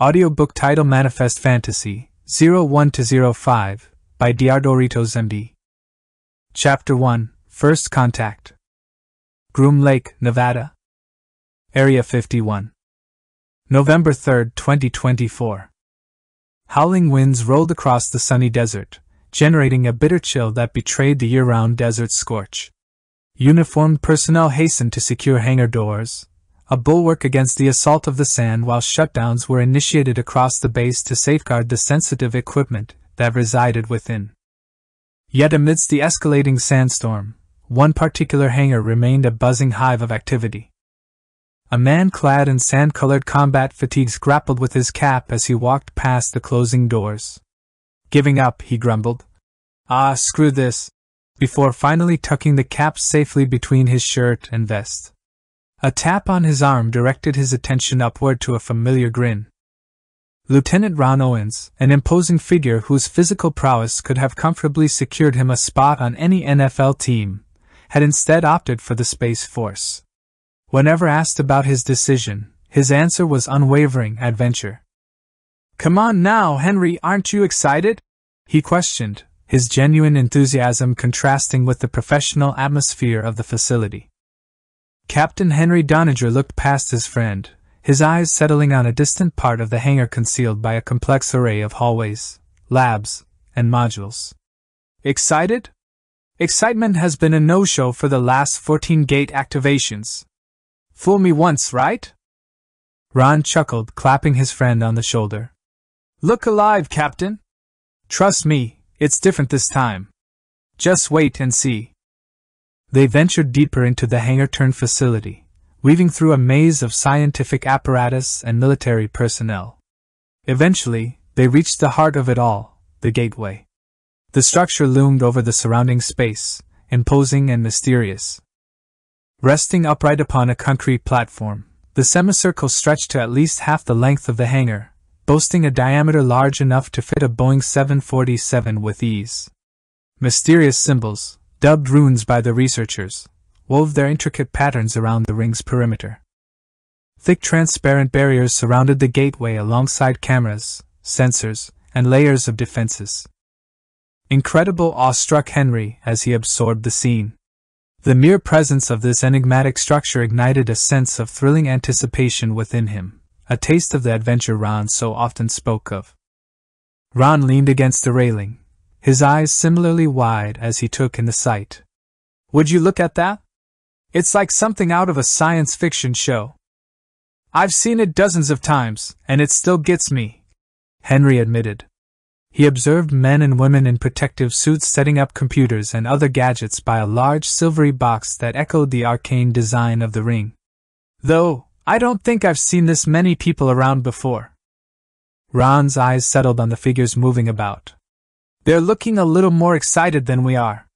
Audiobook title Manifest Fantasy 01 to 05 by DrDoritos MD. Chapter 1 First Contact. Groom Lake, Nevada. Area 51. November 3, 2024. Howling winds rolled across the sunny desert, generating a bitter chill that betrayed the year round desert scorch. Uniformed personnel hastened to secure hangar doors, a bulwark against the assault of the sand, while shutdowns were initiated across the base to safeguard the sensitive equipment that resided within. Yet amidst the escalating sandstorm, one particular hangar remained a buzzing hive of activity. A man clad in sand colored combat fatigues grappled with his cap as he walked past the closing doors. Giving up, he grumbled. Ah, screw this, before finally tucking the cap safely between his shirt and vest. A tap on his arm directed his attention upward to a familiar grin. Lieutenant Ron Owens, an imposing figure whose physical prowess could have comfortably secured him a spot on any NFL team, had instead opted for the Space Force. Whenever asked about his decision, his answer was unwavering adventure. Come on now, Henry, aren't you excited? He questioned, his genuine enthusiasm contrasting with the professional atmosphere of the facility. Captain Henry Doniger looked past his friend, his eyes settling on a distant part of the hangar concealed by a complex array of hallways, labs, and modules. Excited? Excitement has been a no show for the last 14 gate activations. Fool me once, right? Ron chuckled, clapping his friend on the shoulder. Look alive, Captain! Trust me, it's different this time. Just wait and see. They ventured deeper into the hangar turned facility, weaving through a maze of scientific apparatus and military personnel. Eventually, they reached the heart of it all the gateway. The structure loomed over the surrounding space, imposing and mysterious. Resting upright upon a concrete platform, the semicircle stretched to at least half the length of the hangar, boasting a diameter large enough to fit a Boeing 747 with ease. Mysterious symbols, dubbed runes by the researchers, wove their intricate patterns around the ring's perimeter. Thick transparent barriers surrounded the gateway alongside cameras, sensors, and layers of defenses. Incredible awe struck Henry as he absorbed the scene. The mere presence of this enigmatic structure ignited a sense of thrilling anticipation within him, a taste of the adventure Ron so often spoke of. Ron leaned against the railing, his eyes similarly wide as he took in the sight. Would you look at that? It's like something out of a science fiction show. I've seen it dozens of times, and it still gets me, Henry admitted. He observed men and women in protective suits setting up computers and other gadgets by a large silvery box that echoed the arcane design of the ring. Though, I don't think I've seen this many people around before. Ron's eyes settled on the figures moving about. They're looking a little more excited than we are.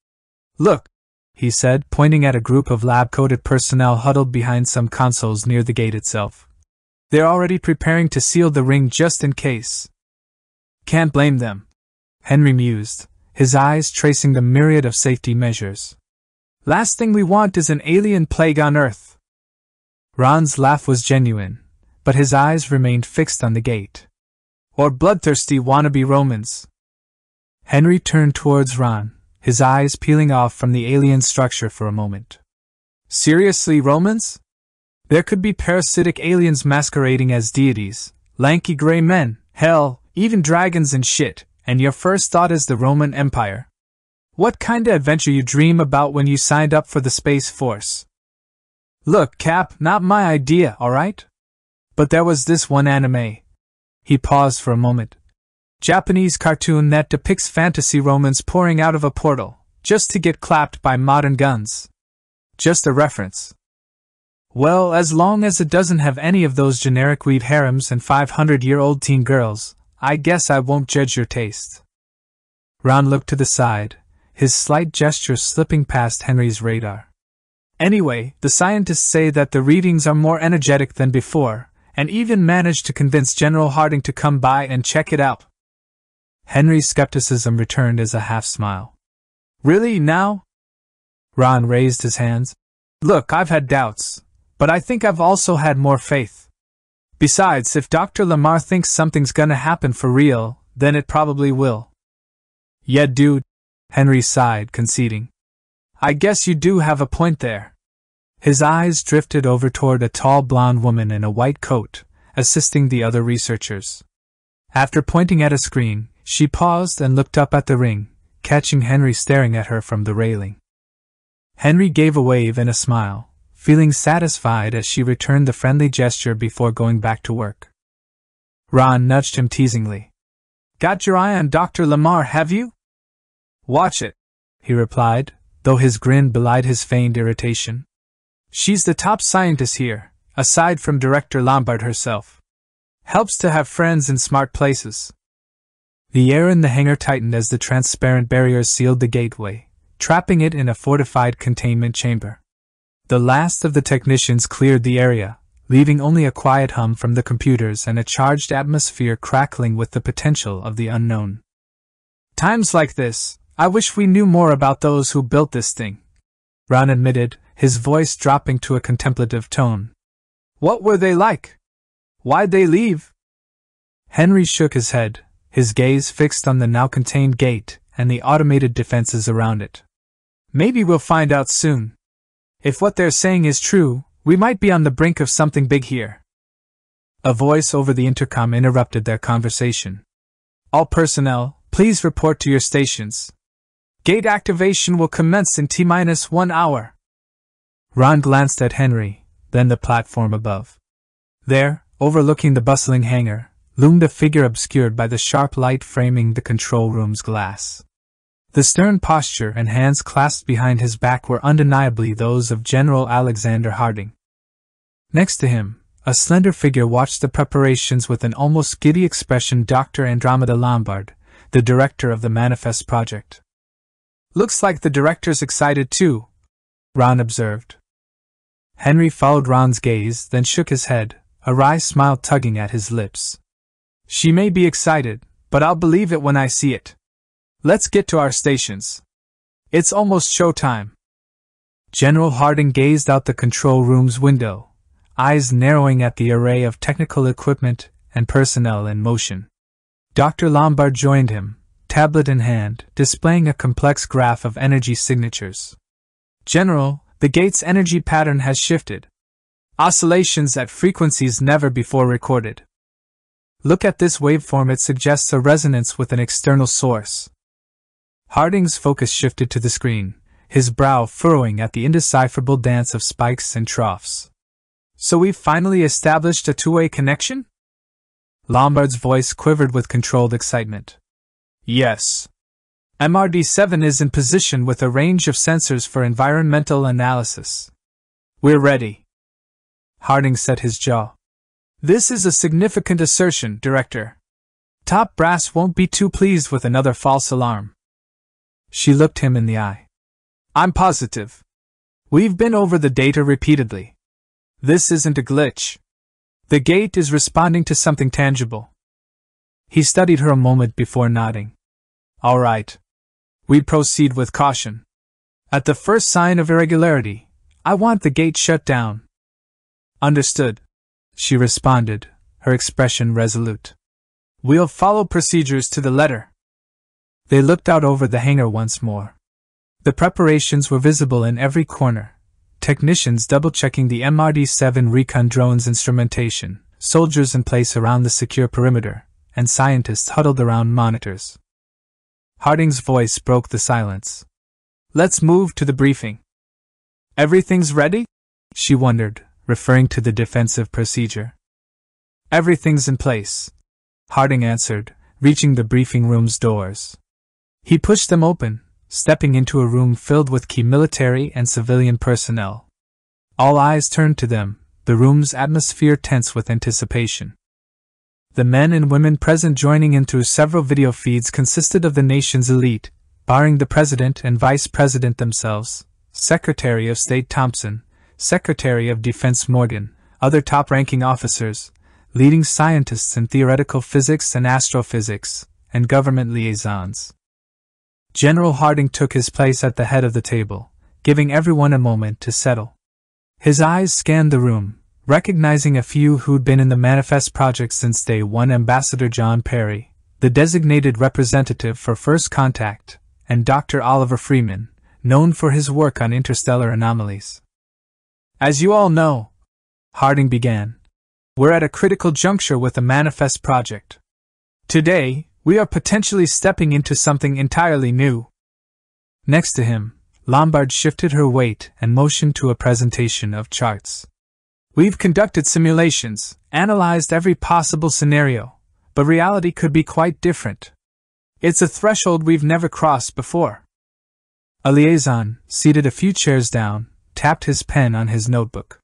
Look, he said, pointing at a group of lab coated personnel huddled behind some consoles near the gate itself. They're already preparing to seal the ring just in case. Can't blame them. Henry mused, his eyes tracing the myriad of safety measures. Last thing we want is an alien plague on Earth. Ron's laugh was genuine, but his eyes remained fixed on the gate. Or bloodthirsty wannabe Romans. Henry turned towards Ron, his eyes peeling off from the alien structure for a moment. Seriously, Romans? There could be parasitic aliens masquerading as deities, lanky gray men, hell, even dragons and shit, and your first thought is the Roman Empire. What kinda adventure you dream about when you signed up for the Space Force? Look, Cap, not my idea, alright? But there was this one anime. He paused for a moment, Japanese cartoon that depicts fantasy Romans pouring out of a portal, just to get clapped by modern guns. Just a reference. Well, as long as it doesn't have any of those generic weeb harems and 500 year old teen girls, I guess I won't judge your taste. Ron looked to the side, his slight gesture slipping past Henry's radar. Anyway, the scientists say that the readings are more energetic than before, and even managed to convince General Harding to come by and check it out. Henry's skepticism returned as a half smile. Really, now? Ron raised his hands. Look, I've had doubts, but I think I've also had more faith. Besides, if Dr. Lamar thinks something's gonna happen for real, then it probably will. Yeah, dude, Henry sighed, conceding. I guess you do have a point there. His eyes drifted over toward a tall blonde woman in a white coat, assisting the other researchers. After pointing at a screen, she paused and looked up at the ring, catching Henry staring at her from the railing. Henry gave a wave and a smile, feeling satisfied as she returned the friendly gesture before going back to work. Ron nudged him teasingly. Got your eye on Dr. Lamar, have you? Watch it, he replied, though his grin belied his feigned irritation. She's the top scientist here, aside from Director Lombard herself. Helps to have friends in smart places. The air in the hangar tightened as the transparent barriers sealed the gateway, trapping it in a fortified containment chamber. The last of the technicians cleared the area, leaving only a quiet hum from the computers and a charged atmosphere crackling with the potential of the unknown. Times like this, I wish we knew more about those who built this thing. Ron admitted, his voice dropping to a contemplative tone. What were they like? Why'd they leave? Henry shook his head, his gaze fixed on the now contained gate and the automated defenses around it. Maybe we'll find out soon. If what they're saying is true, we might be on the brink of something big here. A voice over the intercom interrupted their conversation. All personnel, please report to your stations. Gate activation will commence in T minus one hour. Ron glanced at Henry, then the platform above. There, overlooking the bustling hangar, loomed a figure obscured by the sharp light framing the control room's glass. The stern posture and hands clasped behind his back were undeniably those of General Alexander Harding. Next to him, a slender figure watched the preparations with an almost giddy expression Dr. Andromeda Lombard, the director of the Manifest project. Looks like the director's excited too, Ron observed. Henry followed Ron's gaze, then shook his head, a wry smile tugging at his lips. She may be excited, but I'll believe it when I see it. Let's get to our stations. It's almost showtime. General Harding gazed out the control room's window, eyes narrowing at the array of technical equipment and personnel in motion. Dr. Lombard joined him, tablet in hand, displaying a complex graph of energy signatures. General, the gate's energy pattern has shifted. Oscillations at frequencies never before recorded. Look at this waveform, it suggests a resonance with an external source. Harding's focus shifted to the screen, his brow furrowing at the indecipherable dance of spikes and troughs. So we've finally established a two way connection? Lombard's voice quivered with controlled excitement. Yes. MRD 7 is in position with a range of sensors for environmental analysis. We're ready. Harding set his jaw. This is a significant assertion, Director. Top brass won't be too pleased with another false alarm. She looked him in the eye. I'm positive. We've been over the data repeatedly. This isn't a glitch. The gate is responding to something tangible. He studied her a moment before nodding. All right. We proceed with caution. At the first sign of irregularity, I want the gate shut down. Understood, she responded, her expression resolute. We'll follow procedures to the letter. They looked out over the hangar once more. The preparations were visible in every corner. Technicians double checking the MRD 7 recon drone's instrumentation, soldiers in place around the secure perimeter, and scientists huddled around monitors. Harding's voice broke the silence. Let's move to the briefing. Everything's ready? She wondered, referring to the defensive procedure. Everything's in place, Harding answered, reaching the briefing room's doors. He pushed them open, stepping into a room filled with key military and civilian personnel. All eyes turned to them, the room's atmosphere tense with anticipation. The men and women present joining in through several video feeds consisted of the nation's elite, barring the President and Vice President themselves, Secretary of State Thompson, Secretary of Defense Morgan, other top ranking officers, leading scientists in theoretical physics and astrophysics, and government liaisons. General Harding took his place at the head of the table, giving everyone a moment to settle. His eyes scanned the room, recognizing a few who'd been in the Manifest project since day one Ambassador John Perry, the designated representative for First Contact, and Dr. Oliver Freeman, known for his work on interstellar anomalies. As you all know, Harding began, we're at a critical juncture with the Manifest project. Today, we are potentially stepping into something entirely new. Next to him, Lombard shifted her weight and motioned to a presentation of charts. We've conducted simulations, analyzed every possible scenario, but reality could be quite different. It's a threshold we've never crossed before. A liaison, seated a few chairs down, tapped his pen on his notebook.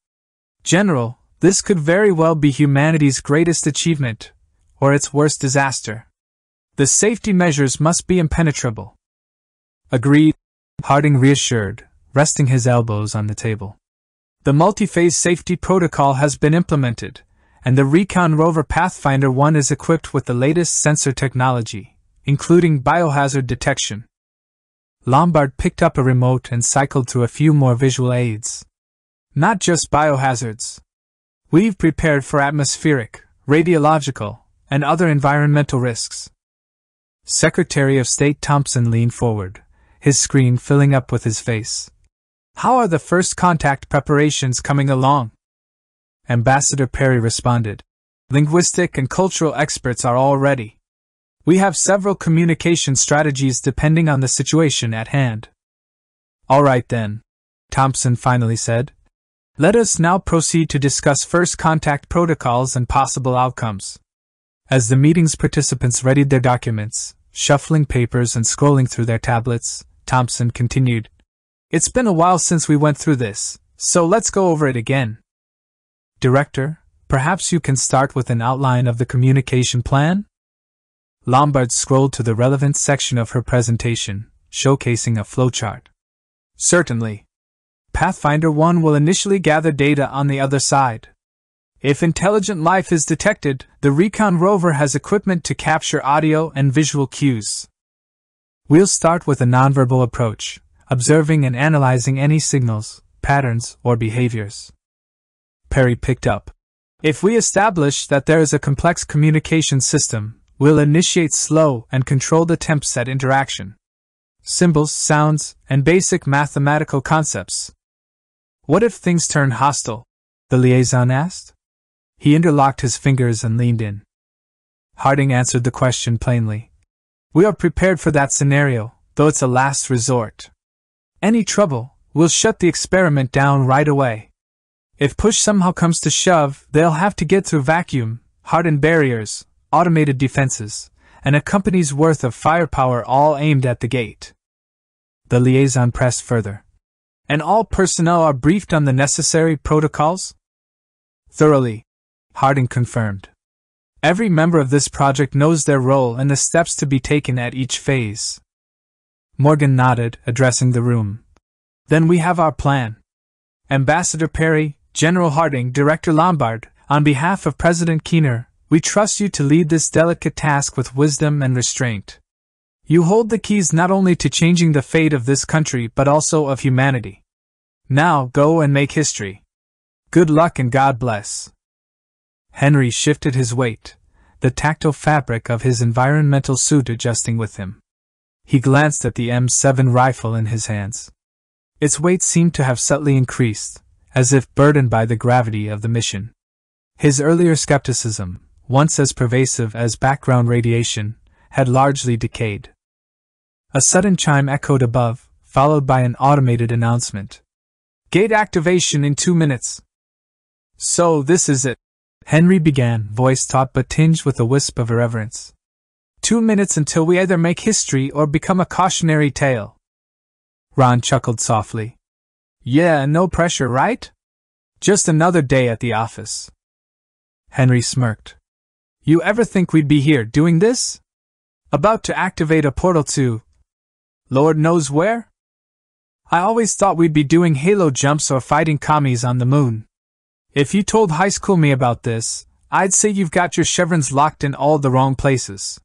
General, this could very well be humanity's greatest achievement, or its worst disaster. The safety measures must be impenetrable. Agreed, Harding reassured, resting his elbows on the table. The multi-phase safety protocol has been implemented, and the Recon rover Pathfinder 1 is equipped with the latest sensor technology, including biohazard detection. Lombard picked up a remote and cycled through a few more visual aids. Not just biohazards. We've prepared for atmospheric, radiological, and other environmental risks. Secretary of State Thompson leaned forward, his screen filling up with his face. How are the first contact preparations coming along? Ambassador Perry responded. Linguistic and cultural experts are all ready. We have several communication strategies depending on the situation at hand. All right then, Thompson finally said. Let us now proceed to discuss first contact protocols and possible outcomes. As the meeting's participants readied their documents, shuffling papers and scrolling through their tablets, Thompson continued. It's been a while since we went through this, so let's go over it again. Director, perhaps you can start with an outline of the communication plan? Lombard scrolled to the relevant section of her presentation, showcasing a flowchart. Certainly. Pathfinder 1 will initially gather data on the other side. If intelligent life is detected, the Recon rover has equipment to capture audio and visual cues. We'll start with a nonverbal approach, observing and analyzing any signals, patterns, or behaviors. Perry picked up. If we establish that there is a complex communication system, we'll initiate slow and controlled attempts at interaction. Symbols, sounds, and basic mathematical concepts. What if things turn hostile? The liaison asked. He interlocked his fingers and leaned in. Harding answered the question plainly. We are prepared for that scenario, though it's a last resort. Any trouble, we'll shut the experiment down right away. If push somehow comes to shove, they'll have to get through vacuum, hardened barriers, automated defenses, and a company's worth of firepower all aimed at the gate. The liaison pressed further. And all personnel are briefed on the necessary protocols? Thoroughly, Harding confirmed. Every member of this project knows their role and the steps to be taken at each phase. Morgan nodded, addressing the room. Then we have our plan. Ambassador Perry, General Harding, Director Lombard, on behalf of President Keener, we trust you to lead this delicate task with wisdom and restraint. You hold the keys not only to changing the fate of this country but also of humanity. Now go and make history. Good luck and God bless. Henry shifted his weight, the tactile fabric of his environmental suit adjusting with him. He glanced at the M7 rifle in his hands. Its weight seemed to have subtly increased, as if burdened by the gravity of the mission. His earlier skepticism, once as pervasive as background radiation, had largely decayed. A sudden chime echoed above, followed by an automated announcement. Gate activation in two minutes. So, this is it. Henry began, voice taut but tinged with a wisp of irreverence. Two minutes until we either make history or become a cautionary tale. Ron chuckled softly. Yeah, no pressure, right? Just another day at the office. Henry smirked. You ever think we'd be here doing this? About to activate a portal to. Lord knows where? I always thought we'd be doing halo jumps or fighting commies on the moon. If you told high school me about this, I'd say you've got your chevrons locked in all the wrong places.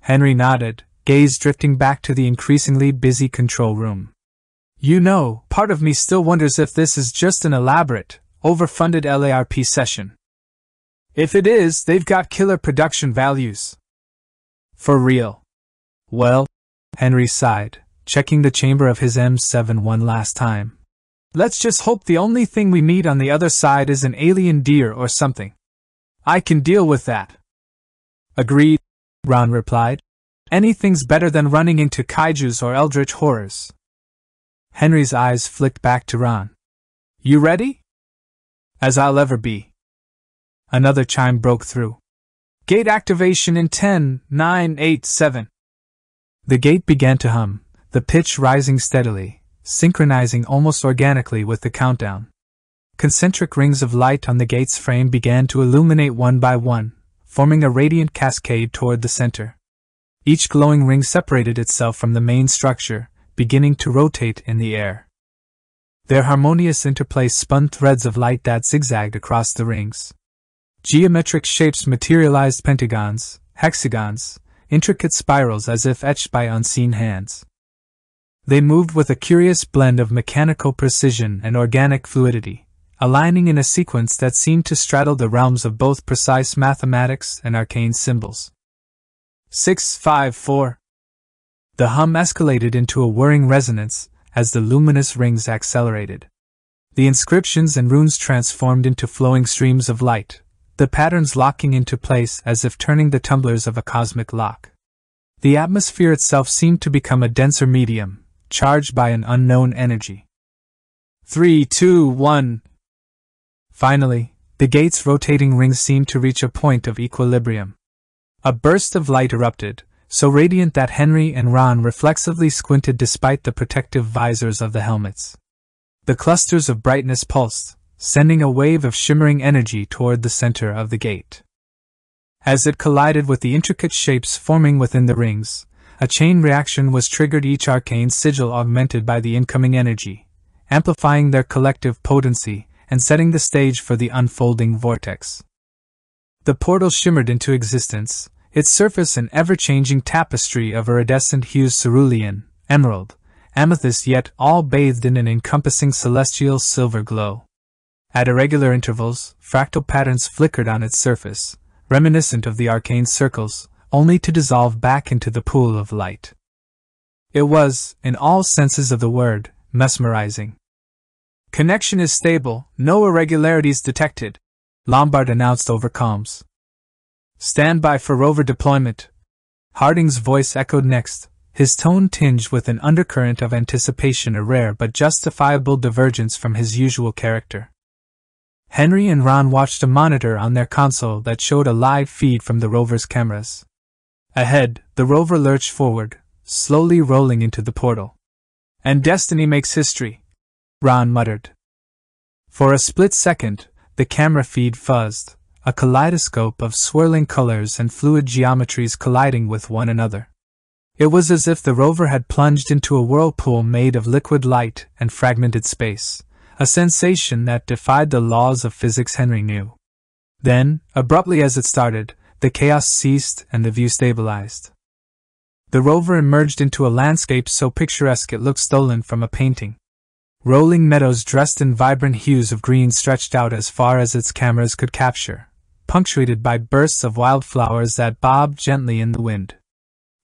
Henry nodded, gaze drifting back to the increasingly busy control room. You know, part of me still wonders if this is just an elaborate, overfunded LARP session. If it is, they've got killer production values. For real. Well, Henry sighed, checking the chamber of his M7 one last time. Let's just hope the only thing we meet on the other side is an alien deer or something. I can deal with that. Agreed, Ron replied. Anything's better than running into kaijus or eldritch horrors. Henry's eyes flicked back to Ron. You ready? As I'll ever be. Another chime broke through. Gate activation in 10, 9, 8, 7. The gate began to hum, the pitch rising steadily, synchronizing almost organically with the countdown. Concentric rings of light on the gate's frame began to illuminate one by one, forming a radiant cascade toward the center. Each glowing ring separated itself from the main structure, beginning to rotate in the air. Their harmonious interplay spun threads of light that zigzagged across the rings. Geometric shapes materialized pentagons, hexagons, intricate spirals as if etched by unseen hands. They moved with a curious blend of mechanical precision and organic fluidity, aligning in a sequence that seemed to straddle the realms of both precise mathematics and arcane symbols. 654 the hum escalated into a whirring resonance as the luminous rings accelerated. The inscriptions and runes transformed into flowing streams of light, the patterns locking into place as if turning the tumblers of a cosmic lock. The atmosphere itself seemed to become a denser medium, charged by an unknown energy. Three, two, one. Finally, the gate's rotating rings seemed to reach a point of equilibrium. A burst of light erupted, so radiant that Henry and Ron reflexively squinted despite the protective visors of the helmets. The clusters of brightness pulsed, sending a wave of shimmering energy toward the center of the gate. As it collided with the intricate shapes forming within the rings, a chain reaction was triggered, each arcane sigil augmented by the incoming energy, amplifying their collective potency and setting the stage for the unfolding vortex. The portal shimmered into existence, its surface an ever-changing tapestry of iridescent hues cerulean, emerald, amethyst yet all bathed in an encompassing celestial silver glow. At irregular intervals, fractal patterns flickered on its surface, reminiscent of the arcane circles, only to dissolve back into the pool of light. It was, in all senses of the word, mesmerizing. Connection is stable, no irregularities detected, Lombard announced over comms. Stand by for rover deployment. Harding's voice echoed next, his tone tinged with an undercurrent of anticipation, a rare but justifiable divergence from his usual character. Henry and Ron watched a monitor on their console that showed a live feed from the rover's cameras. Ahead, the rover lurched forward, slowly rolling into the portal. And destiny makes history, Ron muttered. For a split second, the camera feed fuzzed, a kaleidoscope of swirling colors and fluid geometries colliding with one another. It was as if the rover had plunged into a whirlpool made of liquid light and fragmented space, a sensation that defied the laws of physics Henry knew. Then, abruptly as it started, the chaos ceased and the view stabilized. The rover emerged into a landscape so picturesque it looked stolen from a painting. Rolling meadows dressed in vibrant hues of green stretched out as far as its cameras could capture, punctuated by bursts of wildflowers that bobbed gently in the wind.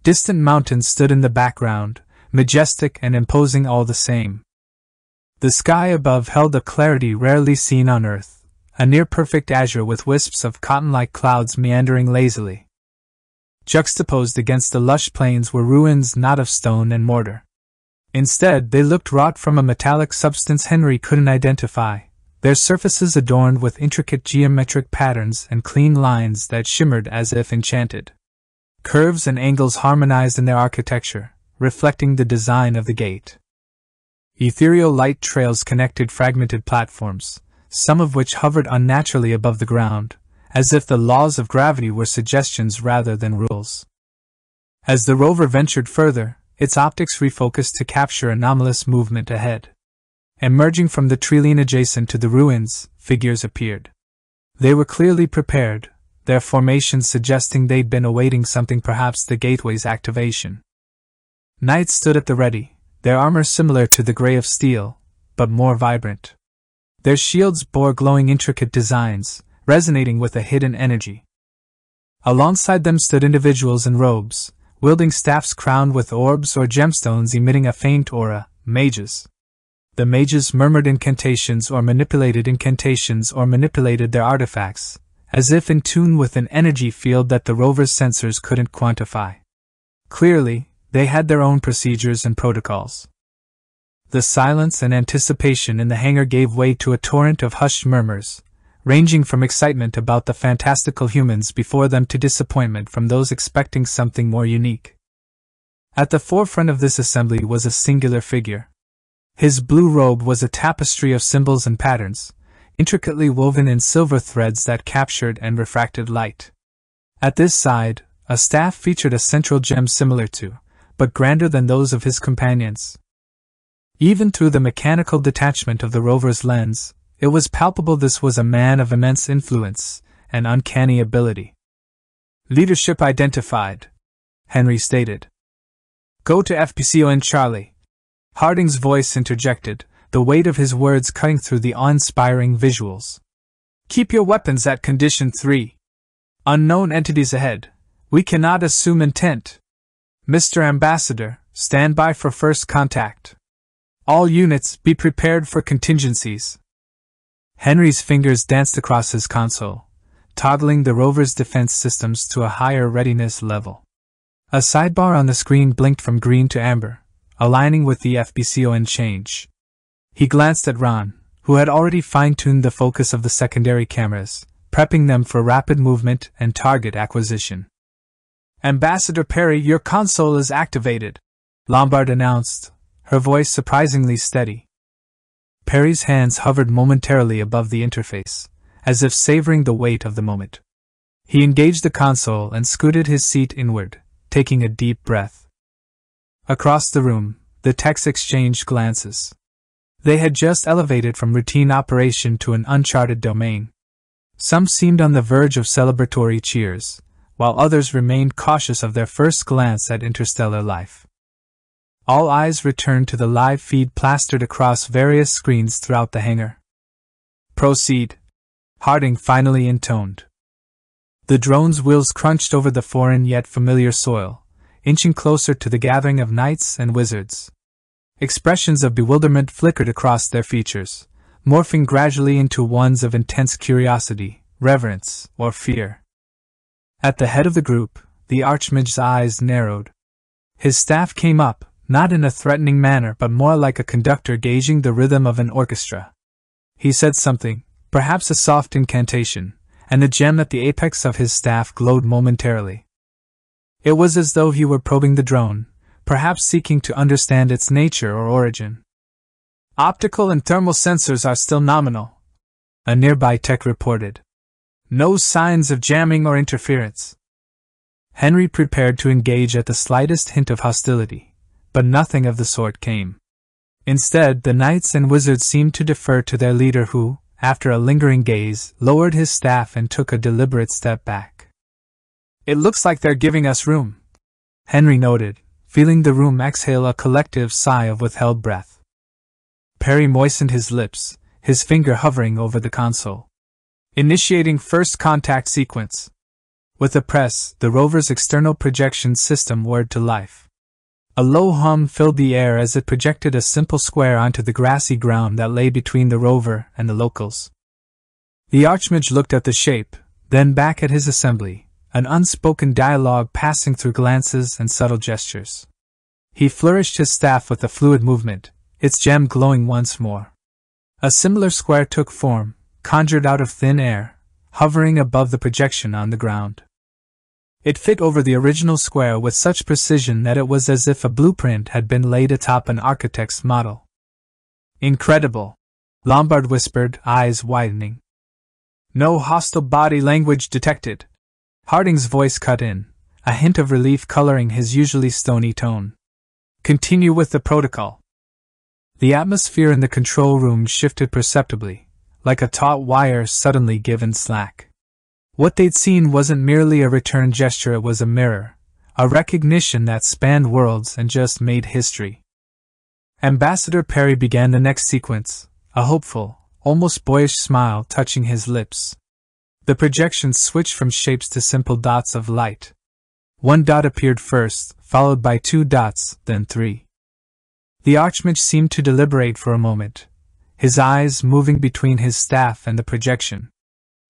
Distant mountains stood in the background, majestic and imposing all the same. The sky above held a clarity rarely seen on earth, a near perfect azure with wisps of cotton like clouds meandering lazily. Juxtaposed against the lush plains were ruins not of stone and mortar. Instead, they looked wrought from a metallic substance Henry couldn't identify, their surfaces adorned with intricate geometric patterns and clean lines that shimmered as if enchanted. Curves and angles harmonized in their architecture, reflecting the design of the gate. Ethereal light trails connected fragmented platforms, some of which hovered unnaturally above the ground, as if the laws of gravity were suggestions rather than rules. As the rover ventured further, its optics refocused to capture anomalous movement ahead. Emerging from the tree adjacent to the ruins, figures appeared. They were clearly prepared, their formations suggesting they'd been awaiting something, perhaps the gateway's activation. Knights stood at the ready, their armor similar to the gray of steel, but more vibrant. Their shields bore glowing intricate designs, resonating with a hidden energy. Alongside them stood individuals in robes, wielding staffs crowned with orbs or gemstones emitting a faint aura, mages. The mages murmured incantations or manipulated incantations or manipulated their artifacts, as if in tune with an energy field that the rover's sensors couldn't quantify. Clearly, they had their own procedures and protocols. The silence and anticipation in the hangar gave way to a torrent of hushed murmurs, ranging from excitement about the fantastical humans before them to disappointment from those expecting something more unique. At the forefront of this assembly was a singular figure. His blue robe was a tapestry of symbols and patterns, intricately woven in silver threads that captured and refracted light. At this side, a staff featured a central gem similar to, but grander than those of his companions. Even through the mechanical detachment of the rover's lens, it was palpable this was a man of immense influence and uncanny ability. Leadership identified, Henry stated. Go to FPCON Charlie. Harding's voice interjected, the weight of his words cutting through the awe inspiring visuals. Keep your weapons at condition 3. Unknown entities ahead. We cannot assume intent. Mr. Ambassador, stand by for first contact. All units, be prepared for contingencies. Henry's fingers danced across his console, toggling the rover's defense systems to a higher readiness level. A sidebar on the screen blinked from green to amber, aligning with the FPCON change. He glanced at Ron, who had already fine tuned the focus of the secondary cameras, prepping them for rapid movement and target acquisition. Ambassador Perry, your console is activated, Lombard announced, her voice surprisingly steady. Perry's hands hovered momentarily above the interface, as if savoring the weight of the moment. He engaged the console and scooted his seat inward, taking a deep breath. Across the room, the techs exchanged glances. They had just elevated from routine operation to an uncharted domain. Some seemed on the verge of celebratory cheers, while others remained cautious of their first glance at interstellar life. All eyes returned to the live feed plastered across various screens throughout the hangar. Proceed, Harding finally intoned. The drone's wheels crunched over the foreign yet familiar soil, inching closer to the gathering of knights and wizards. Expressions of bewilderment flickered across their features, morphing gradually into ones of intense curiosity, reverence, or fear. At the head of the group, the Archmage's eyes narrowed. His staff came up, not in a threatening manner but more like a conductor gauging the rhythm of an orchestra. He said something, perhaps a soft incantation, and the gem at the apex of his staff glowed momentarily. It was as though he were probing the drone, perhaps seeking to understand its nature or origin. Optical and thermal sensors are still nominal, a nearby tech reported. No signs of jamming or interference. Henry prepared to engage at the slightest hint of hostility, but nothing of the sort came. Instead, the knights and wizards seemed to defer to their leader, who, after a lingering gaze, lowered his staff and took a deliberate step back. It looks like they're giving us room, Henry noted, feeling the room exhale a collective sigh of withheld breath. Perry moistened his lips, his finger hovering over the console. Initiating first contact sequence. With a press, the rover's external projection system whirred to life. A low hum filled the air as it projected a simple square onto the grassy ground that lay between the rover and the locals. The Archmage looked at the shape, then back at his assembly, an unspoken dialogue passing through glances and subtle gestures. He flourished his staff with a fluid movement, its gem glowing once more. A similar square took form, conjured out of thin air, hovering above the projection on the ground. It fit over the original square with such precision that it was as if a blueprint had been laid atop an architect's model. Incredible, Lombard whispered, eyes widening. No hostile body language detected, Harding's voice cut in, a hint of relief coloring his usually stony tone. Continue with the protocol. The atmosphere in the control room shifted perceptibly, like a taut wire suddenly given slack. What they'd seen wasn't merely a return gesture, it was a mirror, a recognition that spanned worlds and just made history. Ambassador Perry began the next sequence, a hopeful, almost boyish smile touching his lips. The projections switched from shapes to simple dots of light. One dot appeared first, followed by two dots, then three. The Archmage seemed to deliberate for a moment, his eyes moving between his staff and the projection.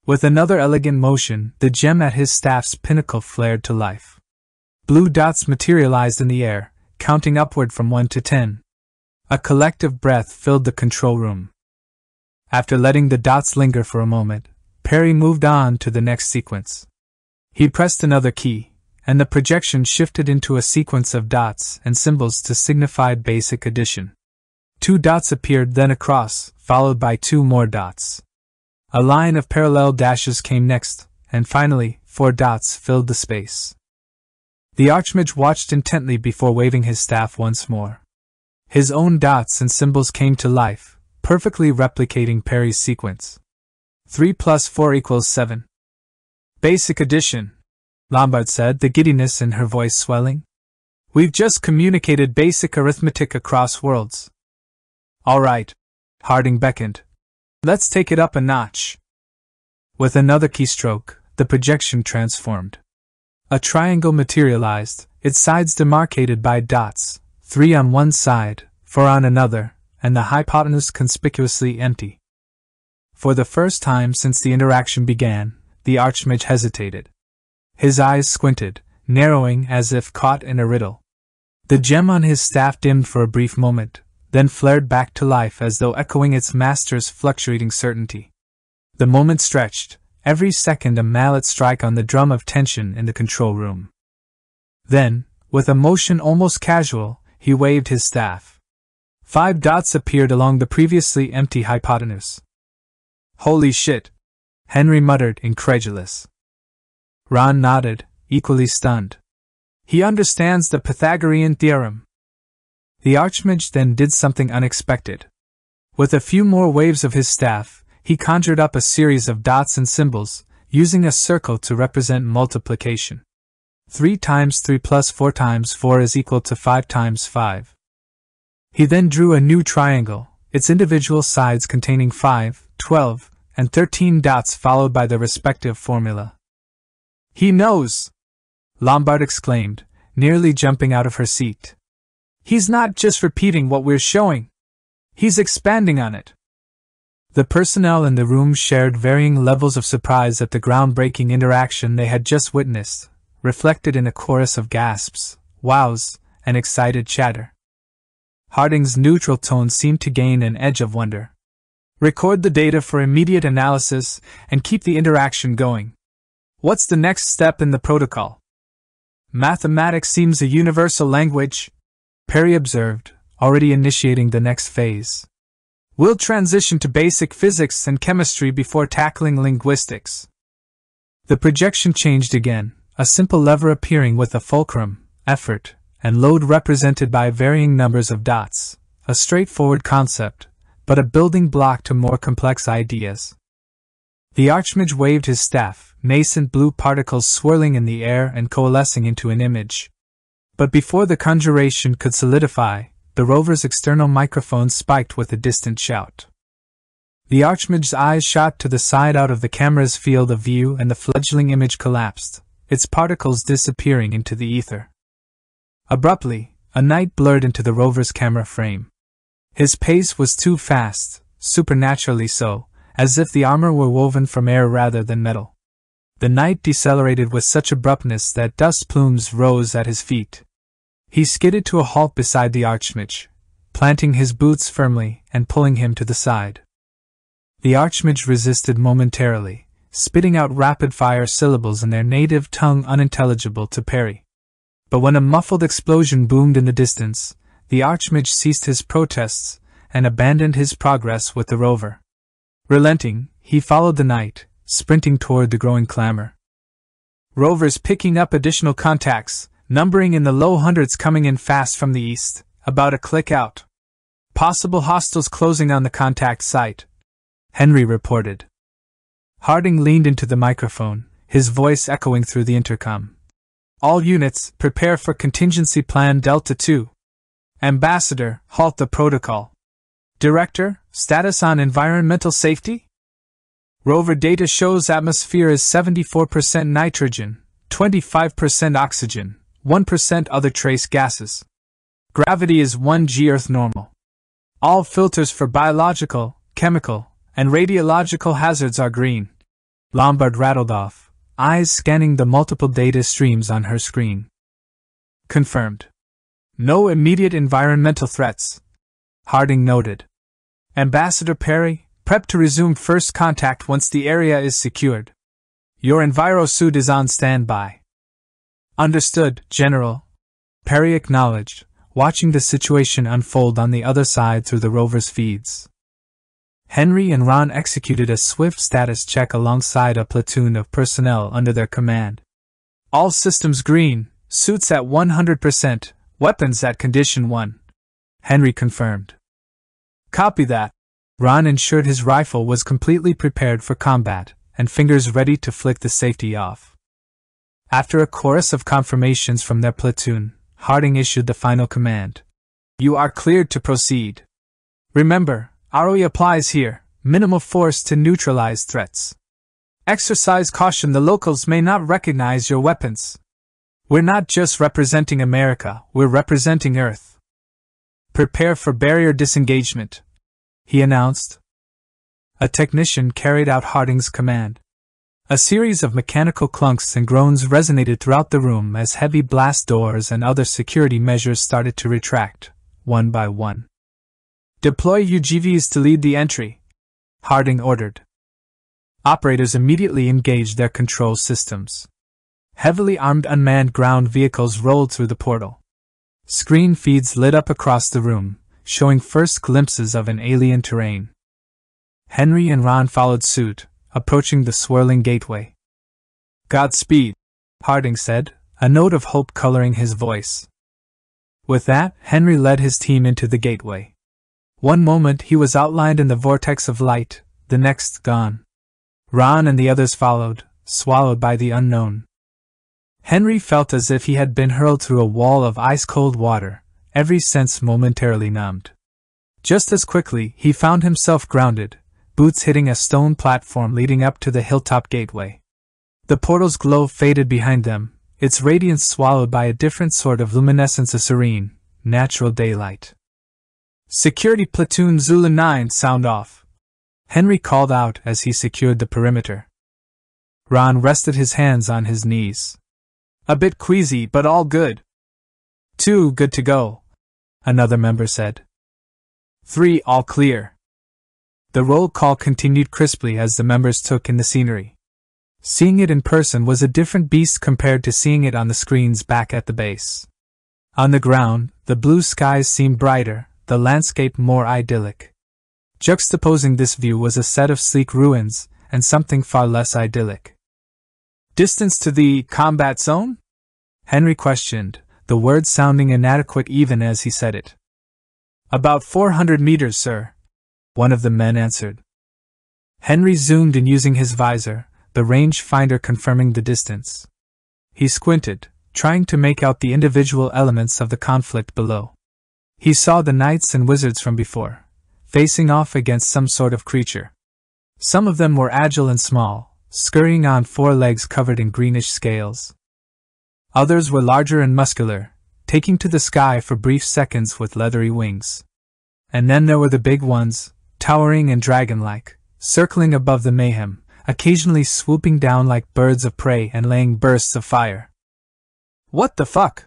With another elegant motion, the gem at his staff's pinnacle flared to life. Blue dots materialized in the air, counting upward from 1 to 10. A collective breath filled the control room. After letting the dots linger for a moment, Perry moved on to the next sequence. He pressed another key, and the projection shifted into a sequence of dots and symbols to signify basic addition. Two dots appeared then across, followed by two more dots. A line of parallel dashes came next, and finally, four dots filled the space. The Archmage watched intently before waving his staff once more. His own dots and symbols came to life, perfectly replicating Perry's sequence. 3 plus 4 equals 7. Basic addition, Lombard said, the giddiness in her voice swelling. We've just communicated basic arithmetic across worlds. All right. Harding beckoned. Let's take it up a notch. With another keystroke, the projection transformed. A triangle materialized, its sides demarcated by dots, three on one side, four on another, and the hypotenuse conspicuously empty. For the first time since the interaction began, the Archmage hesitated. His eyes squinted, narrowing as if caught in a riddle. The gem on his staff dimmed for a brief moment, then flared back to life as though echoing its master's fluctuating certainty. The moment stretched, every second a mallet strike on the drum of tension in the control room. Then, with a motion almost casual, he waved his staff. Five dots appeared along the previously empty hypotenuse. Holy shit! Henry muttered, incredulous. Ron nodded, equally stunned. He understands the Pythagorean theorem. The Archmage then did something unexpected. With a few more waves of his staff, he conjured up a series of dots and symbols, using a circle to represent multiplication. 3 times 3 plus 4 times 4 is equal to 5 times 5. He then drew a new triangle, its individual sides containing 5, 12, and 13 dots followed by the respective formula. He knows! Lombard exclaimed, nearly jumping out of her seat. He's not just repeating what we're showing, he's expanding on it. The personnel in the room shared varying levels of surprise at the groundbreaking interaction they had just witnessed, reflected in a chorus of gasps, wows, and excited chatter. Harding's neutral tone seemed to gain an edge of wonder. Record the data for immediate analysis and keep the interaction going. What's the next step in the protocol? Mathematics seems a universal language, Perry observed, already initiating the next phase. We'll transition to basic physics and chemistry before tackling linguistics. The projection changed again, a simple lever appearing with a fulcrum, effort, and load represented by varying numbers of dots. A straightforward concept, but a building block to more complex ideas. The Archmage waved his staff, nascent blue particles swirling in the air and coalescing into an image. But before the conjuration could solidify, the rover's external microphone spiked with a distant shout. The Archmage's eyes shot to the side out of the camera's field of view and the fledgling image collapsed, its particles disappearing into the ether. Abruptly, a knight blurred into the rover's camera frame. His pace was too fast, supernaturally so, as if the armor were woven from air rather than metal. The knight decelerated with such abruptness that dust plumes rose at his feet. He skidded to a halt beside the Archmage, planting his boots firmly and pulling him to the side. The Archmage resisted momentarily, spitting out rapid fire syllables in their native tongue unintelligible to Perry. But when a muffled explosion boomed in the distance, the Archmage ceased his protests and abandoned his progress with the rover. Relenting, he followed the knight, sprinting toward the growing clamor. Rovers picking up additional contacts, numbering in the low hundreds coming in fast from the east, about a click out. Possible hostiles closing on the contact site. Henry reported. Harding leaned into the microphone, his voice echoing through the intercom. All units, prepare for contingency plan Delta 2. Ambassador, halt the protocol. Director, status on environmental safety? Rover data shows atmosphere is 74% nitrogen, 25% oxygen, 1% other trace gases. Gravity is 1 g Earth normal. All filters for biological, chemical, and radiological hazards are green. Lombard rattled off, eyes scanning the multiple data streams on her screen. Confirmed. No immediate environmental threats. Harding noted. Ambassador Perry, prep to resume first contact once the area is secured. Your Enviro suit is on standby. Understood, General. Perry acknowledged, watching the situation unfold on the other side through the rover's feeds. Henry and Ron executed a swift status check alongside a platoon of personnel under their command. All systems green, suits at 100%, weapons at condition 1. Henry confirmed. Copy that. Ron ensured his rifle was completely prepared for combat, and fingers ready to flick the safety off. After a chorus of confirmations from their platoon, Harding issued the final command. You are cleared to proceed. Remember, ROE applies here, minimal force to neutralize threats. Exercise caution the locals may not recognize your weapons. We're not just representing America, we're representing Earth. Prepare for barrier disengagement, he announced. A technician carried out Harding's command. A series of mechanical clunks and groans resonated throughout the room as heavy blast doors and other security measures started to retract, one by one. Deploy UGVs to lead the entry, Harding ordered. Operators immediately engaged their control systems. Heavily armed unmanned ground vehicles rolled through the portal. Screen feeds lit up across the room, showing first glimpses of an alien terrain. Henry and Ron followed suit, approaching the swirling gateway. Godspeed, Harding said, a note of hope coloring his voice. With that, Henry led his team into the gateway. One moment he was outlined in the vortex of light, the next gone. Ron and the others followed, swallowed by the unknown. Henry felt as if he had been hurled through a wall of ice cold water, every sense momentarily numbed. Just as quickly, he found himself grounded, boots hitting a stone platform leading up to the hilltop gateway. The portal's glow faded behind them, its radiance swallowed by a different sort of luminescence of serene, natural daylight. Security Platoon Zulu 9 sound off. Henry called out as he secured the perimeter. Ron rested his hands on his knees. A bit queasy, but all good. Too good to go, another member said. Three all clear. The roll call continued crisply as the members took in the scenery. Seeing it in person was a different beast compared to seeing it on the screens back at the base. On the ground, the blue skies seemed brighter, the landscape more idyllic. Juxtaposing this view was a set of sleek ruins, and something far less idyllic. Distance to the combat zone? Henry questioned, the words sounding inadequate even as he said it. About 400 meters, sir, one of the men answered. Henry zoomed in using his visor, the range finder confirming the distance. He squinted, trying to make out the individual elements of the conflict below. He saw the knights and wizards from before, facing off against some sort of creature. Some of them were agile and small, scurrying on four legs covered in greenish scales. Others were larger and muscular, taking to the sky for brief seconds with leathery wings. And then there were the big ones, towering and dragon like, circling above the mayhem, occasionally swooping down like birds of prey and laying bursts of fire. What the fuck?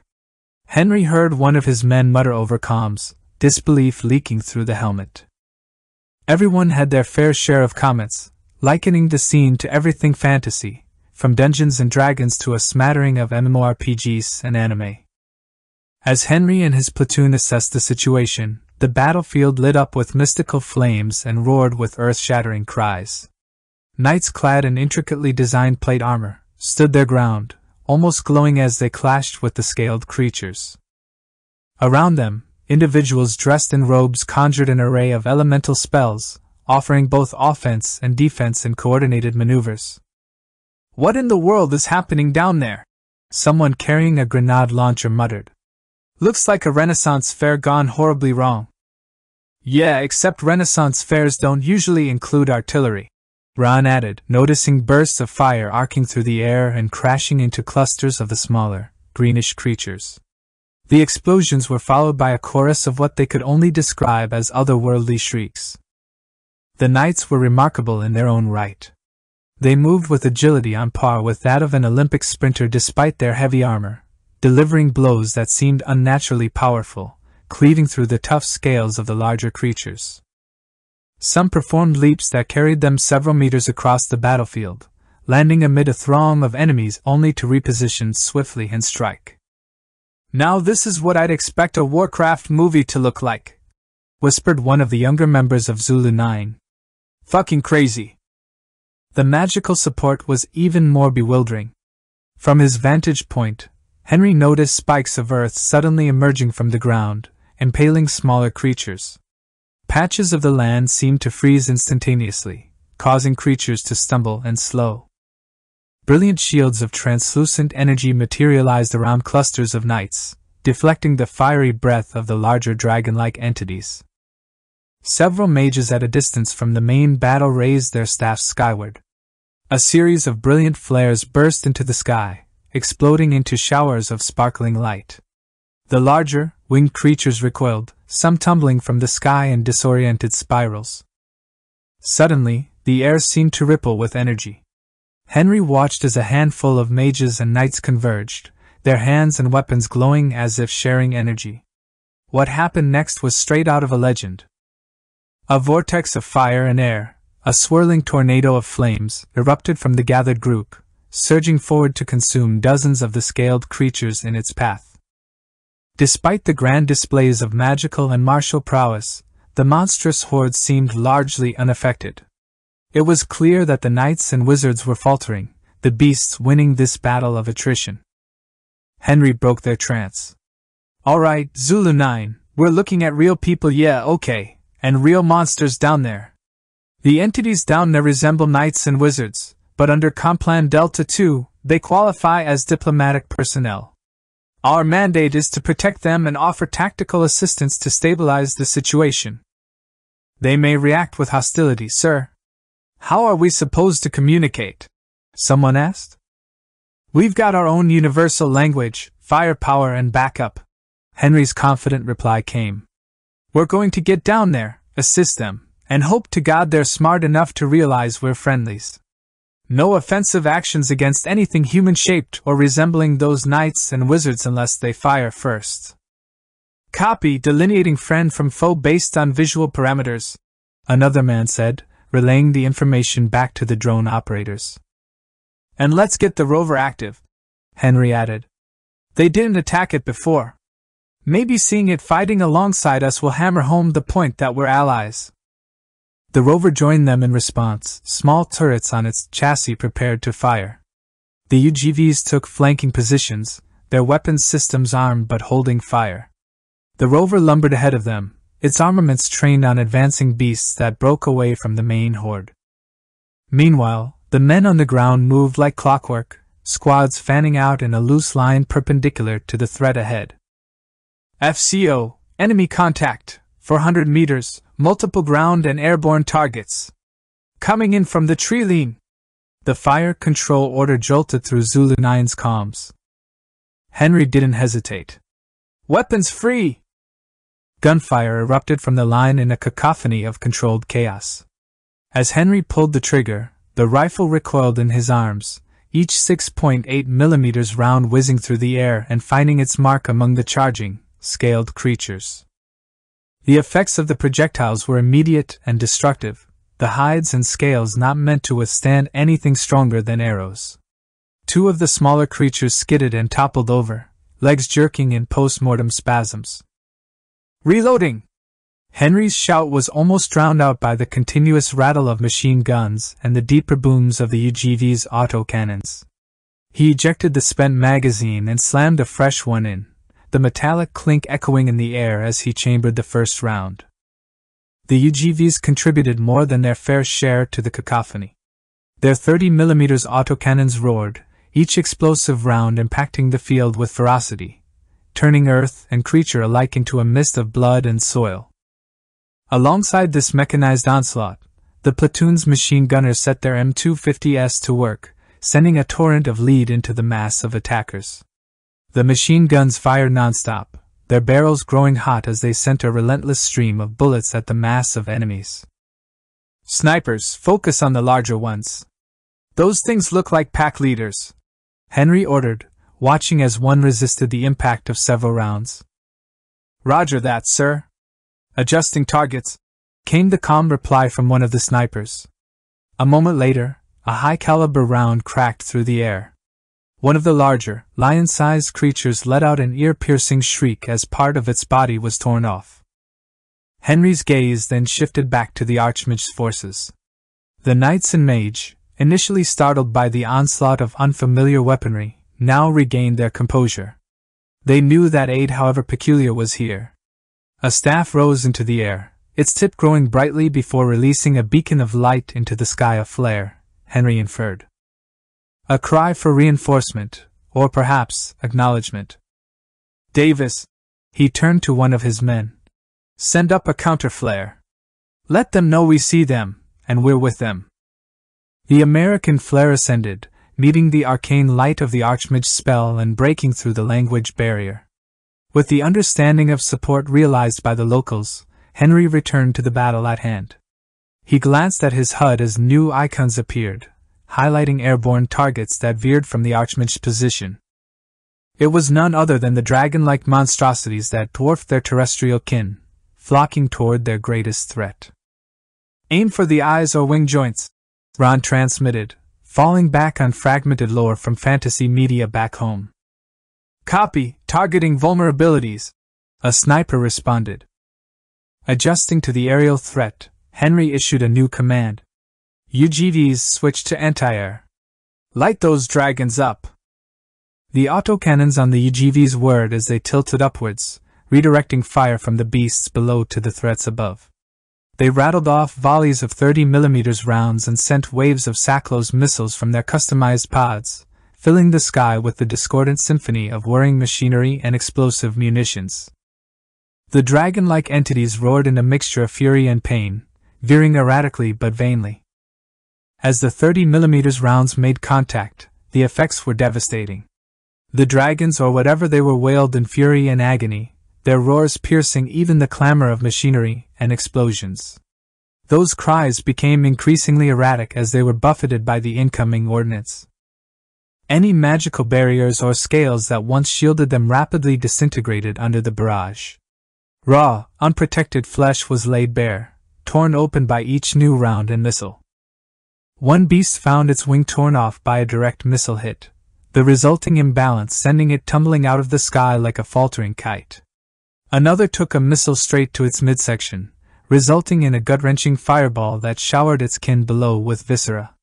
Henry heard one of his men mutter over comms, disbelief leaking through the helmet. Everyone had their fair share of comments, likening the scene to everything fantasy, from Dungeons and Dragons to a smattering of MMORPGs and anime. As Henry and his platoon assessed the situation, the battlefield lit up with mystical flames and roared with earth shattering cries. Knights clad in intricately designed plate armor stood their ground, almost glowing as they clashed with the scaled creatures. Around them, individuals dressed in robes conjured an array of elemental spells, offering both offense and defense in coordinated maneuvers. What in the world is happening down there? Someone carrying a grenade launcher muttered. Looks like a Renaissance fair gone horribly wrong. Yeah, except Renaissance fairs don't usually include artillery. Ron added, noticing bursts of fire arcing through the air and crashing into clusters of the smaller, greenish creatures. The explosions were followed by a chorus of what they could only describe as otherworldly shrieks. The knights were remarkable in their own right. They moved with agility on par with that of an Olympic sprinter despite their heavy armor, delivering blows that seemed unnaturally powerful, cleaving through the tough scales of the larger creatures. Some performed leaps that carried them several meters across the battlefield, landing amid a throng of enemies only to reposition swiftly and strike. Now, this is what I'd expect a Warcraft movie to look like, whispered one of the younger members of Zulu 9. Fucking crazy. The magical support was even more bewildering. From his vantage point, Henry noticed spikes of earth suddenly emerging from the ground, impaling smaller creatures. Patches of the land seemed to freeze instantaneously, causing creatures to stumble and slow. Brilliant shields of translucent energy materialized around clusters of knights, deflecting the fiery breath of the larger dragon like entities. Several mages at a distance from the main battle raised their staffs skyward. A series of brilliant flares burst into the sky, exploding into showers of sparkling light. The larger, winged creatures recoiled, some tumbling from the sky in disoriented spirals. Suddenly, the air seemed to ripple with energy. Henry watched as a handful of mages and knights converged, their hands and weapons glowing as if sharing energy. What happened next was straight out of a legend. A vortex of fire and air, a swirling tornado of flames, erupted from the gathered group, surging forward to consume dozens of the scaled creatures in its path. Despite the grand displays of magical and martial prowess, the monstrous horde seemed largely unaffected. It was clear that the knights and wizards were faltering, the beasts winning this battle of attrition. Henry broke their trance. Alright, Zulu 9, we're looking at real people, yeah, okay, and real monsters down there. The entities down there resemble knights and wizards, but under CONPLAN Delta 2, they qualify as diplomatic personnel. Our mandate is to protect them and offer tactical assistance to stabilize the situation. They may react with hostility, sir. How are we supposed to communicate? Someone asked. We've got our own universal language, firepower, and backup. Henry's confident reply came. We're going to get down there, assist them, and hope to God they're smart enough to realize we're friendlies. No offensive actions against anything human shaped or resembling those knights and wizards unless they fire first. Copy delineating friend from foe based on visual parameters, another man said, relaying the information back to the drone operators. And let's get the rover active, Henry added. They didn't attack it before. Maybe seeing it fighting alongside us will hammer home the point that we're allies. The rover joined them in response, small turrets on its chassis prepared to fire. The UGVs took flanking positions, their weapons systems armed but holding fire. The rover lumbered ahead of them, its armaments trained on advancing beasts that broke away from the main horde. Meanwhile, the men on the ground moved like clockwork, squads fanning out in a loose line perpendicular to the threat ahead. FCO, enemy contact, 400 meters, multiple ground and airborne targets. Coming in from the tree line. The fire control order jolted through Zulu 9's comms. Henry didn't hesitate. Weapons free! Gunfire erupted from the line in a cacophony of controlled chaos. As Henry pulled the trigger, the rifle recoiled in his arms, each 6.8 mm round whizzing through the air and finding its mark among the charging, scaled creatures. The effects of the projectiles were immediate and destructive, the hides and scales not meant to withstand anything stronger than arrows. Two of the smaller creatures skidded and toppled over, legs jerking in post mortem spasms. Reloading! Henry's shout was almost drowned out by the continuous rattle of machine guns and the deeper booms of the UGV's autocannons. He ejected the spent magazine and slammed a fresh one in, the metallic clink echoing in the air as he chambered the first round. The UGVs contributed more than their fair share to the cacophony. Their 30mm autocannons roared, each explosive round impacting the field with ferocity, turning earth and creature alike into a mist of blood and soil. Alongside this mechanized onslaught, the platoon's machine gunners set their M250s to work, sending a torrent of lead into the mass of attackers. The machine guns fired nonstop, their barrels growing hot as they sent a relentless stream of bullets at the mass of enemies. Snipers, focus on the larger ones. Those things look like pack leaders. Henry ordered, watching as one resisted the impact of several rounds. Roger that, sir. Adjusting targets, came the calm reply from one of the snipers. A moment later, a high caliber round cracked through the air. One of the larger, lion sized creatures let out an ear piercing shriek as part of its body was torn off. Henry's gaze then shifted back to the Archmage's forces. The knights and mage, initially startled by the onslaught of unfamiliar weaponry, now regained their composure. They knew that aid, however peculiar, was here. A staff rose into the air, its tip growing brightly before releasing a beacon of light into the sky of flare, Henry inferred. A cry for reinforcement, or perhaps acknowledgement. Davis, he turned to one of his men. Send up a counter flare. Let them know we see them, and we're with them. The American flare ascended, meeting the arcane light of the Archmage's spell and breaking through the language barrier. With the understanding of support realized by the locals, Henry returned to the battle at hand. He glanced at his HUD as new icons appeared, highlighting airborne targets that veered from the Archmage's position. It was none other than the dragon like monstrosities that dwarfed their terrestrial kin, flocking toward their greatest threat. Aim for the eyes or wing joints, Ron transmitted, falling back on fragmented lore from fantasy media back home. Copy, targeting vulnerabilities, a sniper responded. Adjusting to the aerial threat, Henry issued a new command. UGVs switched to anti-air. Light those dragons up. The autocannons on the UGVs whirred as they tilted upwards, redirecting fire from the beasts below to the threats above. They rattled off volleys of 30mm rounds and sent waves of SACLOS missiles from their customized pods, filling the sky with the discordant symphony of whirring machinery and explosive munitions. The dragon like entities roared in a mixture of fury and pain, veering erratically but vainly. As the 30mm rounds made contact, the effects were devastating. The dragons, or whatever they were, wailed in fury and agony, their roars piercing even the clamor of machinery and explosions. Those cries became increasingly erratic as they were buffeted by the incoming ordnance. Any magical barriers or scales that once shielded them rapidly disintegrated under the barrage. Raw, unprotected flesh was laid bare, torn open by each new round and missile. One beast found its wing torn off by a direct missile hit, the resulting imbalance sending it tumbling out of the sky like a faltering kite. Another took a missile straight to its midsection, resulting in a gut wrenching fireball that showered its kin below with viscera.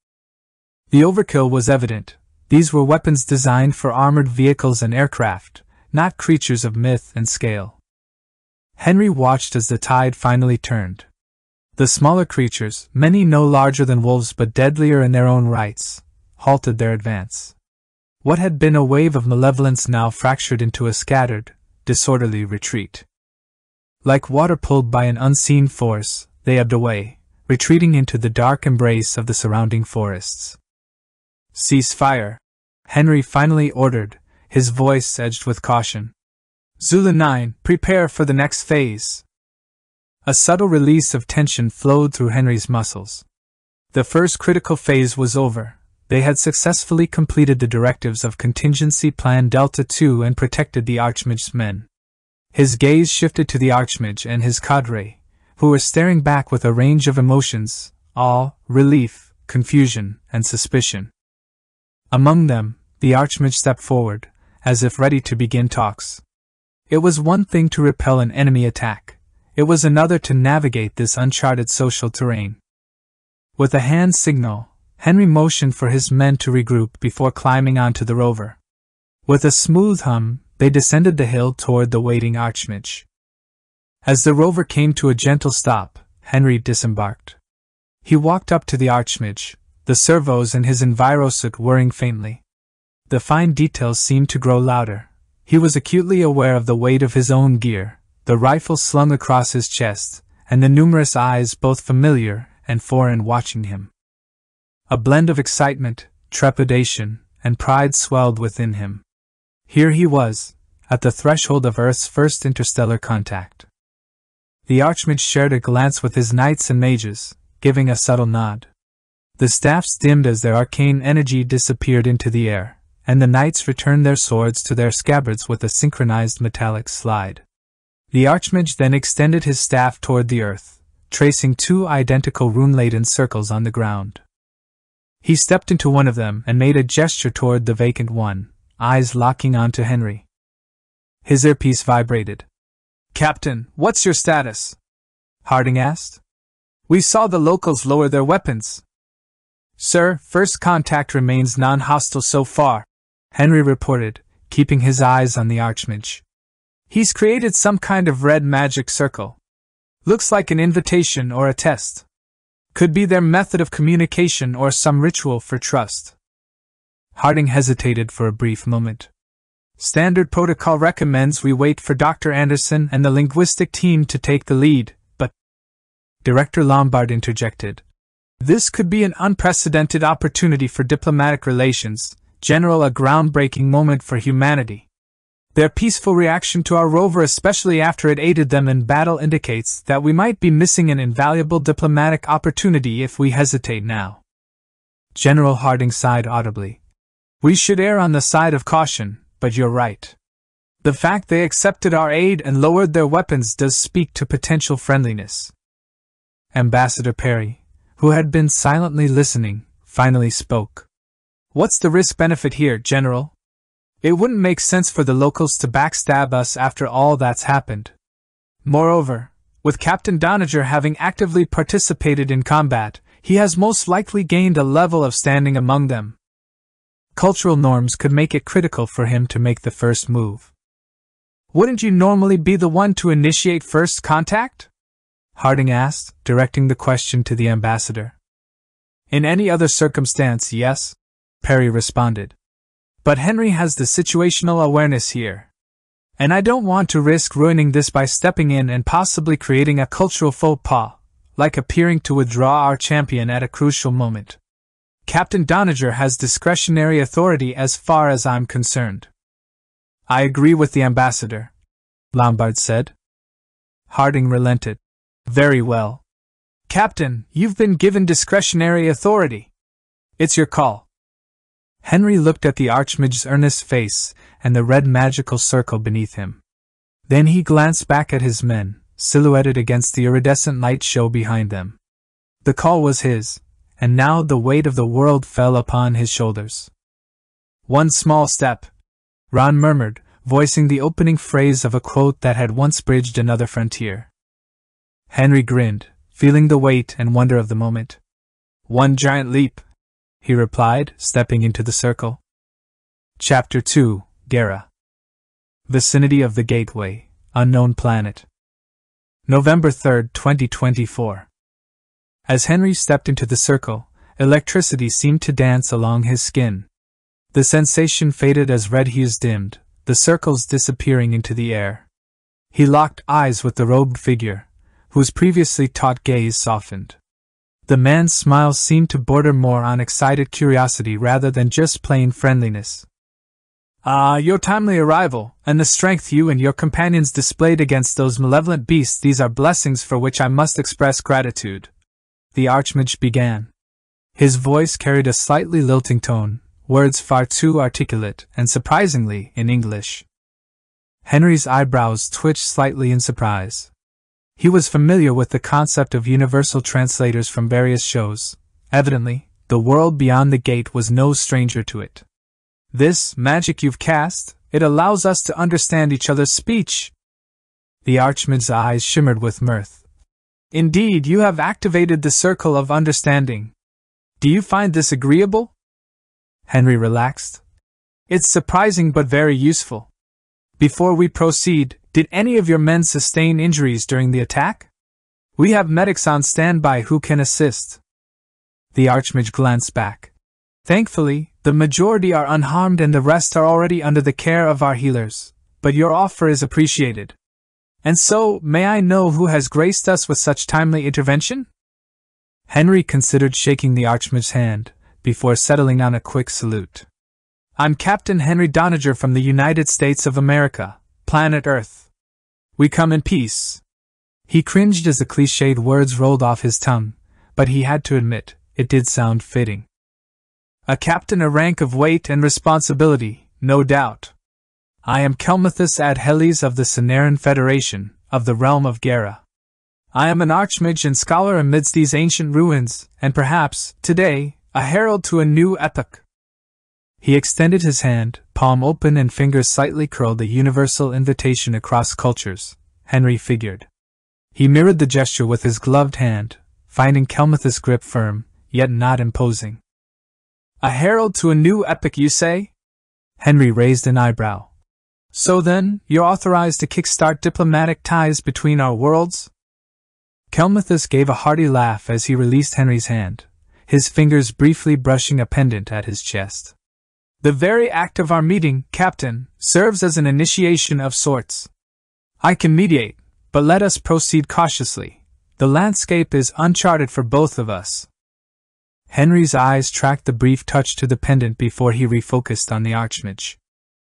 The overkill was evident. These were weapons designed for armored vehicles and aircraft, not creatures of myth and scale. Henry watched as the tide finally turned. The smaller creatures, many no larger than wolves but deadlier in their own rights, halted their advance. What had been a wave of malevolence now fractured into a scattered, disorderly retreat. Like water pulled by an unseen force, they ebbed away, retreating into the dark embrace of the surrounding forests. Cease fire, Henry finally ordered, his voice edged with caution. Zulu 9, prepare for the next phase. A subtle release of tension flowed through Henry's muscles. The first critical phase was over. They had successfully completed the directives of Contingency Plan Delta 2 and protected the Archmage's men. His gaze shifted to the Archmage and his cadre, who were staring back with a range of emotions awe, relief, confusion, and suspicion. Among them, the Archmage stepped forward, as if ready to begin talks. It was one thing to repel an enemy attack, it was another to navigate this uncharted social terrain. With a hand signal, Henry motioned for his men to regroup before climbing onto the rover. With a smooth hum, they descended the hill toward the waiting Archmage. As the rover came to a gentle stop, Henry disembarked. He walked up to the Archmage, the servos and his envirosuit whirring faintly. The fine details seemed to grow louder. He was acutely aware of the weight of his own gear, the rifle slung across his chest, and the numerous eyes both familiar and foreign watching him. A blend of excitement, trepidation, and pride swelled within him. Here he was, at the threshold of Earth's first interstellar contact. The Archmage shared a glance with his knights and mages, giving a subtle nod. The staffs dimmed as their arcane energy disappeared into the air, and the knights returned their swords to their scabbards with a synchronized metallic slide. The Archmage then extended his staff toward the earth, tracing two identical rune laden circles on the ground. He stepped into one of them and made a gesture toward the vacant one, eyes locking onto Henry. His earpiece vibrated. Captain, what's your status? Harding asked. We saw the locals lower their weapons. Sir, first contact remains non hostile so far, Henry reported, keeping his eyes on the Archmage. He's created some kind of red magic circle. Looks like an invitation or a test. Could be their method of communication or some ritual for trust. Harding hesitated for a brief moment. Standard protocol recommends we wait for Dr. Anderson and the linguistic team to take the lead, but. Director Lombard interjected. This could be an unprecedented opportunity for diplomatic relations, General, a groundbreaking moment for humanity. Their peaceful reaction to our rover, especially after it aided them in battle, indicates that we might be missing an invaluable diplomatic opportunity if we hesitate now. General Harding sighed audibly. We should err on the side of caution, but you're right. The fact they accepted our aid and lowered their weapons does speak to potential friendliness. Ambassador Perry, who had been silently listening, finally spoke. What's the risk benefit here, General? It wouldn't make sense for the locals to backstab us after all that's happened. Moreover, with Captain Doniger having actively participated in combat, he has most likely gained a level of standing among them. Cultural norms could make it critical for him to make the first move. Wouldn't you normally be the one to initiate first contact? Harding asked, directing the question to the ambassador. In any other circumstance, yes, Perry responded. But Henry has the situational awareness here. And I don't want to risk ruining this by stepping in and possibly creating a cultural faux pas, like appearing to withdraw our champion at a crucial moment. Captain Doniger has discretionary authority as far as I'm concerned. I agree with the ambassador, Lombard said. Harding relented. Very well. Captain, you've been given discretionary authority. It's your call. Henry looked at the Archmage's earnest face and the red magical circle beneath him. Then he glanced back at his men, silhouetted against the iridescent light show behind them. The call was his, and now the weight of the world fell upon his shoulders. One small step, Ron murmured, voicing the opening phrase of a quote that had once bridged another frontier. Henry grinned, feeling the weight and wonder of the moment. One giant leap, he replied, stepping into the circle. Chapter 2 Gera Vicinity of the Gateway, Unknown Planet. November 3, 2024. As Henry stepped into the circle, electricity seemed to dance along his skin. The sensation faded as red hues dimmed, the circles disappearing into the air. He locked eyes with the robed figure, whose previously taut gaze softened. The man's smile seemed to border more on excited curiosity rather than just plain friendliness. Ah, your timely arrival, and the strength you and your companions displayed against those malevolent beasts, these are blessings for which I must express gratitude. The Archmage began. His voice carried a slightly lilting tone, words far too articulate, and surprisingly, in English. Henry's eyebrows twitched slightly in surprise. He was familiar with the concept of universal translators from various shows. Evidently, the world beyond the gate was no stranger to it. This magic you've cast, it allows us to understand each other's speech. The Archmage's eyes shimmered with mirth. Indeed, you have activated the circle of understanding. Do you find this agreeable? Henry relaxed. It's surprising but very useful. Before we proceed, did any of your men sustain injuries during the attack? We have medics on standby who can assist. The Archmage glanced back. Thankfully, the majority are unharmed and the rest are already under the care of our healers, but your offer is appreciated. And so, may I know who has graced us with such timely intervention? Henry considered shaking the Archmage's hand before settling on a quick salute. I'm Captain Henry Doniger from the United States of America, planet Earth. We come in peace. He cringed as the cliched words rolled off his tongue, but he had to admit, it did sound fitting. A captain a rank of weight and responsibility, no doubt. I am Kelmuthus Adheles of the Cenaran Federation, of the realm of Gera. I am an archmage and scholar amidst these ancient ruins, and perhaps, today, a herald to a new epoch. He extended his hand, palm open and fingers slightly curled, a universal invitation across cultures, Henry figured. He mirrored the gesture with his gloved hand, finding Kelmuthus' grip firm, yet not imposing. A herald to a new epoch, you say? Henry raised an eyebrow. So then, you're authorized to kickstart diplomatic ties between our worlds? Kelmuthus gave a hearty laugh as he released Henry's hand, his fingers briefly brushing a pendant at his chest. The very act of our meeting, Captain, serves as an initiation of sorts. I can mediate, but let us proceed cautiously. The landscape is uncharted for both of us. Henry's eyes tracked the brief touch to the pendant before he refocused on the Archmage.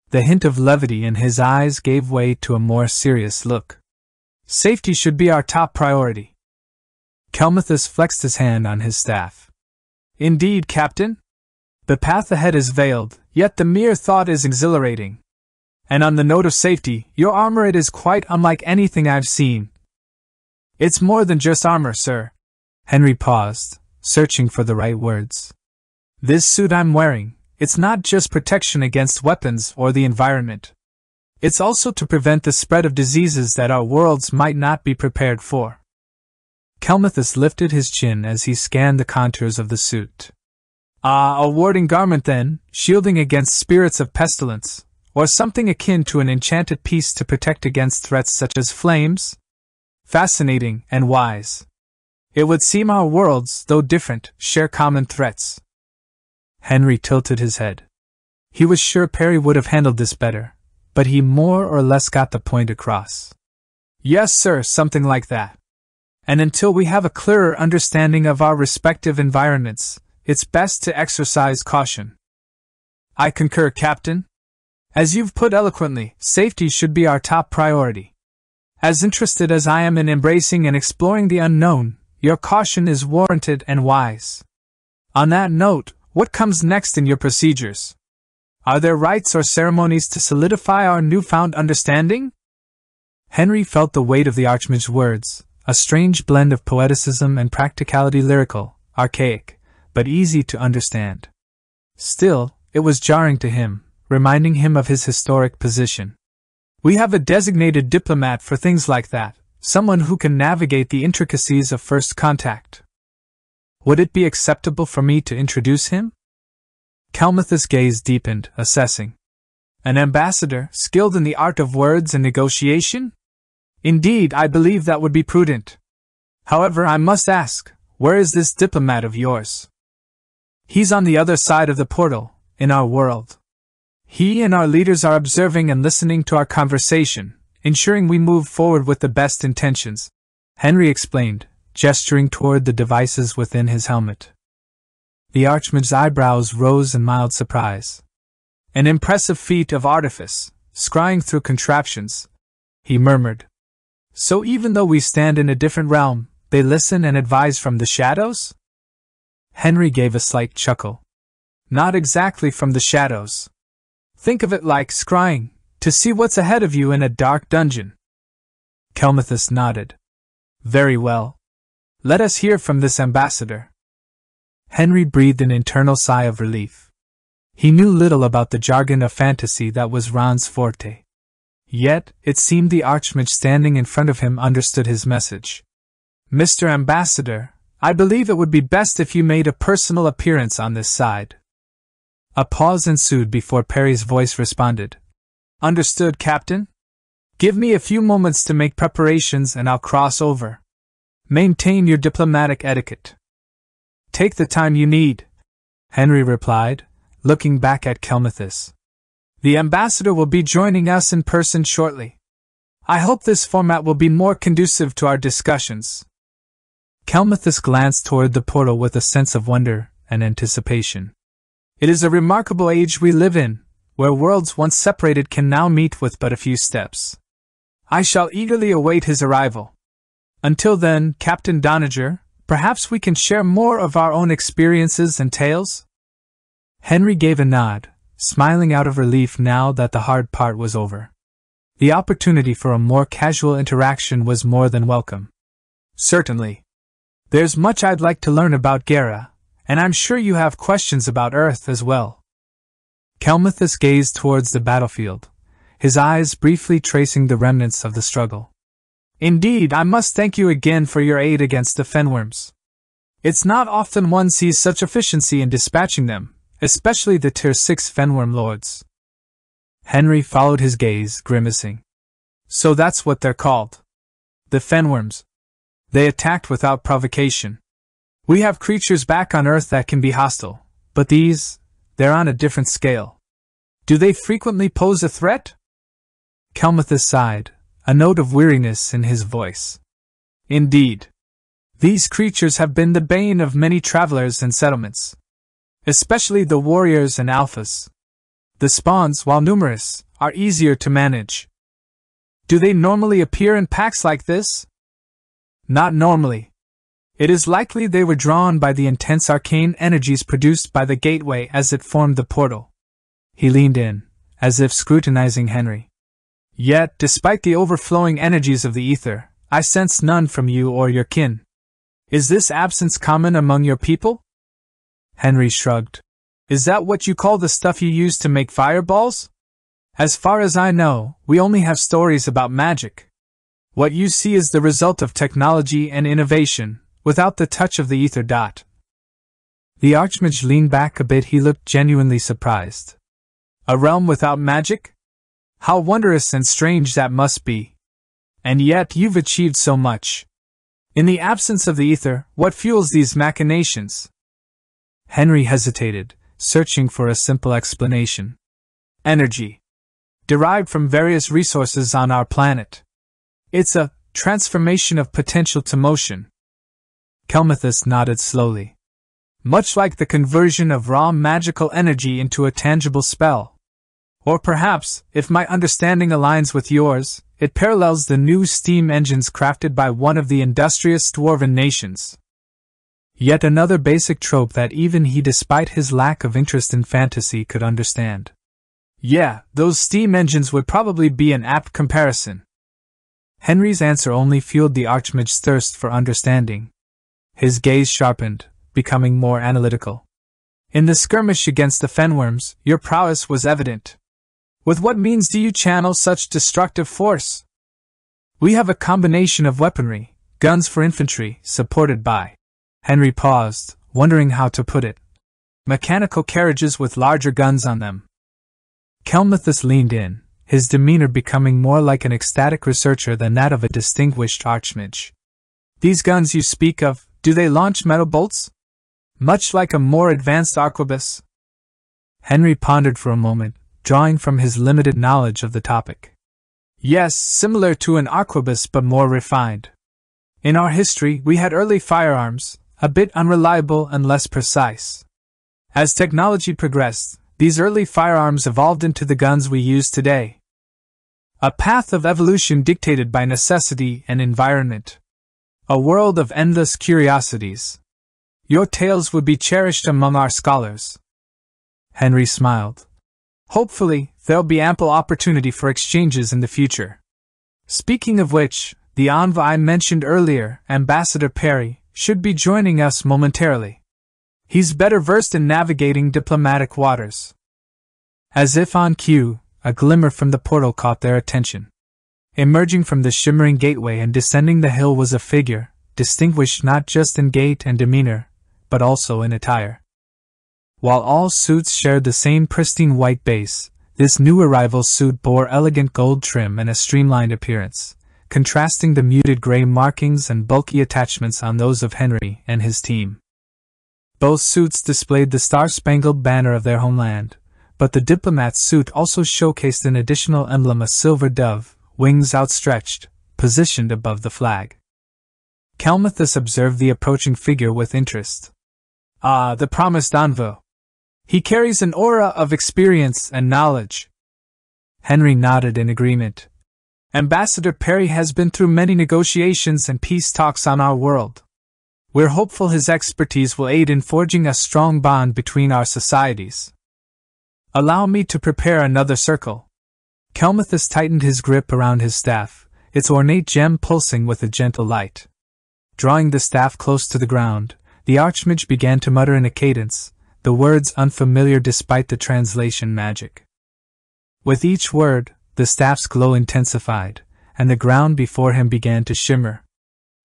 The hint of levity in his eyes gave way to a more serious look. Safety should be our top priority. Kelmuthus flexed his hand on his staff. Indeed, Captain. The path ahead is veiled, yet the mere thought is exhilarating. And on the note of safety, your armor it is quite unlike anything I've seen. It's more than just armor, sir. Henry paused, searching for the right words. This suit I'm wearing, it's not just protection against weapons or the environment. It's also to prevent the spread of diseases that our worlds might not be prepared for. Kelmuthus lifted his chin as he scanned the contours of the suit. Ah, a warding garment then, shielding against spirits of pestilence, or something akin to an enchanted piece to protect against threats such as flames? Fascinating and wise. It would seem our worlds, though different, share common threats. Henry tilted his head. He was sure Perry would have handled this better, but he more or less got the point across. Yes, sir, something like that. And until we have a clearer understanding of our respective environments, it's best to exercise caution. I concur, Captain. As you've put eloquently, safety should be our top priority. As interested as I am in embracing and exploring the unknown, your caution is warranted and wise. On that note, what comes next in your procedures? Are there rites or ceremonies to solidify our newfound understanding? Henry felt the weight of the Archmage's words, a strange blend of poeticism and practicality lyrical, archaic, but easy to understand. Still, it was jarring to him, reminding him of his historic position. We have a designated diplomat for things like that, someone who can navigate the intricacies of first contact. Would it be acceptable for me to introduce him? Kelmuthus' gaze deepened, assessing. An ambassador, skilled in the art of words and negotiation? Indeed, I believe that would be prudent. However, I must ask, where is this diplomat of yours? He's on the other side of the portal, in our world. He and our leaders are observing and listening to our conversation, ensuring we move forward with the best intentions, Henry explained, gesturing toward the devices within his helmet. The Archmage's eyebrows rose in mild surprise. An impressive feat of artifice, scrying through contraptions, he murmured. So even though we stand in a different realm, they listen and advise from the shadows? Henry gave a slight chuckle. Not exactly from the shadows. Think of it like scrying, to see what's ahead of you in a dark dungeon. Kelmuthus nodded. Very well. Let us hear from this ambassador. Henry breathed an internal sigh of relief. He knew little about the jargon of fantasy that was Ron's forte. Yet, it seemed the Archmage standing in front of him understood his message. Mr. Ambassador, I believe it would be best if you made a personal appearance on this side. A pause ensued before Perry's voice responded, Understood, Captain? Give me a few moments to make preparations and I'll cross over. Maintain your diplomatic etiquette. Take the time you need, Henry replied, looking back at Kelmuthus. The ambassador will be joining us in person shortly. I hope this format will be more conducive to our discussions. Kelmuthus glanced toward the portal with a sense of wonder and anticipation. It is a remarkable age we live in, where worlds once separated can now meet with but a few steps. I shall eagerly await his arrival. Until then, Captain Doniger, perhaps we can share more of our own experiences and tales? Henry gave a nod, smiling out of relief now that the hard part was over. The opportunity for a more casual interaction was more than welcome. Certainly. There's much I'd like to learn about Gera, and I'm sure you have questions about Earth as well. Kelmuthus gazed towards the battlefield, his eyes briefly tracing the remnants of the struggle. Indeed, I must thank you again for your aid against the fenworms. It's not often one sees such efficiency in dispatching them, especially the Tier 6 fenworm lords. Henry followed his gaze, grimacing. So that's what they're called. The fenworms. They attacked without provocation. We have creatures back on Earth that can be hostile, but these, they're on a different scale. Do they frequently pose a threat? Kelmuthus sighed, a note of weariness in his voice. Indeed. These creatures have been the bane of many travelers and settlements. Especially the warriors and alphas. The spawns, while numerous, are easier to manage. Do they normally appear in packs like this? Not normally. It is likely they were drawn by the intense arcane energies produced by the gateway as it formed the portal. He leaned in, as if scrutinizing Henry. Yet, despite the overflowing energies of the ether, I sense none from you or your kin. Is this absence common among your people? Henry shrugged. Is that what you call the stuff you use to make fireballs? As far as I know, we only have stories about magic. What you see is the result of technology and innovation, without the touch of the ether dot. The Archmage leaned back a bit, he looked genuinely surprised. A realm without magic? How wondrous and strange that must be. And yet you've achieved so much. In the absence of the ether, what fuels these machinations? Henry hesitated, searching for a simple explanation. Energy. Derived from various resources on our planet. It's a transformation of potential to motion. Kelmuthus nodded slowly. Much like the conversion of raw magical energy into a tangible spell. Or perhaps, if my understanding aligns with yours, it parallels the new steam engines crafted by one of the industrious dwarven nations. Yet another basic trope that even he, despite his lack of interest in fantasy, could understand. Yeah, those steam engines would probably be an apt comparison. Henry's answer only fueled the Archmage's thirst for understanding. His gaze sharpened, becoming more analytical. In the skirmish against the Fenworms, your prowess was evident. With what means do you channel such destructive force? We have a combination of weaponry, guns for infantry, supported by. Henry paused, wondering how to put it. Mechanical carriages with larger guns on them. Kelmuthus leaned in, his demeanor becoming more like an ecstatic researcher than that of a distinguished archmage. These guns you speak of, do they launch metal bolts? Much like a more advanced arquebus? Henry pondered for a moment, drawing from his limited knowledge of the topic. Yes, similar to an arquebus but more refined. In our history, we had early firearms, a bit unreliable and less precise. As technology progressed, these early firearms evolved into the guns we use today. A path of evolution dictated by necessity and environment. A world of endless curiosities. Your tales would be cherished among our scholars. Henry smiled. Hopefully, there'll be ample opportunity for exchanges in the future. Speaking of which, the envoy I mentioned earlier, Ambassador Perry, should be joining us momentarily. He's better versed in navigating diplomatic waters. As if on cue, a glimmer from the portal caught their attention. Emerging from the shimmering gateway and descending the hill was a figure, distinguished not just in gait and demeanor, but also in attire. While all suits shared the same pristine white base, this new arrival's suit bore elegant gold trim and a streamlined appearance, contrasting the muted gray markings and bulky attachments on those of Henry and his team. Both suits displayed the star spangled banner of their homeland, but the diplomat's suit also showcased an additional emblem a silver dove, wings outstretched, positioned above the flag. Kelmuthus observed the approaching figure with interest. Ah, the promised envoy. He carries an aura of experience and knowledge. Henry nodded in agreement. Ambassador Perry has been through many negotiations and peace talks on our world. We're hopeful his expertise will aid in forging a strong bond between our societies. Allow me to prepare another circle. Kelmuthus tightened his grip around his staff, its ornate gem pulsing with a gentle light. Drawing the staff close to the ground, the Archmage began to mutter in a cadence, the words unfamiliar despite the translation magic. With each word, the staff's glow intensified, and the ground before him began to shimmer.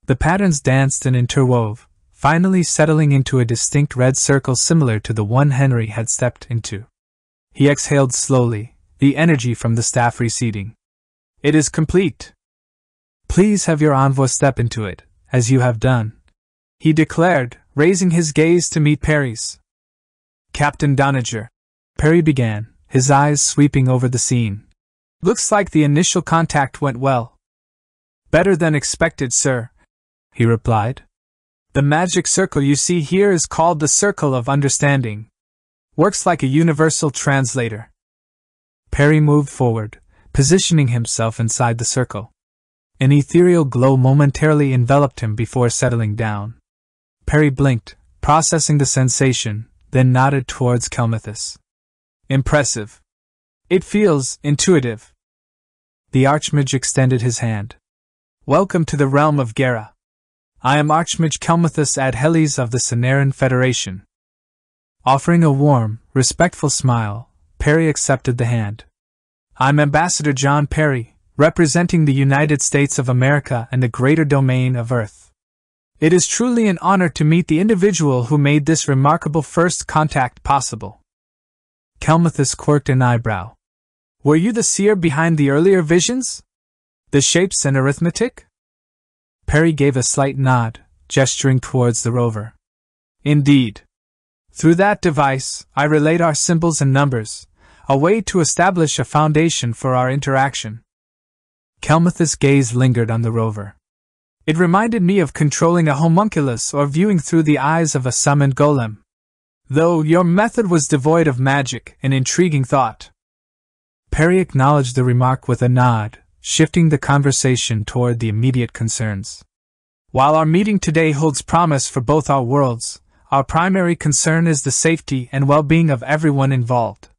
The patterns danced and interwove, finally settling into a distinct red circle similar to the one Henry had stepped into. He exhaled slowly, the energy from the staff receding. It is complete. Please have your envoy step into it, as you have done, he declared, raising his gaze to meet Perry's. Captain Doniger, Perry began, his eyes sweeping over the scene. Looks like the initial contact went well. Better than expected, sir, he replied. The magic circle you see here is called the Circle of Understanding. Works like a universal translator. Perry moved forward, positioning himself inside the circle. An ethereal glow momentarily enveloped him before settling down. Perry blinked, processing the sensation, then nodded towards Kelmuthus. Impressive. It feels intuitive. The Archmage extended his hand. Welcome to the realm of Gera. I am Archmage Kelmuthus Adheles of the Sonaran Federation. Offering a warm, respectful smile, Perry accepted the hand. I'm Ambassador John Perry, representing the United States of America and the greater domain of Earth. It is truly an honor to meet the individual who made this remarkable first contact possible. Kelmuthus quirked an eyebrow. Were you the seer behind the earlier visions? The shapes and arithmetic? Perry gave a slight nod, gesturing towards the rover. Indeed. Through that device, I relate our symbols and numbers, a way to establish a foundation for our interaction. Kelmuthus' gaze lingered on the rover. It reminded me of controlling a homunculus or viewing through the eyes of a summoned golem. Though your method was devoid of magic, an intriguing thought. Perry acknowledged the remark with a nod, shifting the conversation toward the immediate concerns. While our meeting today holds promise for both our worlds, our primary concern is the safety and well being of everyone involved.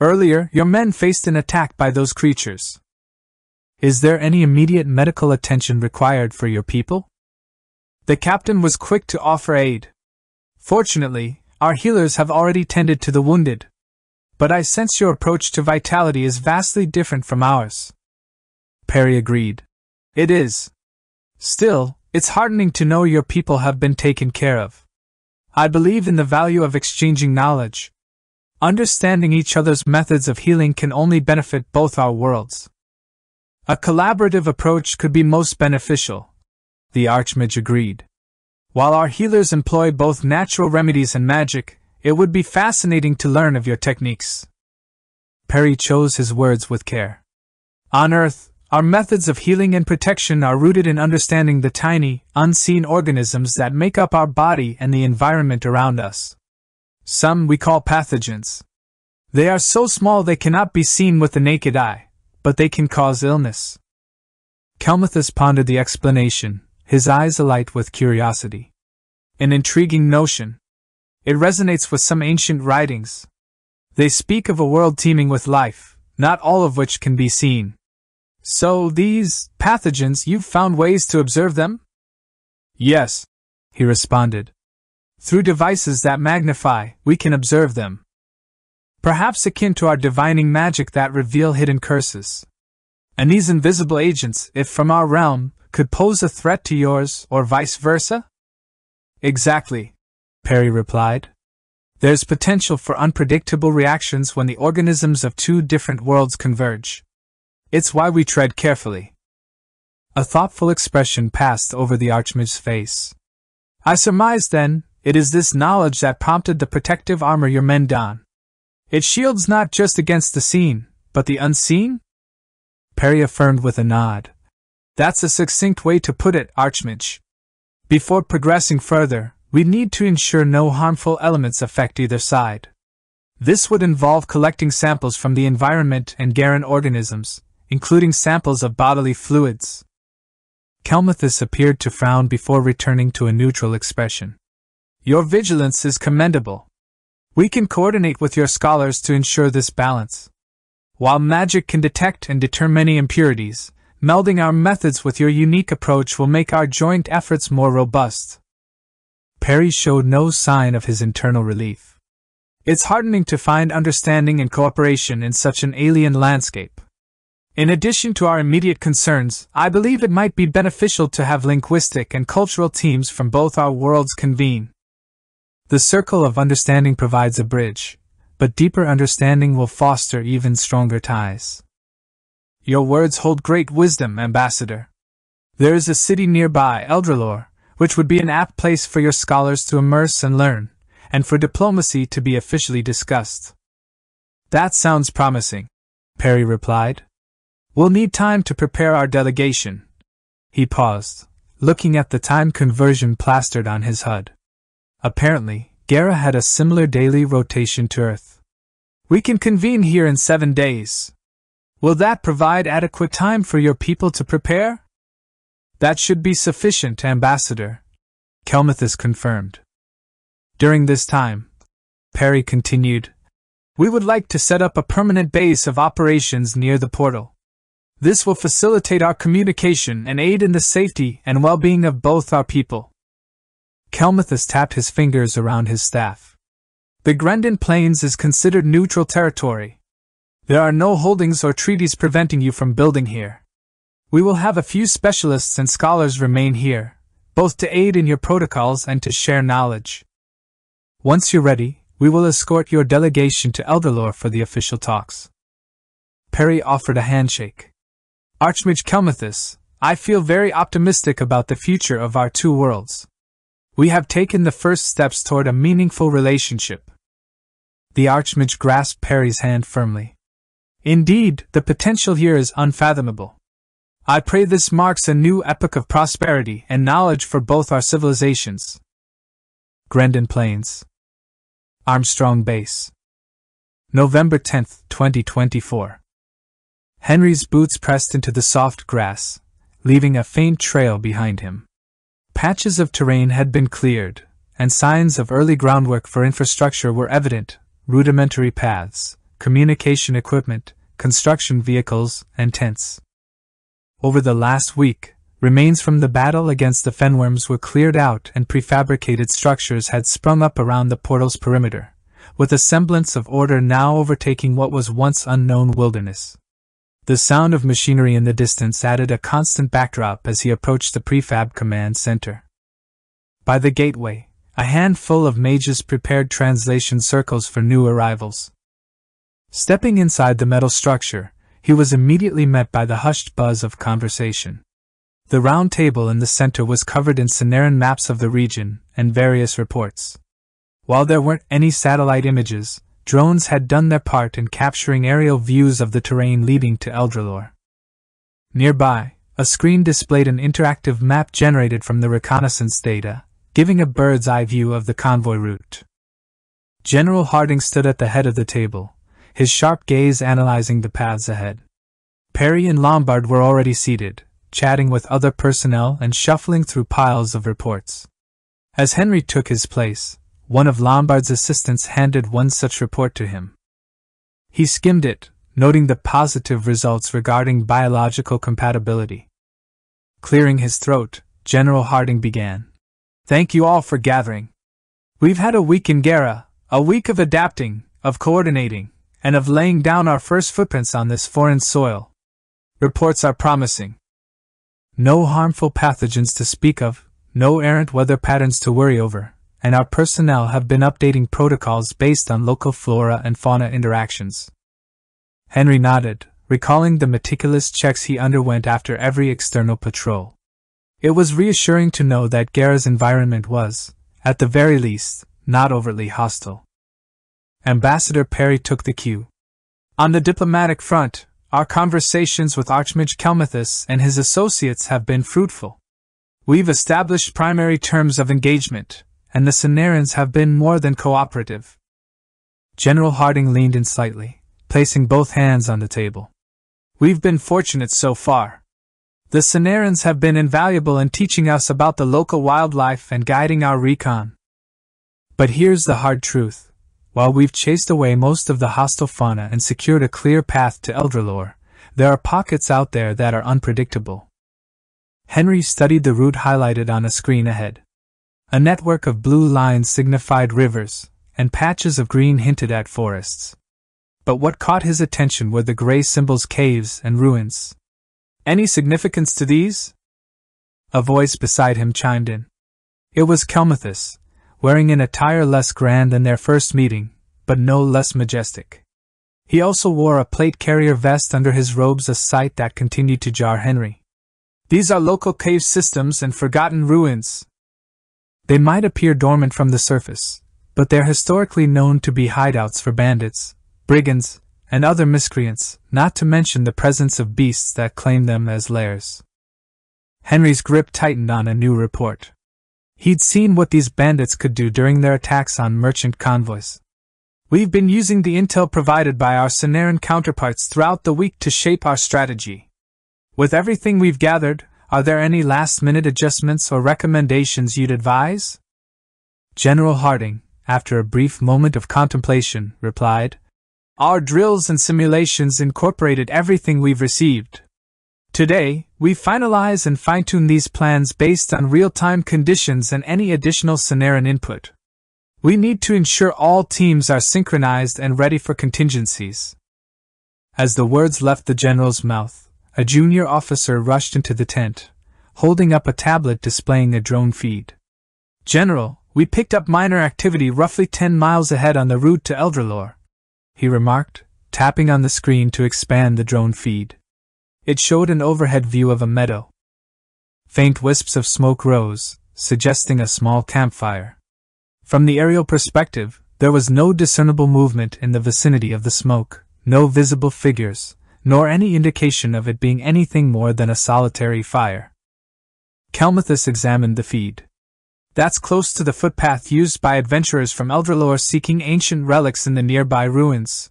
Earlier, your men faced an attack by those creatures. Is there any immediate medical attention required for your people? The captain was quick to offer aid. Fortunately, our healers have already tended to the wounded, but I sense your approach to vitality is vastly different from ours. Perry agreed. It is. Still, it's heartening to know your people have been taken care of. I believe in the value of exchanging knowledge. Understanding each other's methods of healing can only benefit both our worlds. A collaborative approach could be most beneficial. The Archmage agreed. While our healers employ both natural remedies and magic, it would be fascinating to learn of your techniques. Perry chose his words with care. On Earth, our methods of healing and protection are rooted in understanding the tiny, unseen organisms that make up our body and the environment around us. Some we call pathogens. They are so small they cannot be seen with the naked eye, but they can cause illness. Kelmuthus pondered the explanation, his eyes alight with curiosity. An intriguing notion, it resonates with some ancient writings. They speak of a world teeming with life, not all of which can be seen. So, these pathogens, you've found ways to observe them? Yes, he responded. Through devices that magnify, we can observe them. Perhaps akin to our divining magic that reveal hidden curses. And these invisible agents, if from our realm, could pose a threat to yours, or vice versa? Exactly, Perry replied. There's potential for unpredictable reactions when the organisms of two different worlds converge. It's why we tread carefully. A thoughtful expression passed over the Archmage's face. I surmise, then, it is this knowledge that prompted the protective armor your men don. It shields not just against the seen, but the unseen? Perry affirmed with a nod. That's a succinct way to put it, Archmage. Before progressing further, we need to ensure no harmful elements affect either side. This would involve collecting samples from the environment and Garen organisms, including samples of bodily fluids. Kelmuthus appeared to frown before returning to a neutral expression. Your vigilance is commendable. We can coordinate with your scholars to ensure this balance. While magic can detect and deter many impurities, melding our methods with your unique approach will make our joint efforts more robust. Perry showed no sign of his internal relief. It's heartening to find understanding and cooperation in such an alien landscape. In addition to our immediate concerns, I believe it might be beneficial to have linguistic and cultural teams from both our worlds convene. The circle of understanding provides a bridge, but deeper understanding will foster even stronger ties. Your words hold great wisdom, Ambassador. There is a city nearby, Eldralore, which would be an apt place for your scholars to immerse and learn and for diplomacy to be officially discussed. That sounds promising, Perry replied. We'll need time to prepare our delegation. He paused, looking at the time conversion plastered on his HUD. Apparently, Gera had a similar daily rotation to Earth. We can convene here in seven days. Will that provide adequate time for your people to prepare? That should be sufficient, Ambassador. Kelmuthus confirmed. During this time, Perry continued, we would like to set up a permanent base of operations near the portal. This will facilitate our communication and aid in the safety and well being of both our people. Kelmuthus tapped his fingers around his staff. The Grendon Plains is considered neutral territory. There are no holdings or treaties preventing you from building here. We will have a few specialists and scholars remain here, both to aid in your protocols and to share knowledge. Once you're ready, we will escort your delegation to Eldralore for the official talks. Perry offered a handshake. Archmage Kelmuthus, I feel very optimistic about the future of our two worlds. We have taken the first steps toward a meaningful relationship. The Archmage grasped Perry's hand firmly. Indeed, the potential here is unfathomable. I pray this marks a new epoch of prosperity and knowledge for both our civilizations. Grendon Plains Armstrong Base. November 10, 2024. Henry's boots pressed into the soft grass, leaving a faint trail behind him. Patches of terrain had been cleared, and signs of early groundwork for infrastructure were evident rudimentary paths, communication equipment, construction vehicles, and tents. Over the last week, Remains from the battle against the Fenworms were cleared out and prefabricated structures had sprung up around the portal's perimeter, with a semblance of order now overtaking what was once unknown wilderness. The sound of machinery in the distance added a constant backdrop as he approached the prefab command center. By the gateway, a handful of mages prepared translation circles for new arrivals. Stepping inside the metal structure, he was immediately met by the hushed buzz of conversation. The round table in the center was covered in Sonaran maps of the region and various reports. While there weren't any satellite images, drones had done their part in capturing aerial views of the terrain leading to Eldralore. Nearby, a screen displayed an interactive map generated from the reconnaissance data, giving a bird's eye view of the convoy route. General Harding stood at the head of the table, his sharp gaze analyzing the paths ahead. Perry and Lombard were already seated, chatting with other personnel and shuffling through piles of reports. As Henry took his place, one of Lombard's assistants handed one such report to him. He skimmed it, noting the positive results regarding biological compatibility. Clearing his throat, General Harding began. Thank you all for gathering. We've had a week in Gera, a week of adapting, of coordinating, and of laying down our first footprints on this foreign soil. Reports are promising. No harmful pathogens to speak of, no errant weather patterns to worry over, and our personnel have been updating protocols based on local flora and fauna interactions. Henry nodded, recalling the meticulous checks he underwent after every external patrol. It was reassuring to know that Gera's environment was, at the very least, not overtly hostile. Ambassador Perry took the cue. On the diplomatic front, our conversations with Archmage Kelmuthus and his associates have been fruitful. We've established primary terms of engagement, and the Cenarians have been more than cooperative. General Harding leaned in slightly, placing both hands on the table. We've been fortunate so far. The Cenarians have been invaluable in teaching us about the local wildlife and guiding our recon. But here's the hard truth. While we've chased away most of the hostile fauna and secured a clear path to Eldralore, there are pockets out there that are unpredictable. Henry studied the route highlighted on a screen ahead. A network of blue lines signified rivers, and patches of green hinted at forests. But what caught his attention were the gray symbols caves and ruins. Any significance to these? A voice beside him chimed in. It was Kelmuthus, wearing an attire less grand than their first meeting, but no less majestic. He also wore a plate carrier vest under his robes, a sight that continued to jar Henry. These are local cave systems and forgotten ruins. They might appear dormant from the surface, but they're historically known to be hideouts for bandits, brigands, and other miscreants, not to mention the presence of beasts that claim them as lairs. Henry's grip tightened on a new report. He'd seen what these bandits could do during their attacks on merchant convoys. We've been using the intel provided by our Cenarian counterparts throughout the week to shape our strategy. With everything we've gathered, are there any last minute adjustments or recommendations you'd advise? General Harding, after a brief moment of contemplation, replied Our drills and simulations incorporated everything we've received. Today, we finalize and fine tune these plans based on real time conditions and any additional Cenarian input. We need to ensure all teams are synchronized and ready for contingencies. As the words left the general's mouth, a junior officer rushed into the tent, holding up a tablet displaying a drone feed. General, we picked up minor activity roughly 10 miles ahead on the route to Eldralore, he remarked, tapping on the screen to expand the drone feed. It showed an overhead view of a meadow. Faint wisps of smoke rose, suggesting a small campfire. From the aerial perspective, there was no discernible movement in the vicinity of the smoke, no visible figures, nor any indication of it being anything more than a solitary fire. Kelmuthus examined the feed. That's close to the footpath used by adventurers from Eldralore seeking ancient relics in the nearby ruins.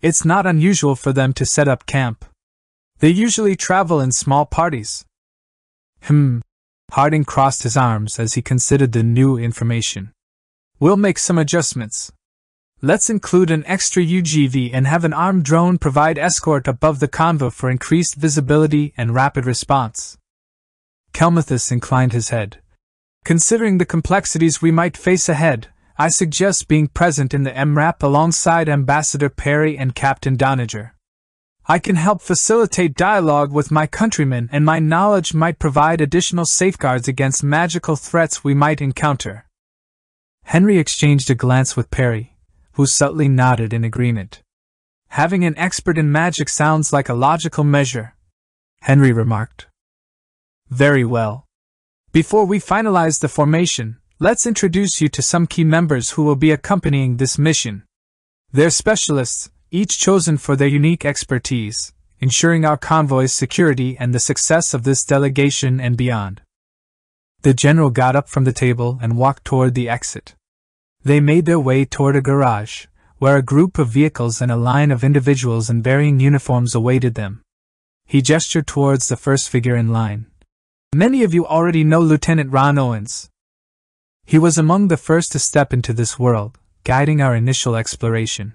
It's not unusual for them to set up camp. They usually travel in small parties. Hmm. Harding crossed his arms as he considered the new information. We'll make some adjustments. Let's include an extra UGV and have an armed drone provide escort above the convoy for increased visibility and rapid response. Kelmuthus inclined his head. Considering the complexities we might face ahead, I suggest being present in the MRAP alongside Ambassador Perry and Captain Doniger. I can help facilitate dialogue with my countrymen, and my knowledge might provide additional safeguards against magical threats we might encounter. Henry exchanged a glance with Perry, who subtly nodded in agreement. Having an expert in magic sounds like a logical measure, Henry remarked. Very well. Before we finalize the formation, let's introduce you to some key members who will be accompanying this mission. They're specialists, each chosen for their unique expertise, ensuring our convoy's security and the success of this delegation and beyond. The general got up from the table and walked toward the exit. They made their way toward a garage, where a group of vehicles and a line of individuals in varying uniforms awaited them. He gestured towards the first figure in line. Many of you already know Lieutenant Ron Owens. He was among the first to step into this world, guiding our initial exploration.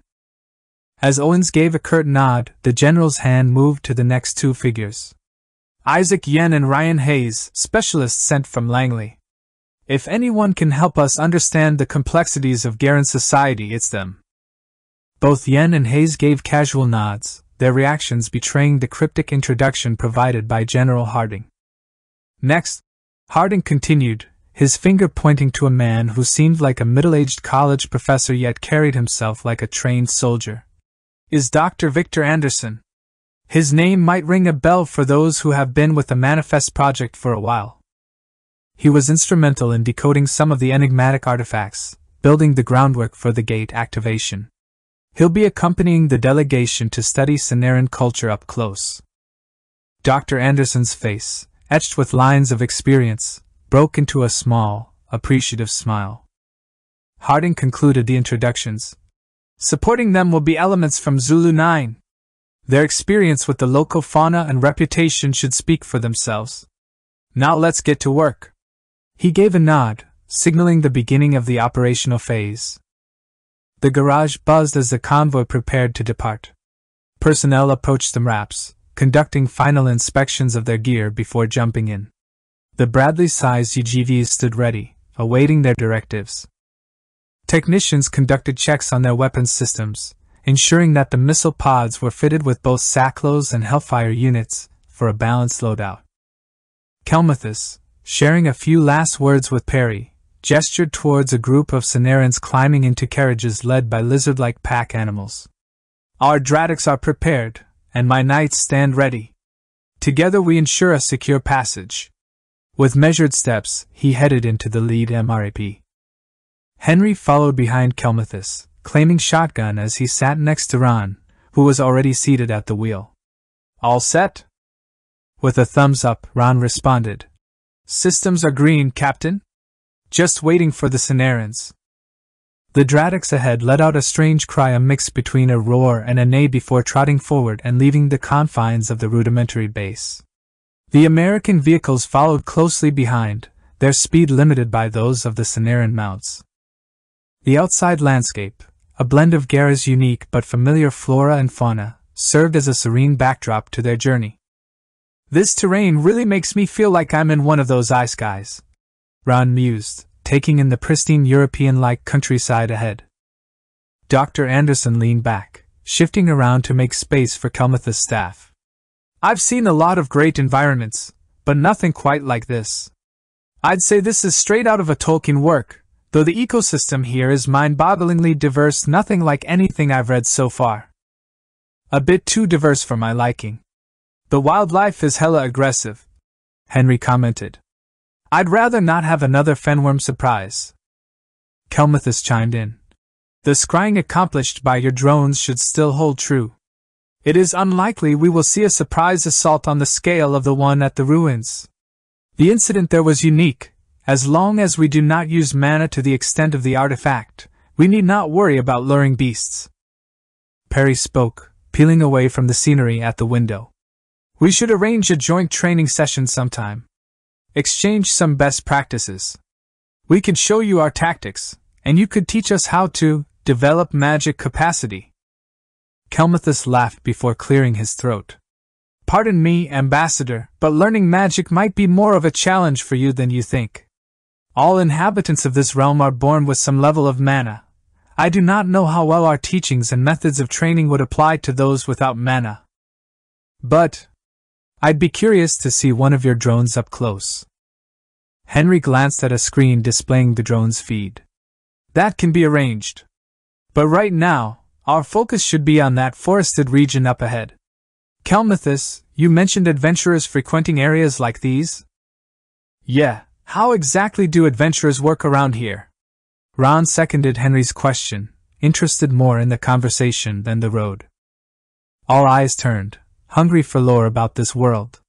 As Owens gave a curt nod, the general's hand moved to the next two figures. Isaac Yen and Ryan Hayes, specialists sent from Langley. If anyone can help us understand the complexities of Garen society, it's them. Both Yen and Hayes gave casual nods, their reactions betraying the cryptic introduction provided by General Harding. Next, Harding continued, his finger pointing to a man who seemed like a middle aged college professor yet carried himself like a trained soldier. Is Dr. Victor Anderson. His name might ring a bell for those who have been with the Manifest Project for a while. He was instrumental in decoding some of the enigmatic artifacts, building the groundwork for the gate activation. He'll be accompanying the delegation to study Sonaran culture up close. Dr. Anderson's face, etched with lines of experience, broke into a small, appreciative smile. Harding concluded the introductions. Supporting them will be elements from Zulu 9. Their experience with the local fauna and reputation should speak for themselves. Now let's get to work. He gave a nod, signaling the beginning of the operational phase. The garage buzzed as the convoy prepared to depart. Personnel approached the MRAPs, conducting final inspections of their gear before jumping in. The Bradley sized UGVs stood ready, awaiting their directives. Technicians conducted checks on their weapons systems, ensuring that the missile pods were fitted with both SACLOS and Hellfire units for a balanced loadout. Kelmuthus, sharing a few last words with Perry, gestured towards a group of Sonarans climbing into carriages led by lizard like pack animals. Our Dradix are prepared, and my knights stand ready. Together we ensure a secure passage. With measured steps, he headed into the lead MRAP. Henry followed behind Kelmuthus, claiming shotgun as he sat next to Ron, who was already seated at the wheel. All set? With a thumbs up, Ron responded. Systems are green, Captain. Just waiting for the Sonarans. The Dradix ahead let out a strange cry, a mix between a roar and a neigh before trotting forward and leaving the confines of the rudimentary base. The American vehicles followed closely behind, their speed limited by those of the Sonaran mounts. The outside landscape, a blend of Gera's unique but familiar flora and fauna, served as a serene backdrop to their journey. This terrain really makes me feel like I'm in one of those isekais. Ron mused, taking in the pristine European like countryside ahead. Dr. Anderson leaned back, shifting around to make space for Kelmuth's staff. I've seen a lot of great environments, but nothing quite like this. I'd say this is straight out of a Tolkien work, though the ecosystem here is mind bogglingly diverse, nothing like anything I've read so far. A bit too diverse for my liking. The wildlife is hella aggressive, Henry commented. I'd rather not have another Fenworm surprise. Kelmuthus chimed in. The scrying accomplished by your drones should still hold true. It is unlikely we will see a surprise assault on the scale of the one at the ruins. The incident there was unique. As long as we do not use mana to the extent of the artifact, we need not worry about luring beasts. Perry spoke, peeling away from the scenery at the window. We should arrange a joint training session sometime exchange some best practices. We could show you our tactics, and you could teach us how to develop magic capacity. Kelmuthus laughed before clearing his throat. Pardon me, Ambassador, but learning magic might be more of a challenge for you than you think. All inhabitants of this realm are born with some level of mana. I do not know how well our teachings and methods of training would apply to those without mana. But, I'd be curious to see one of your drones up close. Henry glanced at a screen displaying the drone's feed. That can be arranged. But right now, our focus should be on that forested region up ahead. Kelmuthus, you mentioned adventurers frequenting areas like these? Yeah, how exactly do adventurers work around here? Ron seconded Henry's question, interested more in the conversation than the road. All eyes turned, hungry for lore about this world.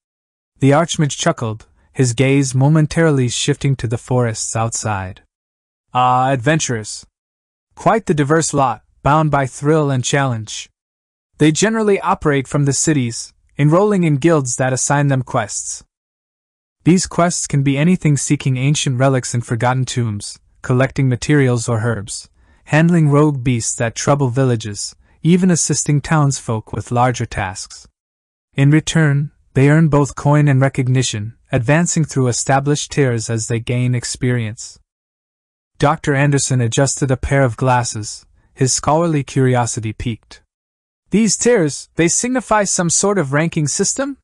The Archmage chuckled, his gaze momentarily shifting to the forests outside. Ah, adventurers! Quite the diverse lot, bound by thrill and challenge. They generally operate from the cities, enrolling in guilds that assign them quests. These quests can be anything seeking ancient relics in forgotten tombs, collecting materials or herbs, handling rogue beasts that trouble villages, even assisting townsfolk with larger tasks. In return, they earn both coin and recognition, advancing through established tiers as they gain experience. Dr. Anderson adjusted a pair of glasses, his scholarly curiosity piqued. These tiers, they signify some sort of ranking system?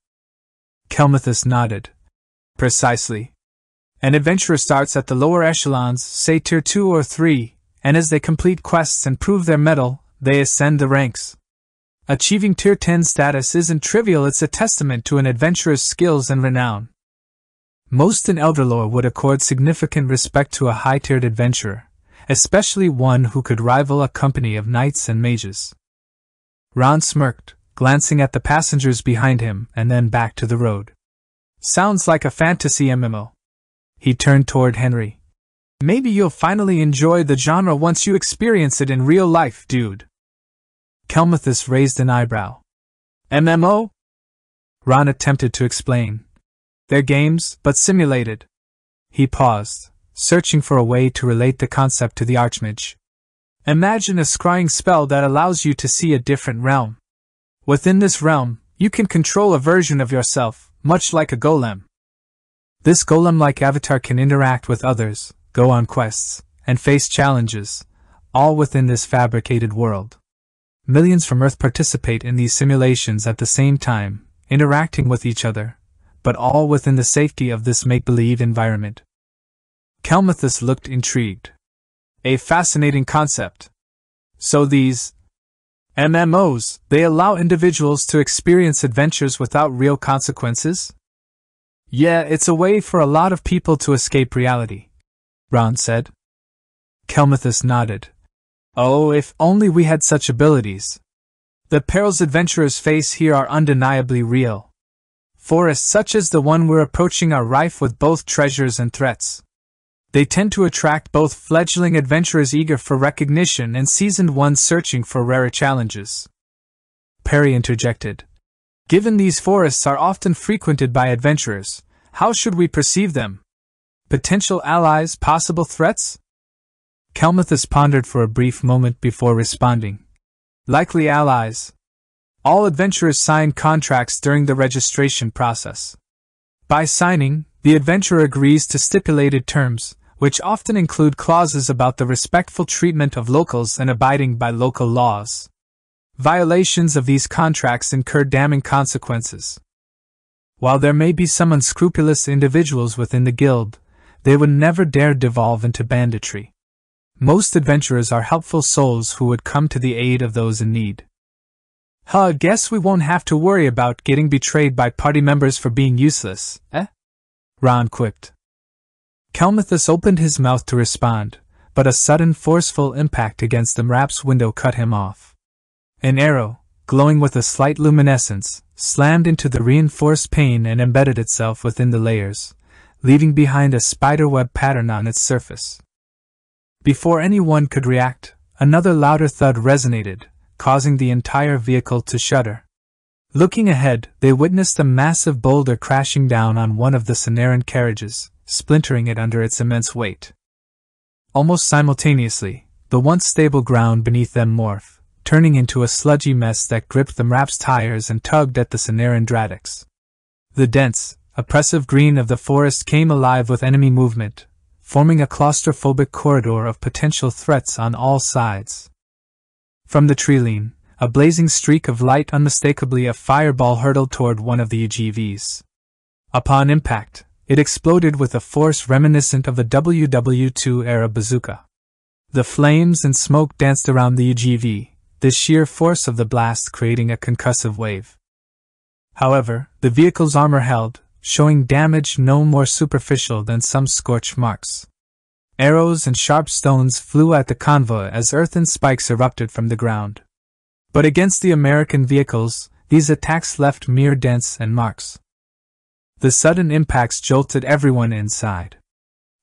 Kelmuthus nodded. Precisely. An adventurer starts at the lower echelons, say tier 2 or 3, and as they complete quests and prove their mettle, they ascend the ranks. Achieving Tier 10 status isn't trivial, it's a testament to an adventurer's skills and renown. Most in Eldralore would accord significant respect to a high tiered adventurer, especially one who could rival a company of knights and mages. Ron smirked, glancing at the passengers behind him and then back to the road. Sounds like a fantasy MMO. He turned toward Henry. Maybe you'll finally enjoy the genre once you experience it in real life, dude. Kelmuthus raised an eyebrow. MMO? Ron attempted to explain. They're games, but simulated. He paused, searching for a way to relate the concept to the Archmage. Imagine a scrying spell that allows you to see a different realm. Within this realm, you can control a version of yourself, much like a golem. This golem like avatar can interact with others, go on quests, and face challenges, all within this fabricated world. Millions from Earth participate in these simulations at the same time, interacting with each other, but all within the safety of this make believe environment. Kelmuthus looked intrigued. A fascinating concept. So these MMOs, they allow individuals to experience adventures without real consequences? Yeah, it's a way for a lot of people to escape reality, Ron said. Kelmuthus nodded. Oh, if only we had such abilities. The perils adventurers face here are undeniably real. Forests such as the one we're approaching are rife with both treasures and threats. They tend to attract both fledgling adventurers eager for recognition and seasoned ones searching for rarer challenges. Perry interjected. Given these forests are often frequented by adventurers, how should we perceive them? Potential allies, possible threats? Kelmuthus pondered for a brief moment before responding. Likely allies. All adventurers sign contracts during the registration process. By signing, the adventurer agrees to stipulated terms, which often include clauses about the respectful treatment of locals and abiding by local laws. Violations of these contracts incur damning consequences. While there may be some unscrupulous individuals within the guild, they would never dare devolve into banditry. Most adventurers are helpful souls who would come to the aid of those in need. Huh, guess we won't have to worry about getting betrayed by party members for being useless, eh? Ron quipped. Kelmuthus opened his mouth to respond, but a sudden forceful impact against the MRAP's window cut him off. An arrow, glowing with a slight luminescence, slammed into the reinforced pane and embedded itself within the layers, leaving behind a spiderweb pattern on its surface. Before anyone could react, another louder thud resonated, causing the entire vehicle to shudder. Looking ahead, they witnessed a massive boulder crashing down on one of the Sonaran carriages, splintering it under its immense weight. Almost simultaneously, the once stable ground beneath them morphed, turning into a sludgy mess that gripped the MRAP's tires and tugged at the Sonaran Dradix. The dense, oppressive green of the forest came alive with enemy movement, forming a claustrophobic corridor of potential threats on all sides. From the treeline, a blazing streak of light unmistakably a fireball hurtled toward one of the UGVs. Upon impact, it exploded with a force reminiscent of a WW2 era bazooka. The flames and smoke danced around the UGV, the sheer force of the blast creating a concussive wave. However, the vehicle's armor held, showing damage no more superficial than some scorch marks. Arrows and sharp stones flew at the convoy as earthen spikes erupted from the ground. But against the American vehicles, these attacks left mere dents and marks. The sudden impacts jolted everyone inside.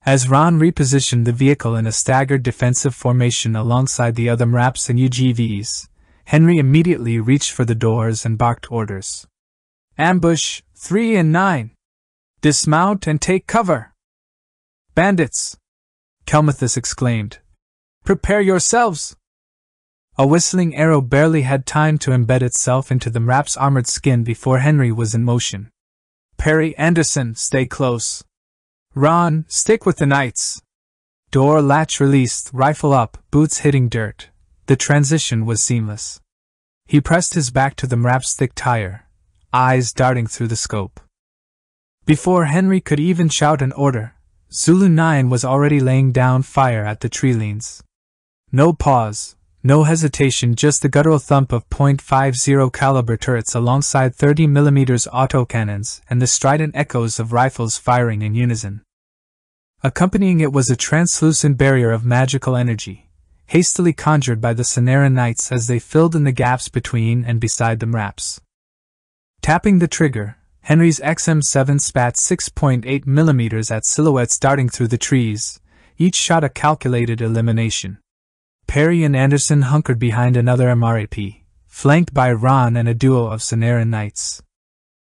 As Ron repositioned the vehicle in a staggered defensive formation alongside the other MRAPs and UGVs, Henry immediately reached for the doors and barked orders. Ambush, 3 and 9. Dismount and take cover. Bandits! Kelmuthus exclaimed. Prepare yourselves! A whistling arrow barely had time to embed itself into the MRAP's armored skin before Henry was in motion. Perry Anderson, stay close. Ron, stick with the knights. Door latch released, rifle up, boots hitting dirt. The transition was seamless. He pressed his back to the MRAP's thick tire, eyes darting through the scope. Before Henry could even shout an order, Zulu 9 was already laying down fire at the tree leans. No pause, no hesitation, just the guttural thump of .50 caliber turrets alongside 30mm autocannons and the strident echoes of rifles firing in unison. Accompanying it was a translucent barrier of magical energy, hastily conjured by the Sonaran Knights as they filled in the gaps between and beside the MRAPs. Tapping the trigger, Henry's XM7 spat 6.8 mm at silhouettes darting through the trees, each shot a calculated elimination. Perry and Anderson hunkered behind another MRAP, flanked by Ron and a duo of Sonaran Knights.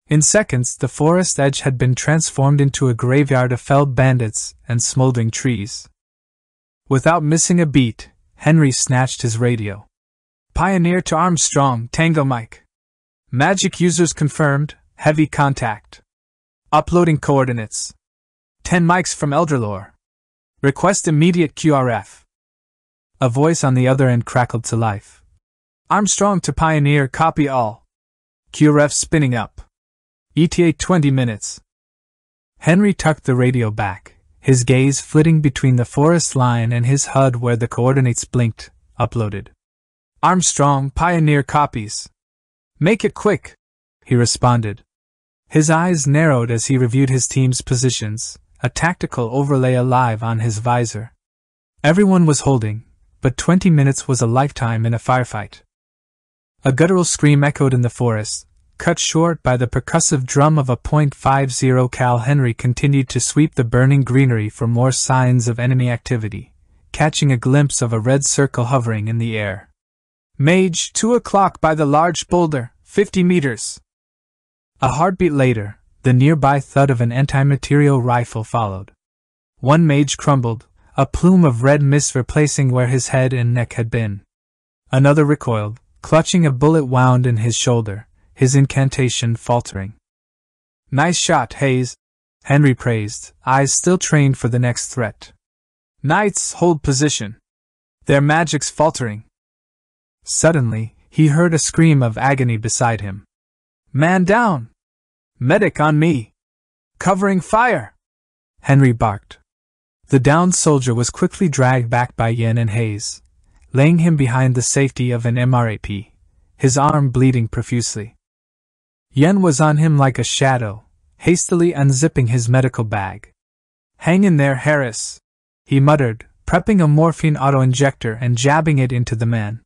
In seconds, the forest edge had been transformed into a graveyard of felled bandits and smoldering trees. Without missing a beat, Henry snatched his radio. Pioneer to Armstrong, Tango Mike. Magic users confirmed, heavy contact. Uploading coordinates. 10 mics from Eldralore. Request immediate QRF. A voice on the other end crackled to life. Armstrong to Pioneer, copy all. QRF spinning up. ETA 20 minutes. Henry tucked the radio back, his gaze flitting between the forest line and his HUD where the coordinates blinked, uploaded. Armstrong, Pioneer copies. Make it quick, he responded. His eyes narrowed as he reviewed his team's positions, a tactical overlay alive on his visor. Everyone was holding, but 20 minutes was a lifetime in a firefight. A guttural scream echoed in the forest, cut short by the percussive drum of a .50 cal Henry continued to sweep the burning greenery for more signs of enemy activity, catching a glimpse of a red circle hovering in the air. Mage, two o'clock by the large boulder, fifty meters. A heartbeat later, the nearby thud of an anti-materiel rifle followed. One mage crumbled, a plume of red mist replacing where his head and neck had been. Another recoiled, clutching a bullet wound in his shoulder, his incantation faltering. Nice shot, Hayes, Henry praised, eyes still trained for the next threat. Knights, hold position. Their magic's faltering. Suddenly, he heard a scream of agony beside him. Man down! Medic on me! Covering fire! Henry barked. The downed soldier was quickly dragged back by Yen and Hayes, laying him behind the safety of an MRAP, his arm bleeding profusely. Yen was on him like a shadow, hastily unzipping his medical bag. Hang in there, Harris, he muttered, prepping a morphine auto-injector and jabbing it into the man.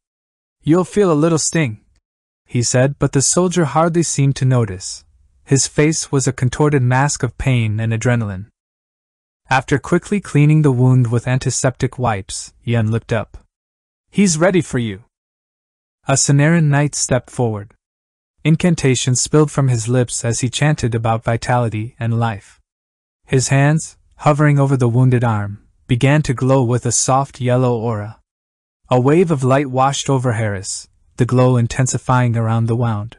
You'll feel a little sting, he said, but the soldier hardly seemed to notice. His face was a contorted mask of pain and adrenaline. After quickly cleaning the wound with antiseptic wipes, Yen looked up. He's ready for you. A Sonaran knight stepped forward. Incantations spilled from his lips as he chanted about vitality and life. His hands, hovering over the wounded arm, began to glow with a soft yellow aura. A wave of light washed over Harris, the glow intensifying around the wound.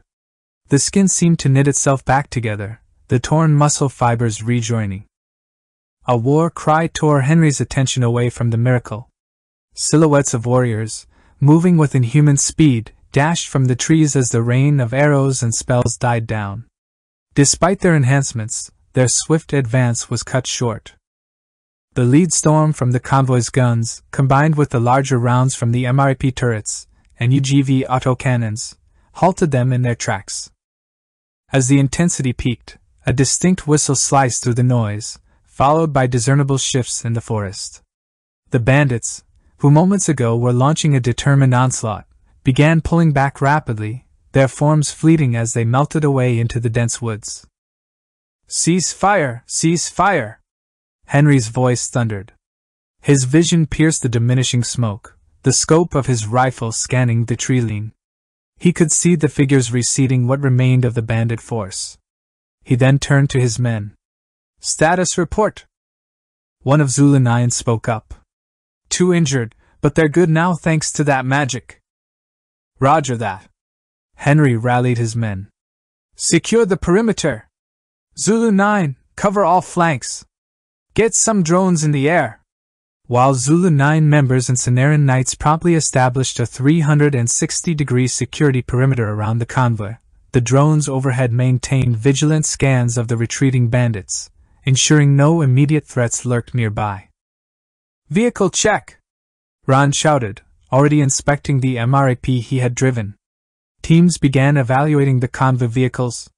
The skin seemed to knit itself back together, the torn muscle fibers rejoining. A war cry tore Henry's attention away from the miracle. Silhouettes of warriors, moving with inhuman speed, dashed from the trees as the rain of arrows and spells died down. Despite their enhancements, their swift advance was cut short. The lead storm from the convoy's guns, combined with the larger rounds from the MRAP turrets and UGV autocannons, halted them in their tracks. As the intensity peaked, a distinct whistle sliced through the noise, followed by discernible shifts in the forest. The bandits, who moments ago were launching a determined onslaught, began pulling back rapidly, their forms fleeting as they melted away into the dense woods. Cease fire! Cease fire! Henry's voice thundered. His vision pierced the diminishing smoke, the scope of his rifle scanning the tree line. He could see the figures receding what remained of the bandit force. He then turned to his men. Status report! One of Zulu 9 spoke up. Two injured, but they're good now thanks to that magic. Roger that. Henry rallied his men. Secure the perimeter. Zulu 9, cover all flanks. Get some drones in the air. While Zulu 9 members and Sonaran Knights promptly established a 360 degree security perimeter around the convoy, the drones overhead maintained vigilant scans of the retreating bandits, ensuring no immediate threats lurked nearby. Vehicle check! Ron shouted, already inspecting the MRAP he had driven. Teams began evaluating the convoy vehicles.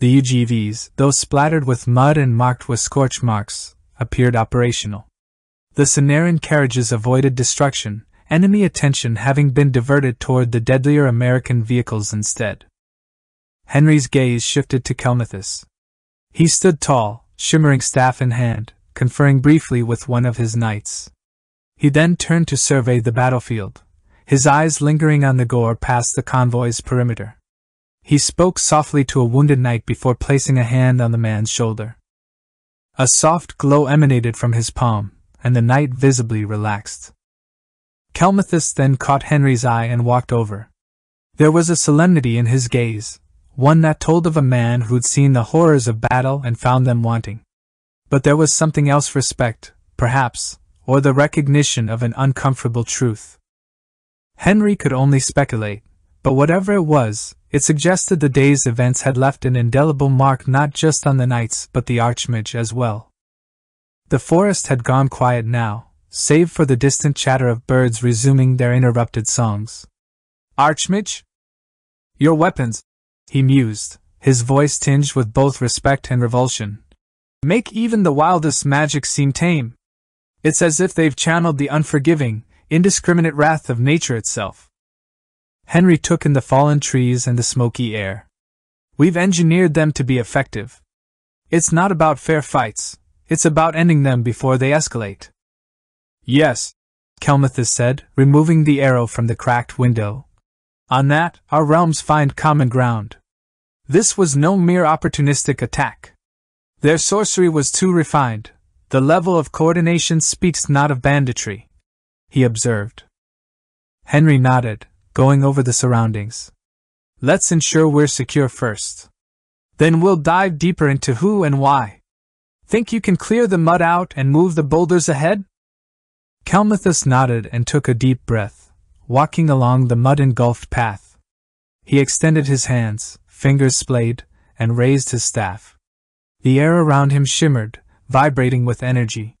The UGVs, though splattered with mud and marked with scorch marks, appeared operational. The Sonaran carriages avoided destruction, enemy attention having been diverted toward the deadlier American vehicles instead. Henry's gaze shifted to Kelmuthus. He stood tall, shimmering staff in hand, conferring briefly with one of his knights. He then turned to survey the battlefield, his eyes lingering on the gore past the convoy's perimeter. He spoke softly to a wounded knight before placing a hand on the man's shoulder. A soft glow emanated from his palm, and the knight visibly relaxed. Kelmuthus then caught Henry's eye and walked over. There was a solemnity in his gaze, one that told of a man who'd seen the horrors of battle and found them wanting. But there was something else respect, perhaps, or the recognition of an uncomfortable truth. Henry could only speculate, but whatever it was, it suggested the day's events had left an indelible mark not just on the knights but the Archmage as well. The forest had gone quiet now, save for the distant chatter of birds resuming their interrupted songs. Archmage? Your weapons, he mused, his voice tinged with both respect and revulsion, make even the wildest magic seem tame. It's as if they've channeled the unforgiving, indiscriminate wrath of nature itself. Henry took in the fallen trees and the smoky air. We've engineered them to be effective. It's not about fair fights, it's about ending them before they escalate. Yes, Kelmuthus said, removing the arrow from the cracked window. On that, our realms find common ground. This was no mere opportunistic attack. Their sorcery was too refined, the level of coordination speaks not of banditry, he observed. Henry nodded, going over the surroundings. Let's ensure we're secure first. Then we'll dive deeper into who and why. Think you can clear the mud out and move the boulders ahead? Kelmuthus nodded and took a deep breath, walking along the mud engulfed path. He extended his hands, fingers splayed, and raised his staff. The air around him shimmered, vibrating with energy.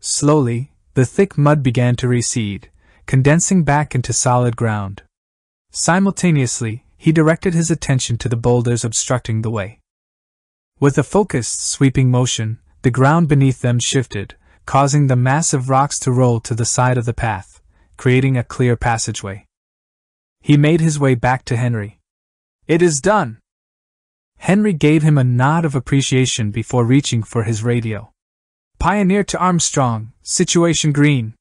Slowly, the thick mud began to recede, condensing back into solid ground. Simultaneously, he directed his attention to the boulders obstructing the way. With a focused, sweeping motion, the ground beneath them shifted, causing the massive rocks to roll to the side of the path, creating a clear passageway. He made his way back to Henry. It is done! Henry gave him a nod of appreciation before reaching for his radio. Pioneer to Armstrong, situation green.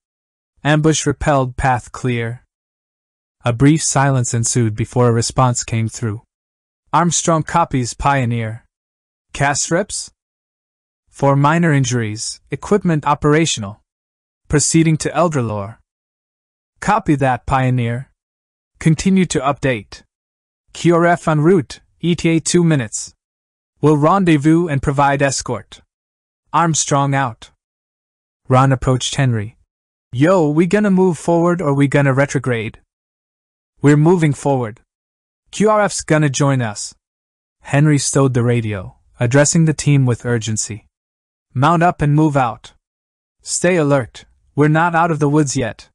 Ambush repelled, path clear. A brief silence ensued before a response came through. Armstrong copies Pioneer. CASREPs? For minor injuries, equipment operational. Proceeding to Eldralore. Copy that, Pioneer. Continue to update. QRF en route. ETA 2 minutes. Will rendezvous and provide escort. Armstrong out. Ron approached Henry. Yo, we gonna move forward or we gonna retrograde? We're moving forward. QRF's gonna join us. Henry stowed the radio, addressing the team with urgency. Mount up and move out. Stay alert, we're not out of the woods yet.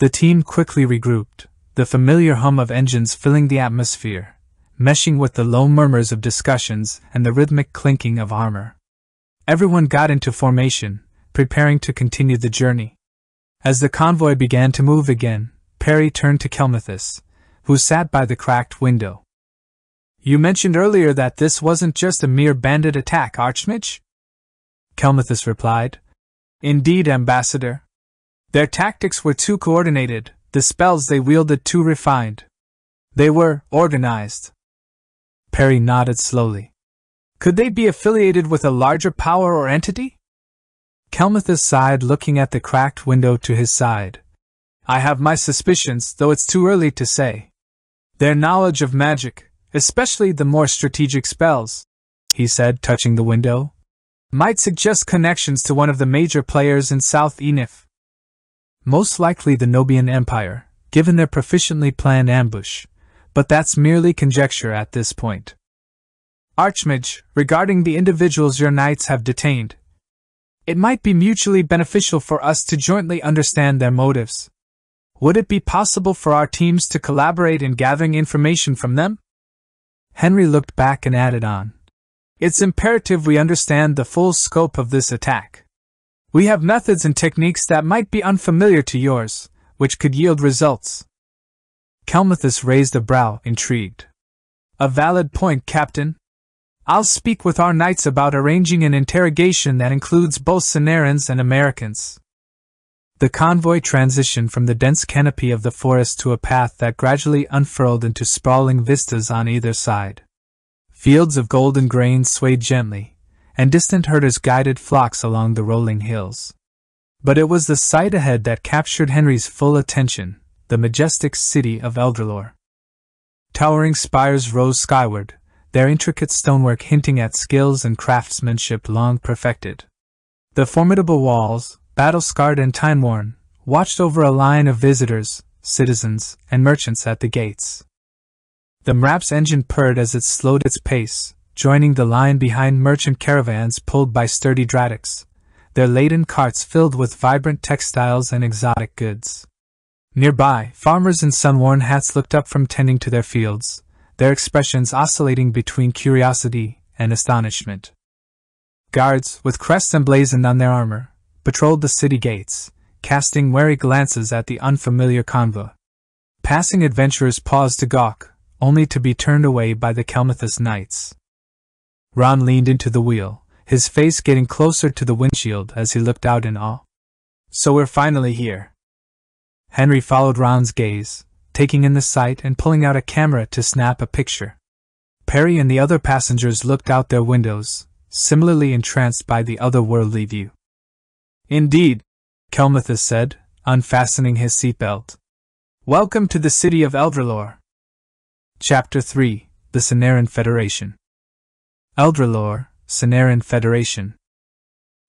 The team quickly regrouped, the familiar hum of engines filling the atmosphere meshing with the low murmurs of discussions and the rhythmic clinking of armor. Everyone got into formation, preparing to continue the journey. As the convoy began to move again, Perry turned to Kelmuthus, who sat by the cracked window. You mentioned earlier that this wasn't just a mere bandit attack, Archmage? Kelmuthus replied. Indeed, Ambassador. Their tactics were too coordinated, the spells they wielded too refined. They were organized, Perry nodded slowly. Could they be affiliated with a larger power or entity? Kelmuthus sighed, looking at the cracked window to his side. I have my suspicions, though it's too early to say. Their knowledge of magic, especially the more strategic spells, he said, touching the window, might suggest connections to one of the major players in South Enif. Most likely the Nobian Empire, given their proficiently planned ambush, but that's merely conjecture at this point. Archmage, regarding the individuals your knights have detained, it might be mutually beneficial for us to jointly understand their motives. Would it be possible for our teams to collaborate in gathering information from them? Henry looked back and added on. It's imperative we understand the full scope of this attack. We have methods and techniques that might be unfamiliar to yours, which could yield results. Kelmuthus raised a brow, intrigued. A valid point, Captain. I'll speak with our knights about arranging an interrogation that includes both Cenarians and Americans. The convoy transitioned from the dense canopy of the forest to a path that gradually unfurled into sprawling vistas on either side. Fields of golden grain swayed gently, and distant herders guided flocks along the rolling hills. But it was the sight ahead that captured Henry's full attention the majestic city of Eldralore. Towering spires rose skyward, their intricate stonework hinting at skills and craftsmanship long perfected. The formidable walls, battle scarred and time worn, watched over a line of visitors, citizens, and merchants at the gates. The MRAP's engine purred as it slowed its pace, joining the line behind merchant caravans pulled by sturdy Dratics, their laden carts filled with vibrant textiles and exotic goods. Nearby, farmers in sun worn hats looked up from tending to their fields, their expressions oscillating between curiosity and astonishment. Guards, with crests emblazoned on their armor, patrolled the city gates, casting wary glances at the unfamiliar convoy. Passing adventurers paused to gawk, only to be turned away by the Kelmuthus knights. Ron leaned into the wheel, his face getting closer to the windshield as he looked out in awe. So we're finally here. Henry followed Ron's gaze, taking in the sight and pulling out a camera to snap a picture. Perry and the other passengers looked out their windows, similarly entranced by the otherworldly view. Indeed, Kelmuthus said, unfastening his seatbelt. Welcome to the city of Eldralore. Chapter 3 The Cenarian Federation. Eldralore, Cenarian Federation.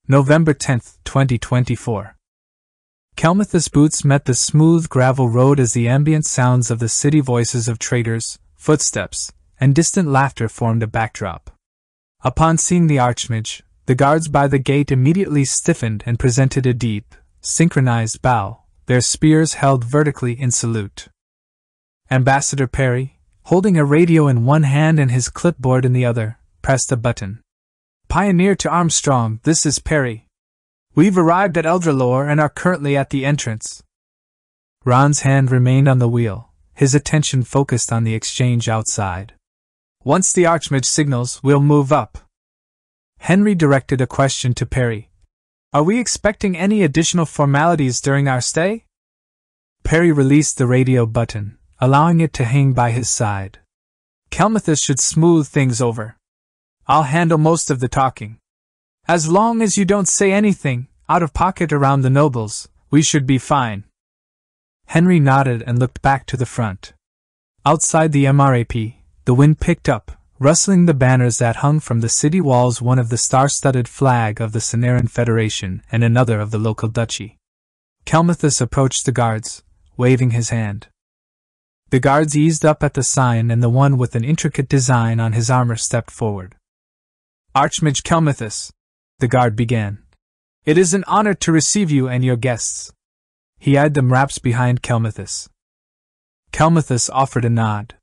November 10, 2024. Kelmuthus' boots met the smooth gravel road as the ambient sounds of the city voices of traders, footsteps, and distant laughter formed a backdrop. Upon seeing the Archmage, the guards by the gate immediately stiffened and presented a deep, synchronized bow, their spears held vertically in salute. Ambassador Perry, holding a radio in one hand and his clipboard in the other, pressed a button. Pioneer to Armstrong, this is Perry, We've arrived at Eldralore and are currently at the entrance. Ron's hand remained on the wheel, his attention focused on the exchange outside. Once the Archmage signals, we'll move up. Henry directed a question to Perry. Are we expecting any additional formalities during our stay? Perry released the radio button, allowing it to hang by his side. Kelmuthus should smooth things over. I'll handle most of the talking. As long as you don't say anything out of pocket around the nobles, we should be fine. Henry nodded and looked back to the front. Outside the MRAP, the wind picked up, rustling the banners that hung from the city walls one of the star-studded flag of the Cenarian Federation and another of the local duchy. Kelmuthus approached the guards, waving his hand. The guards eased up at the sign and the one with an intricate design on his armor stepped forward. Archmage Kelmuthus, the guard began. It is an honor to receive you and your guests. He eyed them MRAPs behind Kelmuthus. Kelmuthus offered a nod.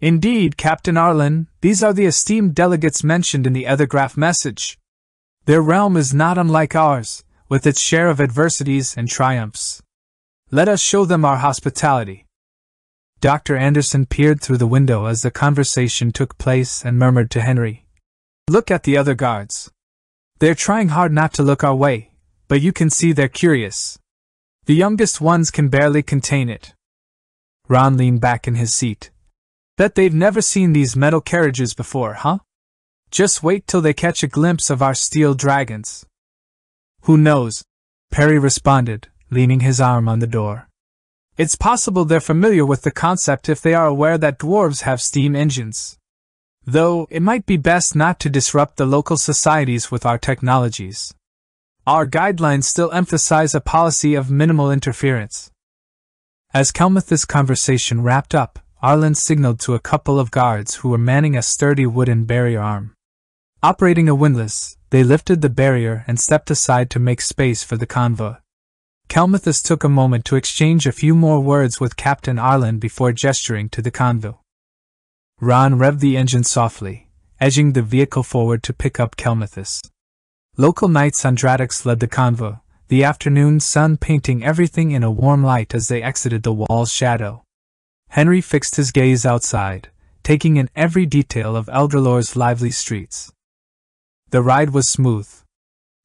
Indeed, Captain Arlen, these are the esteemed delegates mentioned in the Ethergraph message. Their realm is not unlike ours, with its share of adversities and triumphs. Let us show them our hospitality. Dr. Anderson peered through the window as the conversation took place and murmured to Henry. Look at the other guards. They're trying hard not to look our way, but you can see they're curious. The youngest ones can barely contain it. Ron leaned back in his seat. Bet they've never seen these metal carriages before, huh? Just wait till they catch a glimpse of our steel dragons. Who knows? Perry responded, leaning his arm on the door. It's possible they're familiar with the concept if they are aware that dwarves have steam engines. Though, it might be best not to disrupt the local societies with our technologies. Our guidelines still emphasize a policy of minimal interference. As Kelmuth's conversation wrapped up, Arlen signaled to a couple of guards who were manning a sturdy wooden barrier arm. Operating a windlass, they lifted the barrier and stepped aside to make space for the convoy. Kelmuthus took a moment to exchange a few more words with Captain Arlen before gesturing to the convoy. Ron revved the engine softly, edging the vehicle forward to pick up Kelmuthus. Local knights on led the convoy, the afternoon sun painting everything in a warm light as they exited the wall's shadow. Henry fixed his gaze outside, taking in every detail of Eldralore's lively streets. The ride was smooth.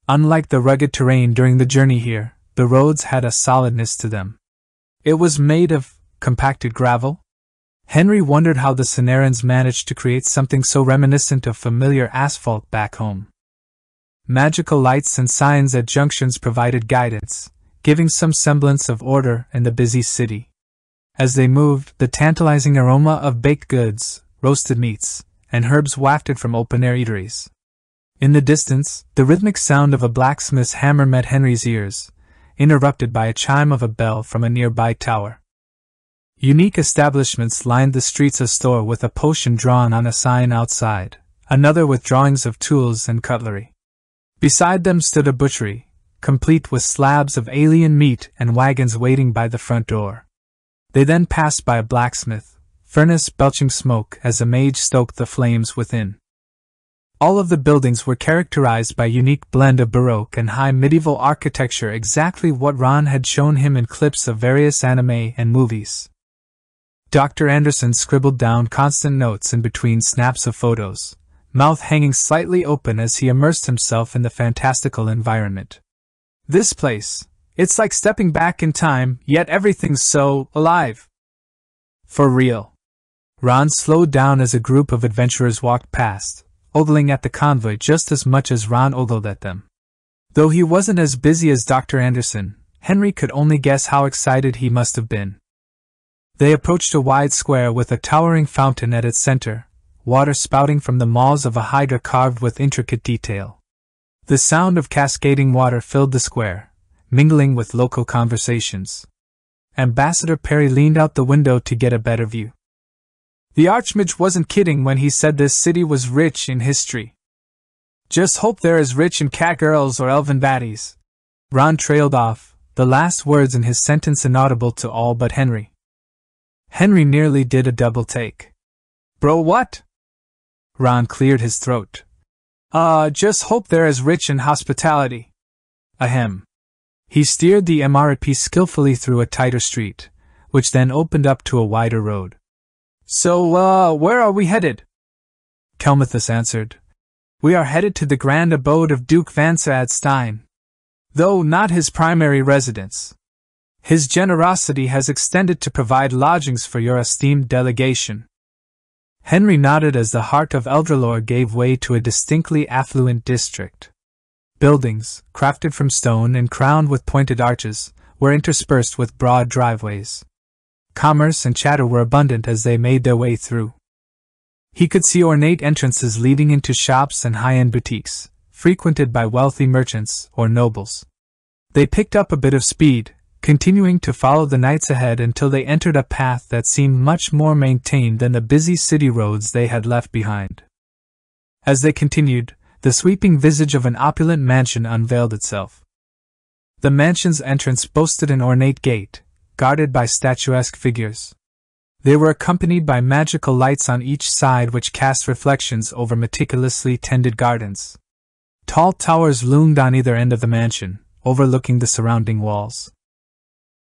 Unlike the rugged terrain during the journey here, the roads had a solidness to them. It was made of compacted gravel? Henry wondered how the Cenarans managed to create something so reminiscent of familiar asphalt back home. Magical lights and signs at junctions provided guidance, giving some semblance of order in the busy city. As they moved, the tantalizing aroma of baked goods, roasted meats, and herbs wafted from open air eateries. In the distance, the rhythmic sound of a blacksmith's hammer met Henry's ears, interrupted by a chime of a bell from a nearby tower. Unique establishments lined the streets a store with a potion drawn on a sign outside, another with drawings of tools and cutlery. Beside them stood a butchery, complete with slabs of alien meat and wagons waiting by the front door. They then passed by a blacksmith, furnace belching smoke as a mage stoked the flames within. All of the buildings were characterized by unique blend of Baroque and high medieval architecture, exactly what Ron had shown him in clips of various anime and movies. Dr. Anderson scribbled down constant notes in between snaps of photos, mouth hanging slightly open as he immersed himself in the fantastical environment. This place, it's like stepping back in time, yet everything's so alive. For real. Ron slowed down as a group of adventurers walked past, ogling at the convoy just as much as Ron ogled at them. Though he wasn't as busy as Dr. Anderson, Henry could only guess how excited he must have been. They approached a wide square with a towering fountain at its center, water spouting from the maws of a hydra carved with intricate detail. The sound of cascading water filled the square, mingling with local conversations. Ambassador Perry leaned out the window to get a better view. The Archmage wasn't kidding when he said this city was rich in history. Just hope they're as rich in cat girls or elven baddies. Ron trailed off, the last words in his sentence inaudible to all but Henry. Henry nearly did a double take. Bro, what? Ron cleared his throat. Uh, just hope they're as rich in hospitality. Ahem. He steered the MRAP skillfully through a tighter street, which then opened up to a wider road. So, uh, where are we headed? Kelmuthus answered. We are headed to the grand abode of Duke Vansad Stein. Though not his primary residence. His generosity has extended to provide lodgings for your esteemed delegation. Henry nodded as the heart of Eldralore gave way to a distinctly affluent district. Buildings, crafted from stone and crowned with pointed arches, were interspersed with broad driveways. Commerce and chatter were abundant as they made their way through. He could see ornate entrances leading into shops and high end boutiques, frequented by wealthy merchants or nobles. They picked up a bit of speed, continuing to follow the knights ahead until they entered a path that seemed much more maintained than the busy city roads they had left behind. As they continued, the sweeping visage of an opulent mansion unveiled itself. The mansion's entrance boasted an ornate gate, guarded by statuesque figures. They were accompanied by magical lights on each side which cast reflections over meticulously tended gardens. Tall towers loomed on either end of the mansion, overlooking the surrounding walls.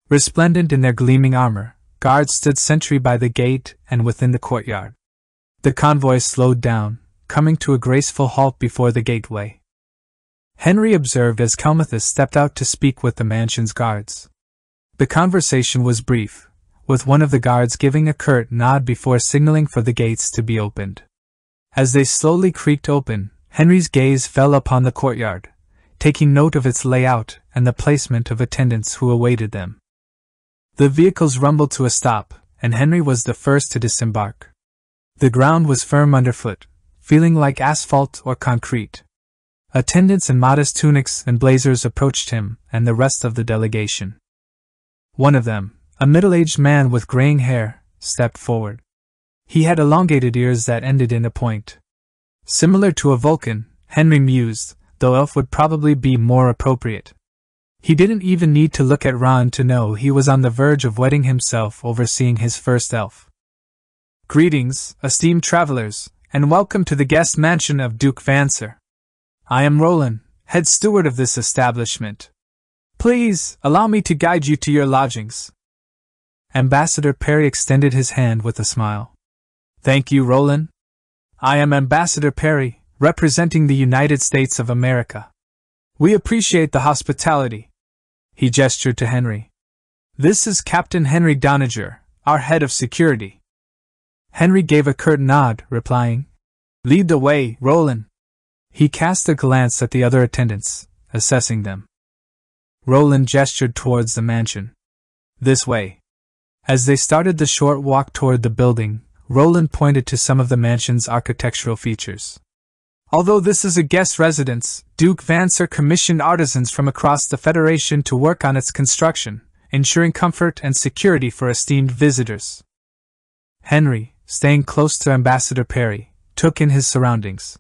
Resplendent in their gleaming armor, guards stood sentry by the gate and within the courtyard. The convoy slowed down, coming to a graceful halt before the gateway. Henry observed as Kelmuthus stepped out to speak with the mansion's guards. The conversation was brief, with one of the guards giving a curt nod before signaling for the gates to be opened. As they slowly creaked open, Henry's gaze fell upon the courtyard, taking note of its layout and the placement of attendants who awaited them. The vehicles rumbled to a stop, and Henry was the first to disembark. The ground was firm underfoot, feeling like asphalt or concrete. Attendants in modest tunics and blazers approached him and the rest of the delegation. One of them, a middle aged man with graying hair, stepped forward. He had elongated ears that ended in a point. Similar to a Vulcan, Henry mused, though elf would probably be more appropriate. He didn't even need to look at Ron to know he was on the verge of wetting himself over seeing his first elf. Greetings, esteemed travelers, and welcome to the guest mansion of Duke Vancer. I am Roland, head steward of this establishment. Please, allow me to guide you to your lodgings. Ambassador Perry extended his hand with a smile. Thank you, Roland. I am Ambassador Perry, representing the United States of America. We appreciate the hospitality. He gestured to Henry. This is Captain Henry Doniger, our head of security. Henry gave a curt nod, replying, Lead the way, Roland. He cast a glance at the other attendants, assessing them. Roland gestured towards the mansion. This way. As they started the short walk toward the building, Roland pointed to some of the mansion's architectural features. Although this is a guest residence, Duke Vancer commissioned artisans from across the Federation to work on its construction, ensuring comfort and security for esteemed visitors. Henry, staying close to Ambassador Perry, took in his surroundings.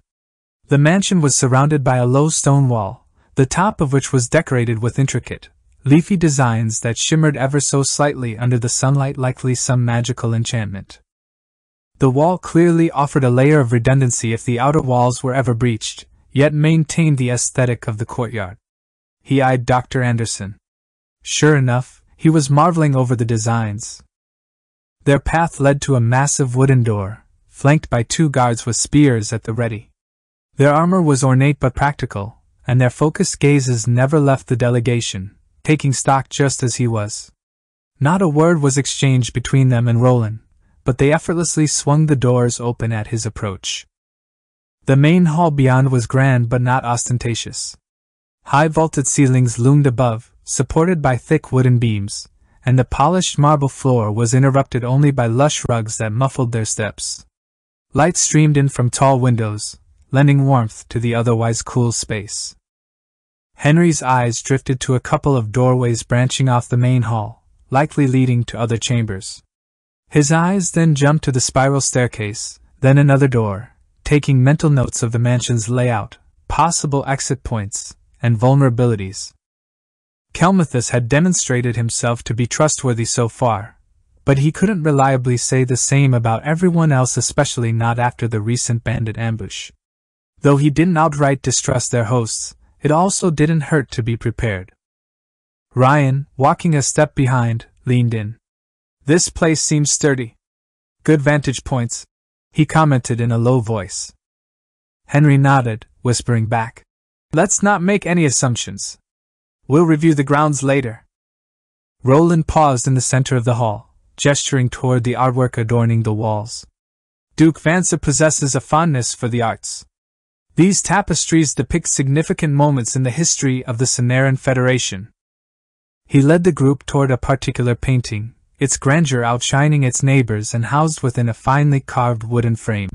The mansion was surrounded by a low stone wall, the top of which was decorated with intricate, leafy designs that shimmered ever so slightly under the sunlight, likely some magical enchantment. The wall clearly offered a layer of redundancy if the outer walls were ever breached, yet maintained the aesthetic of the courtyard. He eyed Dr. Anderson. Sure enough, he was marveling over the designs. Their path led to a massive wooden door, flanked by two guards with spears at the ready. Their armor was ornate but practical, and their focused gazes never left the delegation, taking stock just as he was. Not a word was exchanged between them and Roland, but they effortlessly swung the doors open at his approach. The main hall beyond was grand but not ostentatious. High vaulted ceilings loomed above, supported by thick wooden beams, and the polished marble floor was interrupted only by lush rugs that muffled their steps. Light streamed in from tall windows, lending warmth to the otherwise cool space. Henry's eyes drifted to a couple of doorways branching off the main hall, likely leading to other chambers. His eyes then jumped to the spiral staircase, then another door, taking mental notes of the mansion's layout, possible exit points, and vulnerabilities. Kelmuthus had demonstrated himself to be trustworthy so far, but he couldn't reliably say the same about everyone else, especially not after the recent bandit ambush. Though he didn't outright distrust their hosts, it also didn't hurt to be prepared. Ryan, walking a step behind, leaned in. This place seems sturdy. Good vantage points, he commented in a low voice. Henry nodded, whispering back. Let's not make any assumptions. We'll review the grounds later. Roland paused in the center of the hall, gesturing toward the artwork adorning the walls. Duke Vancer possesses a fondness for the arts. These tapestries depict significant moments in the history of the Sonaran Federation. He led the group toward a particular painting, its grandeur outshining its neighbors and housed within a finely carved wooden frame.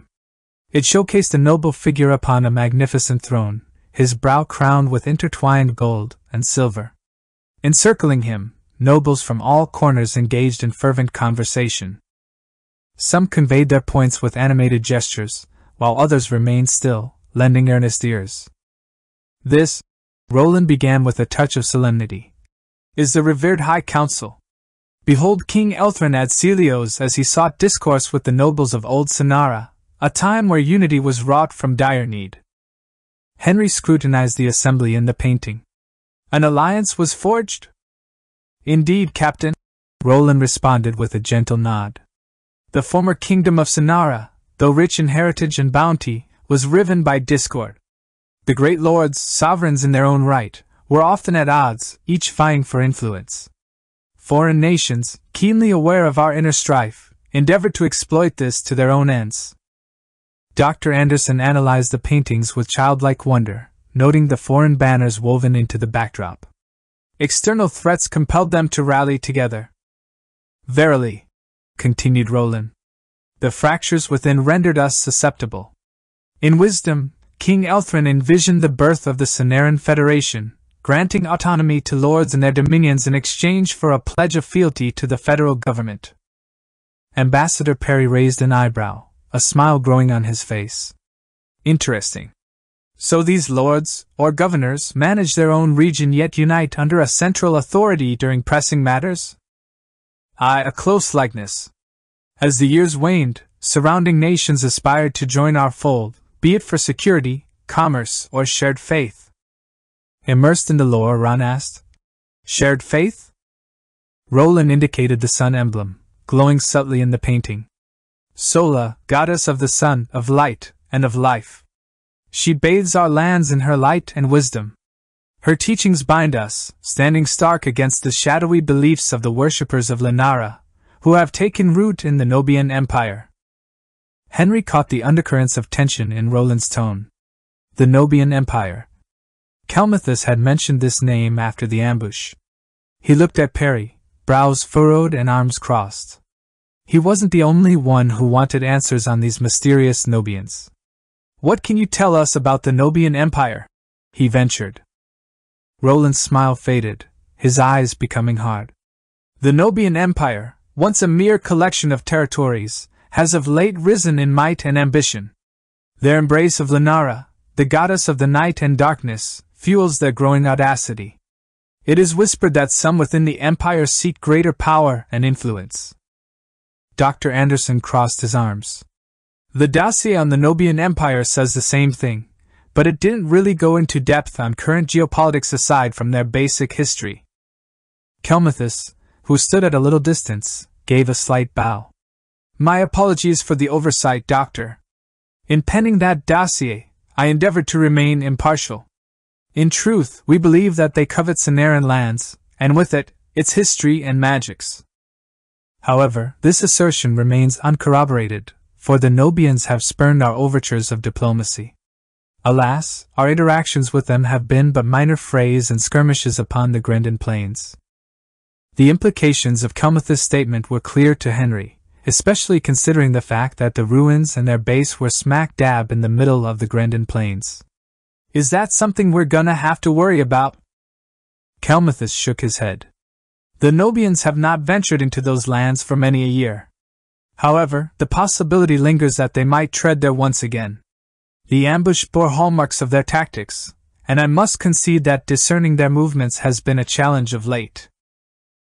It showcased a noble figure upon a magnificent throne, his brow crowned with intertwined gold and silver. Encircling him, nobles from all corners engaged in fervent conversation. Some conveyed their points with animated gestures, while others remained still, lending earnest ears. This, Roland began with a touch of solemnity, is the revered High Council. Behold King Elthrin at Celios as he sought discourse with the nobles of old Sonara, a time where unity was wrought from dire need. Henry scrutinized the assembly in the painting. An alliance was forged? Indeed, Captain, Roland responded with a gentle nod. The former kingdom of Sonara, though rich in heritage and bounty, was riven by discord. The great lords, sovereigns in their own right, were often at odds, each vying for influence. Foreign nations, keenly aware of our inner strife, endeavored to exploit this to their own ends. Dr. Anderson analyzed the paintings with childlike wonder, noting the foreign banners woven into the backdrop. External threats compelled them to rally together. Verily, continued Roland, the fractures within rendered us susceptible. In wisdom, King Elthrin envisioned the birth of the Sonaran Federation, granting autonomy to lords and their dominions in exchange for a pledge of fealty to the federal government. Ambassador Perry raised an eyebrow, a smile growing on his face. Interesting. So these lords, or governors, manage their own region yet unite under a central authority during pressing matters? Aye, a close likeness. As the years waned, surrounding nations aspired to join our fold, be it for security, commerce, or shared faith. Immersed in the lore, Ron asked. Shared faith? Roland indicated the sun emblem, glowing subtly in the painting. Sola, goddess of the sun, of light, and of life. She bathes our lands in her light and wisdom. Her teachings bind us, standing stark against the shadowy beliefs of the worshippers of Lenara, who have taken root in the Nobian Empire. Henry caught the undercurrents of tension in Roland's tone. The Nobian Empire. Kelmuthus had mentioned this name after the ambush. He looked at Perry, brows furrowed and arms crossed. He wasn't the only one who wanted answers on these mysterious Nobians. What can you tell us about the Nobian Empire? he ventured. Roland's smile faded, his eyes becoming hard. The Nobian Empire, once a mere collection of territories, has of late risen in might and ambition. Their embrace of Lenara, the goddess of the night and darkness, fuels their growing audacity. It is whispered that some within the empire seek greater power and influence. Dr. Anderson crossed his arms. The dossier on the Nobian Empire says the same thing, but it didn't really go into depth on current geopolitics aside from their basic history. Kelmuthus, who stood at a little distance, gave a slight bow. My apologies for the oversight, Doctor. In penning that dossier, I endeavored to remain impartial. In truth, we believe that they covet Sonaran lands, and with it, its history and magics. However, this assertion remains uncorroborated, for the Nobians have spurned our overtures of diplomacy. Alas, our interactions with them have been but minor frays and skirmishes upon the Grendon plains. The implications of Kelmuth's statement were clear to Henry, especially considering the fact that the ruins and their base were smack dab in the middle of the Grendon plains. Is that something we're gonna have to worry about? Kelmuthus shook his head. The Nobians have not ventured into those lands for many a year. However, the possibility lingers that they might tread there once again. The ambush bore hallmarks of their tactics, and I must concede that discerning their movements has been a challenge of late.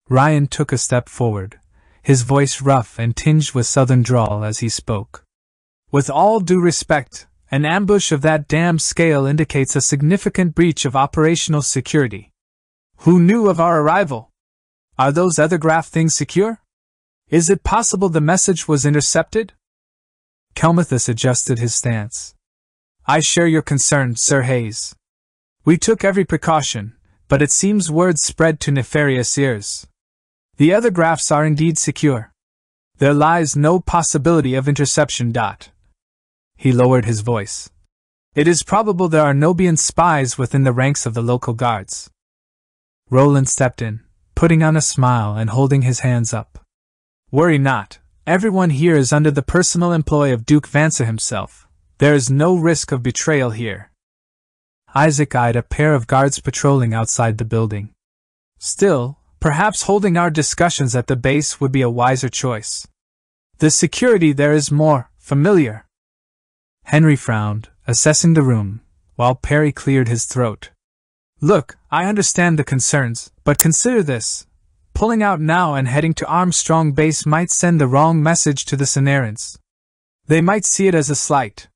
Ryan took a step forward, his voice rough and tinged with southern drawl as he spoke. With all due respect, an ambush of that damned scale indicates a significant breach of operational security. Who knew of our arrival? Are those Ethergraph things secure? Is it possible the message was intercepted? Kelmuthus adjusted his stance. I share your concern, Sir Hayes. We took every precaution, but it seems words spread to nefarious ears. The Ethergraphs are indeed secure. There lies no possibility of interception. Dot. He lowered his voice. It is probable there are Nobian spies within the ranks of the local guards. Roland stepped in, putting on a smile and holding his hands up. Worry not, everyone here is under the personal employ of Duke Vansa himself. There is no risk of betrayal here. Isaac eyed a pair of guards patrolling outside the building. Still, perhaps holding our discussions at the base would be a wiser choice. The security there is more familiar. Henry frowned, assessing the room, while Perry cleared his throat. Look, I understand the concerns, but consider this. Pulling out now and heading to Armstrong Base might send the wrong message to the Sonarans. They might see it as a slight,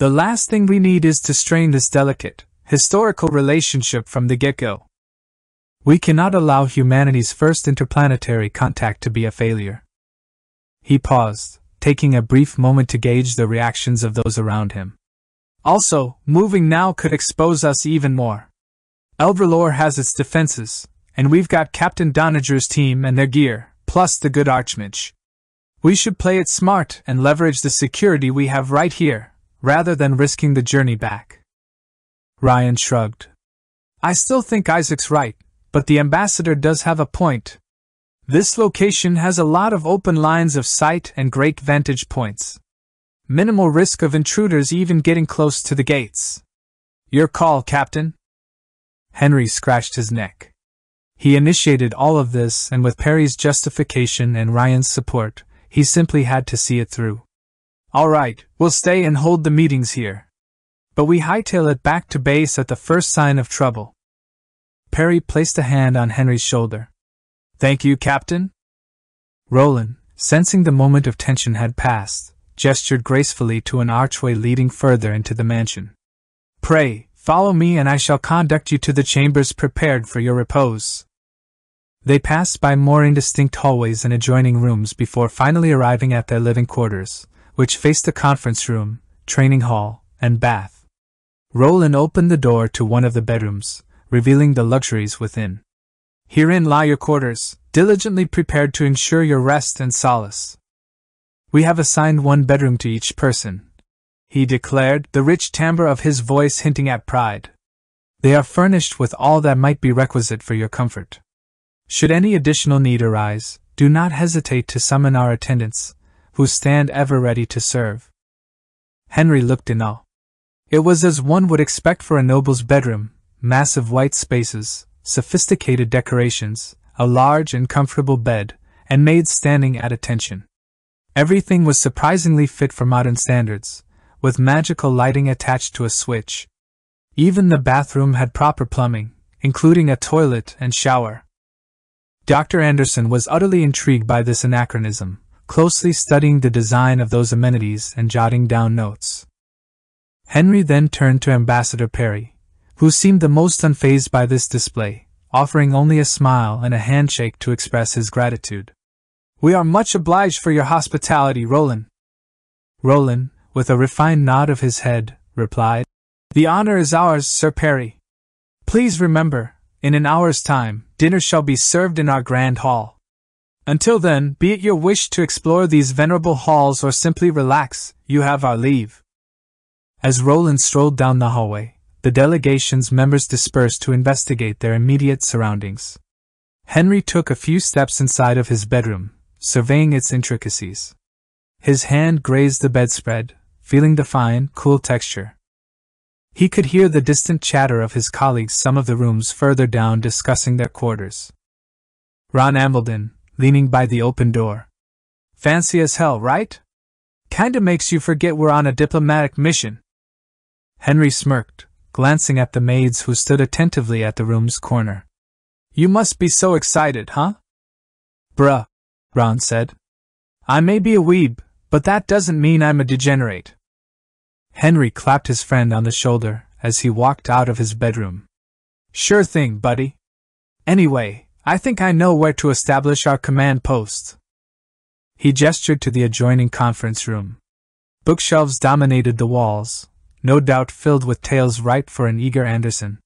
the last thing we need is to strain this delicate, historical relationship from the get go. We cannot allow humanity's first interplanetary contact to be a failure. He paused, taking a brief moment to gauge the reactions of those around him. Also, moving now could expose us even more. Eldralore has its defenses, and we've got Captain Doniger's team and their gear, plus the good Archmage. We should play it smart and leverage the security we have right here, rather than risking the journey back. Ryan shrugged. I still think Isaac's right, but the ambassador does have a point. This location has a lot of open lines of sight and great vantage points. Minimal risk of intruders even getting close to the gates. Your call, Captain. Henry scratched his neck. He initiated all of this, and with Perry's justification and Ryan's support, he simply had to see it through. All right, we'll stay and hold the meetings here. But we hightail it back to base at the first sign of trouble. Perry placed a hand on Henry's shoulder. Thank you, Captain. Roland, sensing the moment of tension had passed, gestured gracefully to an archway leading further into the mansion. Pray, follow me and I shall conduct you to the chambers prepared for your repose. They passed by more indistinct hallways and adjoining rooms before finally arriving at their living quarters, which faced the conference room, training hall, and bath. Roland opened the door to one of the bedrooms, revealing the luxuries within. Herein lie your quarters, diligently prepared to ensure your rest and solace. We have assigned one bedroom to each person, he declared, the rich timbre of his voice hinting at pride. They are furnished with all that might be requisite for your comfort. Should any additional need arise, do not hesitate to summon our attendants, who stand ever ready to serve. Henry looked in awe. It was as one would expect for a noble's bedroom massive white spaces, sophisticated decorations, a large and comfortable bed, and maids standing at attention. Everything was surprisingly fit for modern standards, with magical lighting attached to a switch. Even the bathroom had proper plumbing, including a toilet and shower. Dr. Anderson was utterly intrigued by this anachronism, closely studying the design of those amenities and jotting down notes. Henry then turned to Ambassador Perry, who seemed the most unfazed by this display, offering only a smile and a handshake to express his gratitude. We are much obliged for your hospitality, Roland. Roland, with a refined nod of his head, replied, The honor is ours, Sir Perry. Please remember, in an hour's time, dinner shall be served in our grand hall. Until then, be it your wish to explore these venerable halls or simply relax, you have our leave. As Roland strolled down the hallway, the delegation's members dispersed to investigate their immediate surroundings. Henry took a few steps inside of his bedroom, surveying its intricacies. His hand grazed the bedspread, feeling the fine, cool texture. He could hear the distant chatter of his colleagues some of the rooms further down discussing their quarters. Ron Ambledon, leaning by the open door. Fancy as hell, right? Kinda makes you forget we're on a diplomatic mission. Henry smirked, glancing at the maids who stood attentively at the room's corner. You must be so excited, huh? Bruh, Ron said. I may be a weeb, but that doesn't mean I'm a degenerate. Henry clapped his friend on the shoulder as he walked out of his bedroom. Sure thing, buddy. Anyway, I think I know where to establish our command post. He gestured to the adjoining conference room. Bookshelves dominated the walls, no doubt filled with tales ripe for an eager Anderson.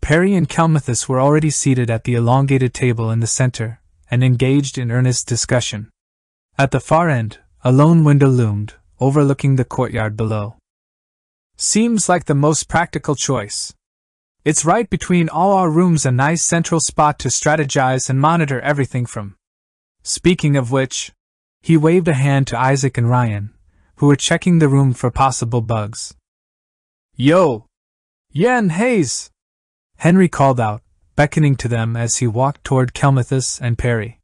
Perry and Kelmuthus were already seated at the elongated table in the center, and engaged in earnest discussion. At the far end, a lone window loomed, overlooking the courtyard below. Seems like the most practical choice. It's right between all our rooms, a nice central spot to strategize and monitor everything from. Speaking of which, he waved a hand to Isaac and Ryan, who were checking the room for possible bugs. Yo! Yen Hayes! Henry called out, beckoning to them as he walked toward Kelmuthus and Perry.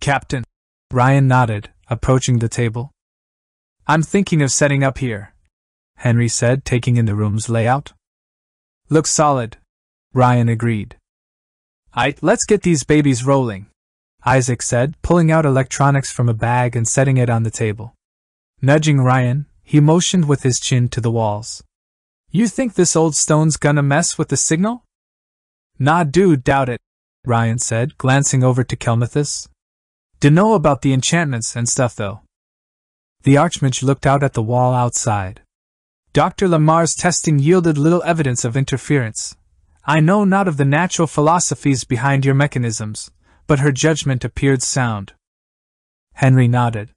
Captain! Ryan nodded, approaching the table. I'm thinking of setting up here, Henry said, taking in the room's layout. Looks solid, Ryan agreed. Aight, let's get these babies rolling, Isaac said, pulling out electronics from a bag and setting it on the table. Nudging Ryan, he motioned with his chin to the walls. You think this old stone's gonna mess with the signal? Nah, dude, doubt it, Ryan said, glancing over to Kelmuthus. Dunno about the enchantments and stuff, though. The Archmage looked out at the wall outside. Dr. Lamar's testing yielded little evidence of interference. I know not of the natural philosophies behind your mechanisms, but her judgment appeared sound. Henry nodded.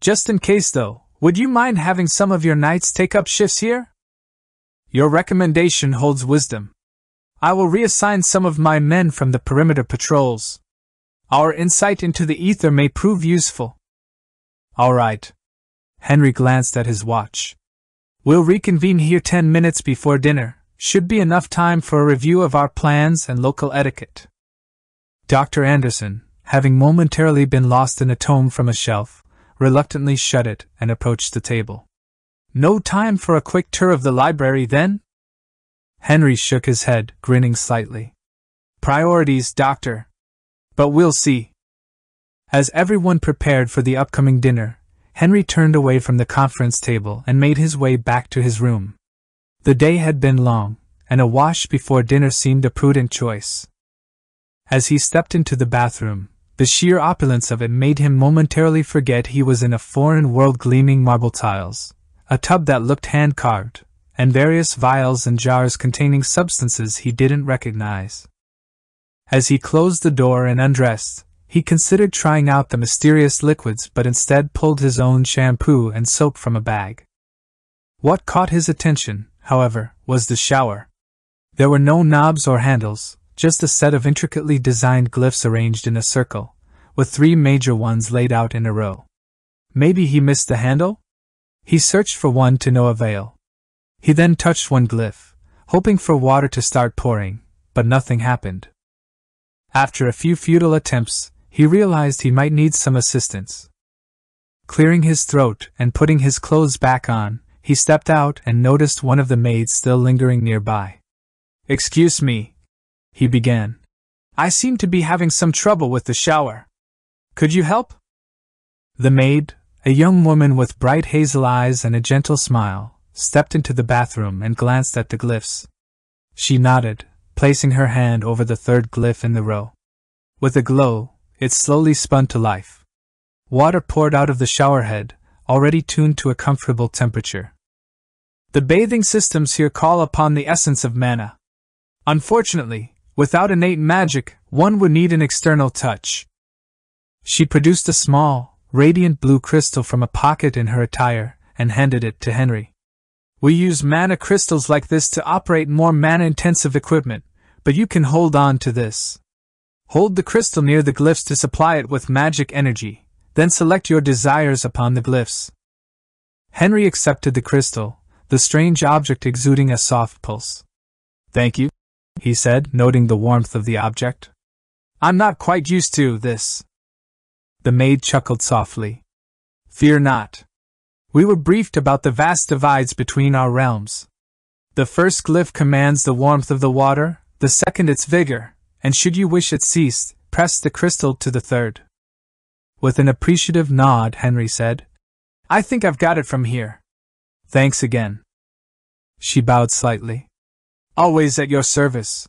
Just in case, though, would you mind having some of your knights take up shifts here? Your recommendation holds wisdom. I will reassign some of my men from the perimeter patrols. Our insight into the ether may prove useful. All right. Henry glanced at his watch. We'll reconvene here 10 minutes before dinner. Should be enough time for a review of our plans and local etiquette. Dr. Anderson, having momentarily been lost in a tome from a shelf, reluctantly shut it and approached the table. No time for a quick tour of the library, then? Henry shook his head, grinning slightly. Priorities, Doctor. But we'll see. As everyone prepared for the upcoming dinner, Henry turned away from the conference table and made his way back to his room. The day had been long, and a wash before dinner seemed a prudent choice. As he stepped into the bathroom, the sheer opulence of it made him momentarily forget he was in a foreign world gleaming marble tiles, a tub that looked hand carved, and various vials and jars containing substances he didn't recognize. As he closed the door and undressed, he considered trying out the mysterious liquids but instead pulled his own shampoo and soap from a bag. What caught his attention, however, was the shower. There were no knobs or handles, just a set of intricately designed glyphs arranged in a circle, with three major ones laid out in a row. Maybe he missed the handle? He searched for one to no avail. He then touched one glyph, hoping for water to start pouring, but nothing happened. After a few futile attempts, he realized he might need some assistance. Clearing his throat and putting his clothes back on, he stepped out and noticed one of the maids still lingering nearby. Excuse me, he began. I seem to be having some trouble with the shower. Could you help? The maid, a young woman with bright hazel eyes and a gentle smile, stepped into the bathroom and glanced at the glyphs. She nodded, placing her hand over the third glyph in the row. With a glow, it slowly spun to life. Water poured out of the showerhead, already tuned to a comfortable temperature. The bathing systems here call upon the essence of mana. Unfortunately, without innate magic, one would need an external touch. She produced a small, radiant blue crystal from a pocket in her attire and handed it to Henry. We use mana crystals like this to operate more mana intensive equipment, but you can hold on to this. Hold the crystal near the glyphs to supply it with magic energy, then select your desires upon the glyphs. Henry accepted the crystal, the strange object exuding a soft pulse. Thank you, he said, noting the warmth of the object. I'm not quite used to this. The maid chuckled softly. Fear not. We were briefed about the vast divides between our realms. The first glyph commands the warmth of the water, the second its vigor, and should you wish it ceased, press the crystal to the third. With an appreciative nod, Henry said, I think I've got it from here. Thanks again. She bowed slightly. Always at your service.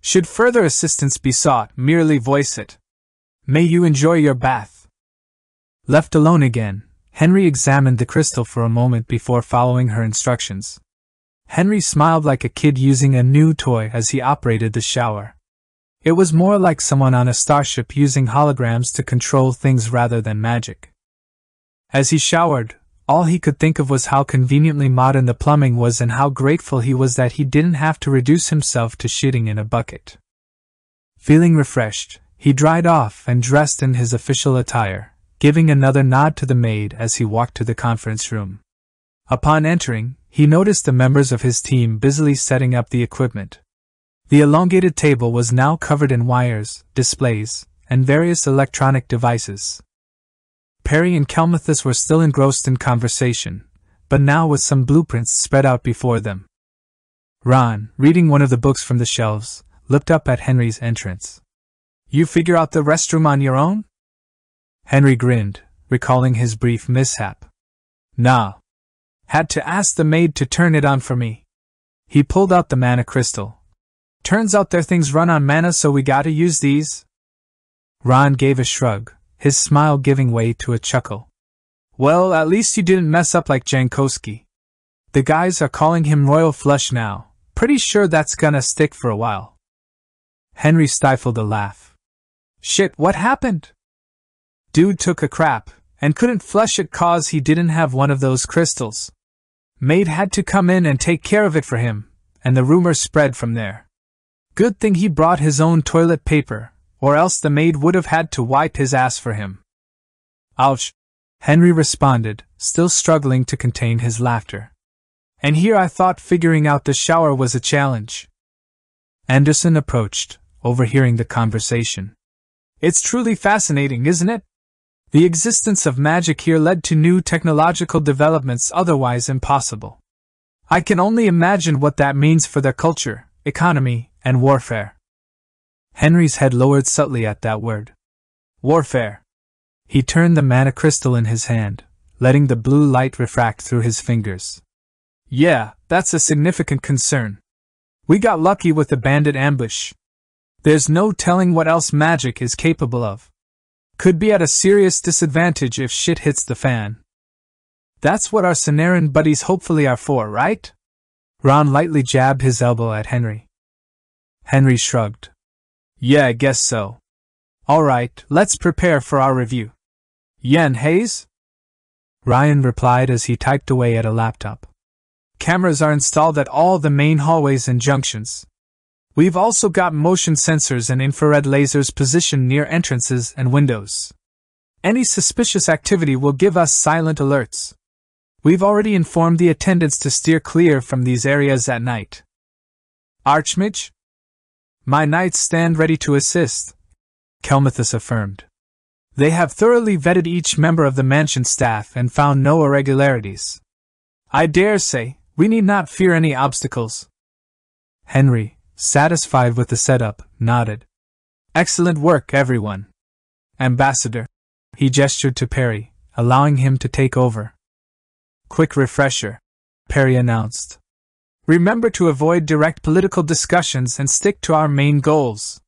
Should further assistance be sought, merely voice it. May you enjoy your bath. Left alone again, Henry examined the crystal for a moment before following her instructions. Henry smiled like a kid using a new toy as he operated the shower. It was more like someone on a starship using holograms to control things rather than magic. As he showered, all he could think of was how conveniently modern the plumbing was and how grateful he was that he didn't have to reduce himself to shitting in a bucket. Feeling refreshed, he dried off and dressed in his official attire, giving another nod to the maid as he walked to the conference room. Upon entering, he noticed the members of his team busily setting up the equipment, the elongated table was now covered in wires, displays, and various electronic devices. Perry and Kelmuthus were still engrossed in conversation, but now with some blueprints spread out before them. Ron, reading one of the books from the shelves, looked up at Henry's entrance. You figure out the restroom on your own? Henry grinned, recalling his brief mishap. Nah. Had to ask the maid to turn it on for me. He pulled out the mana crystal, Turns out their things run on mana, so we gotta use these. Ron gave a shrug, his smile giving way to a chuckle. Well, at least you didn't mess up like Jankowski. The guys are calling him Royal Flush now. Pretty sure that's gonna stick for a while. Henry stifled a laugh. Shit, what happened? Dude took a crap, and couldn't flush it cause he didn't have one of those crystals. Maid had to come in and take care of it for him, and the rumor spread from there. Good thing he brought his own toilet paper, or else the maid would have had to wipe his ass for him. Ouch! Henry responded, still struggling to contain his laughter. And here I thought figuring out the shower was a challenge. Anderson approached, overhearing the conversation. It's truly fascinating, isn't it? The existence of magic here led to new technological developments otherwise impossible. I can only imagine what that means for their culture, economy, and warfare. Henry's head lowered subtly at that word. Warfare. He turned the mana crystal in his hand, letting the blue light refract through his fingers. Yeah, that's a significant concern. We got lucky with the bandit ambush. There's no telling what else magic is capable of. Could be at a serious disadvantage if shit hits the fan. That's what our Cenaran buddies hopefully are for, right? Ron lightly jabbed his elbow at Henry. Henry shrugged. Yeah, I guess so. Alright, let's prepare for our review. Yen Hayes? Ryan replied as he typed away at a laptop. Cameras are installed at all the main hallways and junctions. We've also got motion sensors and infrared lasers positioned near entrances and windows. Any suspicious activity will give us silent alerts. We've already informed the attendants to steer clear from these areas at night. Archmage? My knights stand ready to assist, Kelmuthus affirmed. They have thoroughly vetted each member of the mansion staff and found no irregularities. I dare say, we need not fear any obstacles. Henry, satisfied with the setup, nodded. Excellent work, everyone. Ambassador. He gestured to Perry, allowing him to take over. Quick refresher, Perry announced. Remember to avoid direct political discussions and stick to our main goals.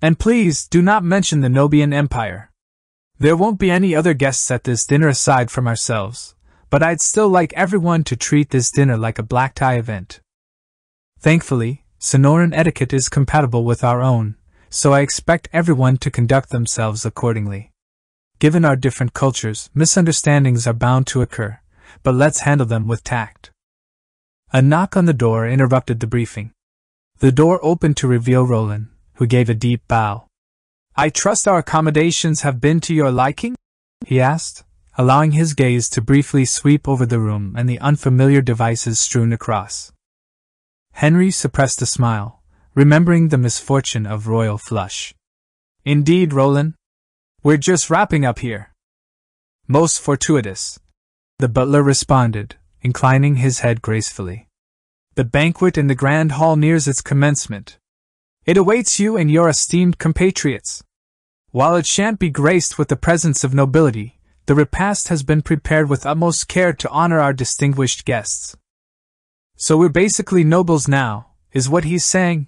And please do not mention the Nobian Empire. There won't be any other guests at this dinner aside from ourselves, but I'd still like everyone to treat this dinner like a black tie event. Thankfully, Cenaran etiquette is compatible with our own, so I expect everyone to conduct themselves accordingly. Given our different cultures, misunderstandings are bound to occur, but let's handle them with tact. A knock on the door interrupted the briefing. The door opened to reveal Roland, who gave a deep bow. I trust our accommodations have been to your liking? he asked, allowing his gaze to briefly sweep over the room and the unfamiliar devices strewn across. Henry suppressed a smile, remembering the misfortune of Royal Flush. Indeed, Roland. We're just wrapping up here. Most fortuitous, the butler responded, inclining his head gracefully. The banquet in the grand hall nears its commencement. It awaits you and your esteemed compatriots. While it shan't be graced with the presence of nobility, the repast has been prepared with utmost care to honor our distinguished guests. So we're basically nobles now, is what he's saying?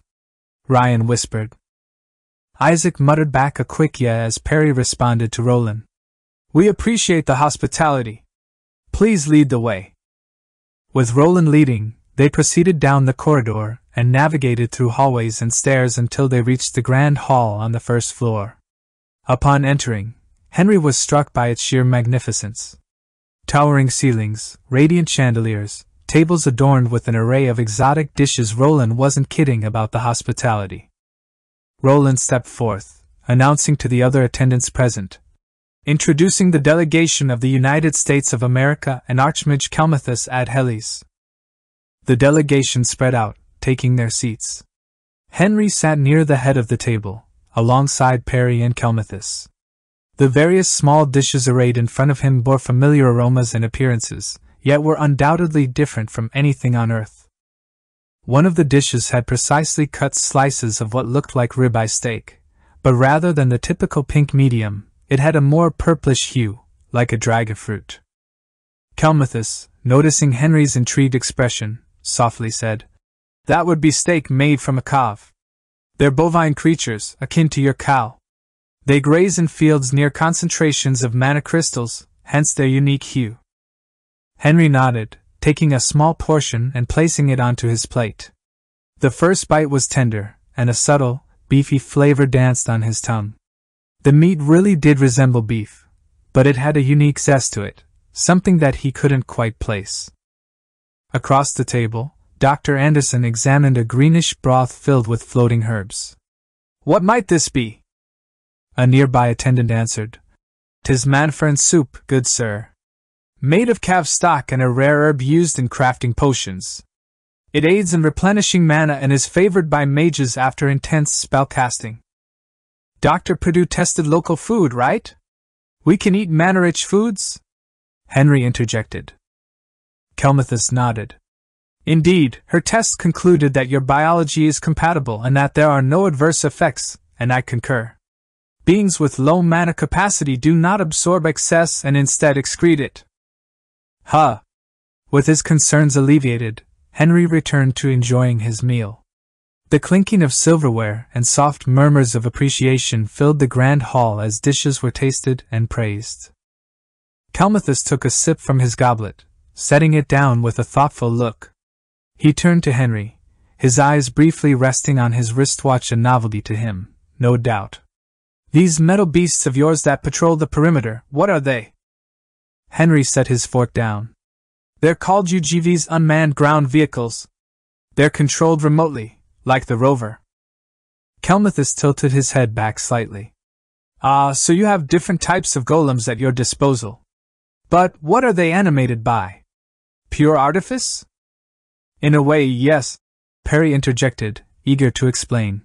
Ryan whispered. Isaac muttered back a quick yeah as Perry responded to Roland. We appreciate the hospitality. Please lead the way. With Roland leading, they proceeded down the corridor and navigated through hallways and stairs until they reached the grand hall on the first floor. Upon entering, Henry was struck by its sheer magnificence. Towering ceilings, radiant chandeliers, tables adorned with an array of exotic dishes. Roland wasn't kidding about the hospitality. Roland stepped forth, announcing to the other attendants present Introducing the delegation of the United States of America and Archmage Kelmuthus ad Helis. The delegation spread out, taking their seats. Henry sat near the head of the table, alongside Perry and Kelmuthus. The various small dishes arrayed in front of him bore familiar aromas and appearances, yet were undoubtedly different from anything on earth. One of the dishes had precisely cut slices of what looked like ribeye steak, but rather than the typical pink medium, it had a more purplish hue, like a dragon fruit. Kelmuthus, noticing Henry's intrigued expression, softly said, That would be steak made from a calf. They're bovine creatures, akin to your cow. They graze in fields near concentrations of mana crystals, hence their unique hue. Henry nodded, taking a small portion and placing it onto his plate. The first bite was tender, and a subtle, beefy flavor danced on his tongue. The meat really did resemble beef, but it had a unique zest to it, something that he couldn't quite place. Across the table, Dr. Anderson examined a greenish broth filled with floating herbs. What might this be? A nearby attendant answered. Tis manfern soup, good sir. Made of calf stock and a rare herb used in crafting potions. It aids in replenishing mana and is favored by mages after intense spell casting. Dr. Purdue tested local food, right? We can eat mana rich foods? Henry interjected. Kelmuthus nodded. Indeed, her tests concluded that your biology is compatible and that there are no adverse effects, and I concur. Beings with low mana capacity do not absorb excess and instead excrete it. Huh! With his concerns alleviated, Henry returned to enjoying his meal. The clinking of silverware and soft murmurs of appreciation filled the grand hall as dishes were tasted and praised. Kelmuthus took a sip from his goblet, setting it down with a thoughtful look. He turned to Henry, his eyes briefly resting on his wristwatch, a novelty to him, no doubt. These metal beasts of yours that patrol the perimeter, what are they? Henry set his fork down. They're called UGV's unmanned ground vehicles. They're controlled remotely, like the rover. Kelmuthus tilted his head back slightly. Ah, so you have different types of golems at your disposal. But what are they animated by? Pure artifice? In a way, yes, Perry interjected, eager to explain.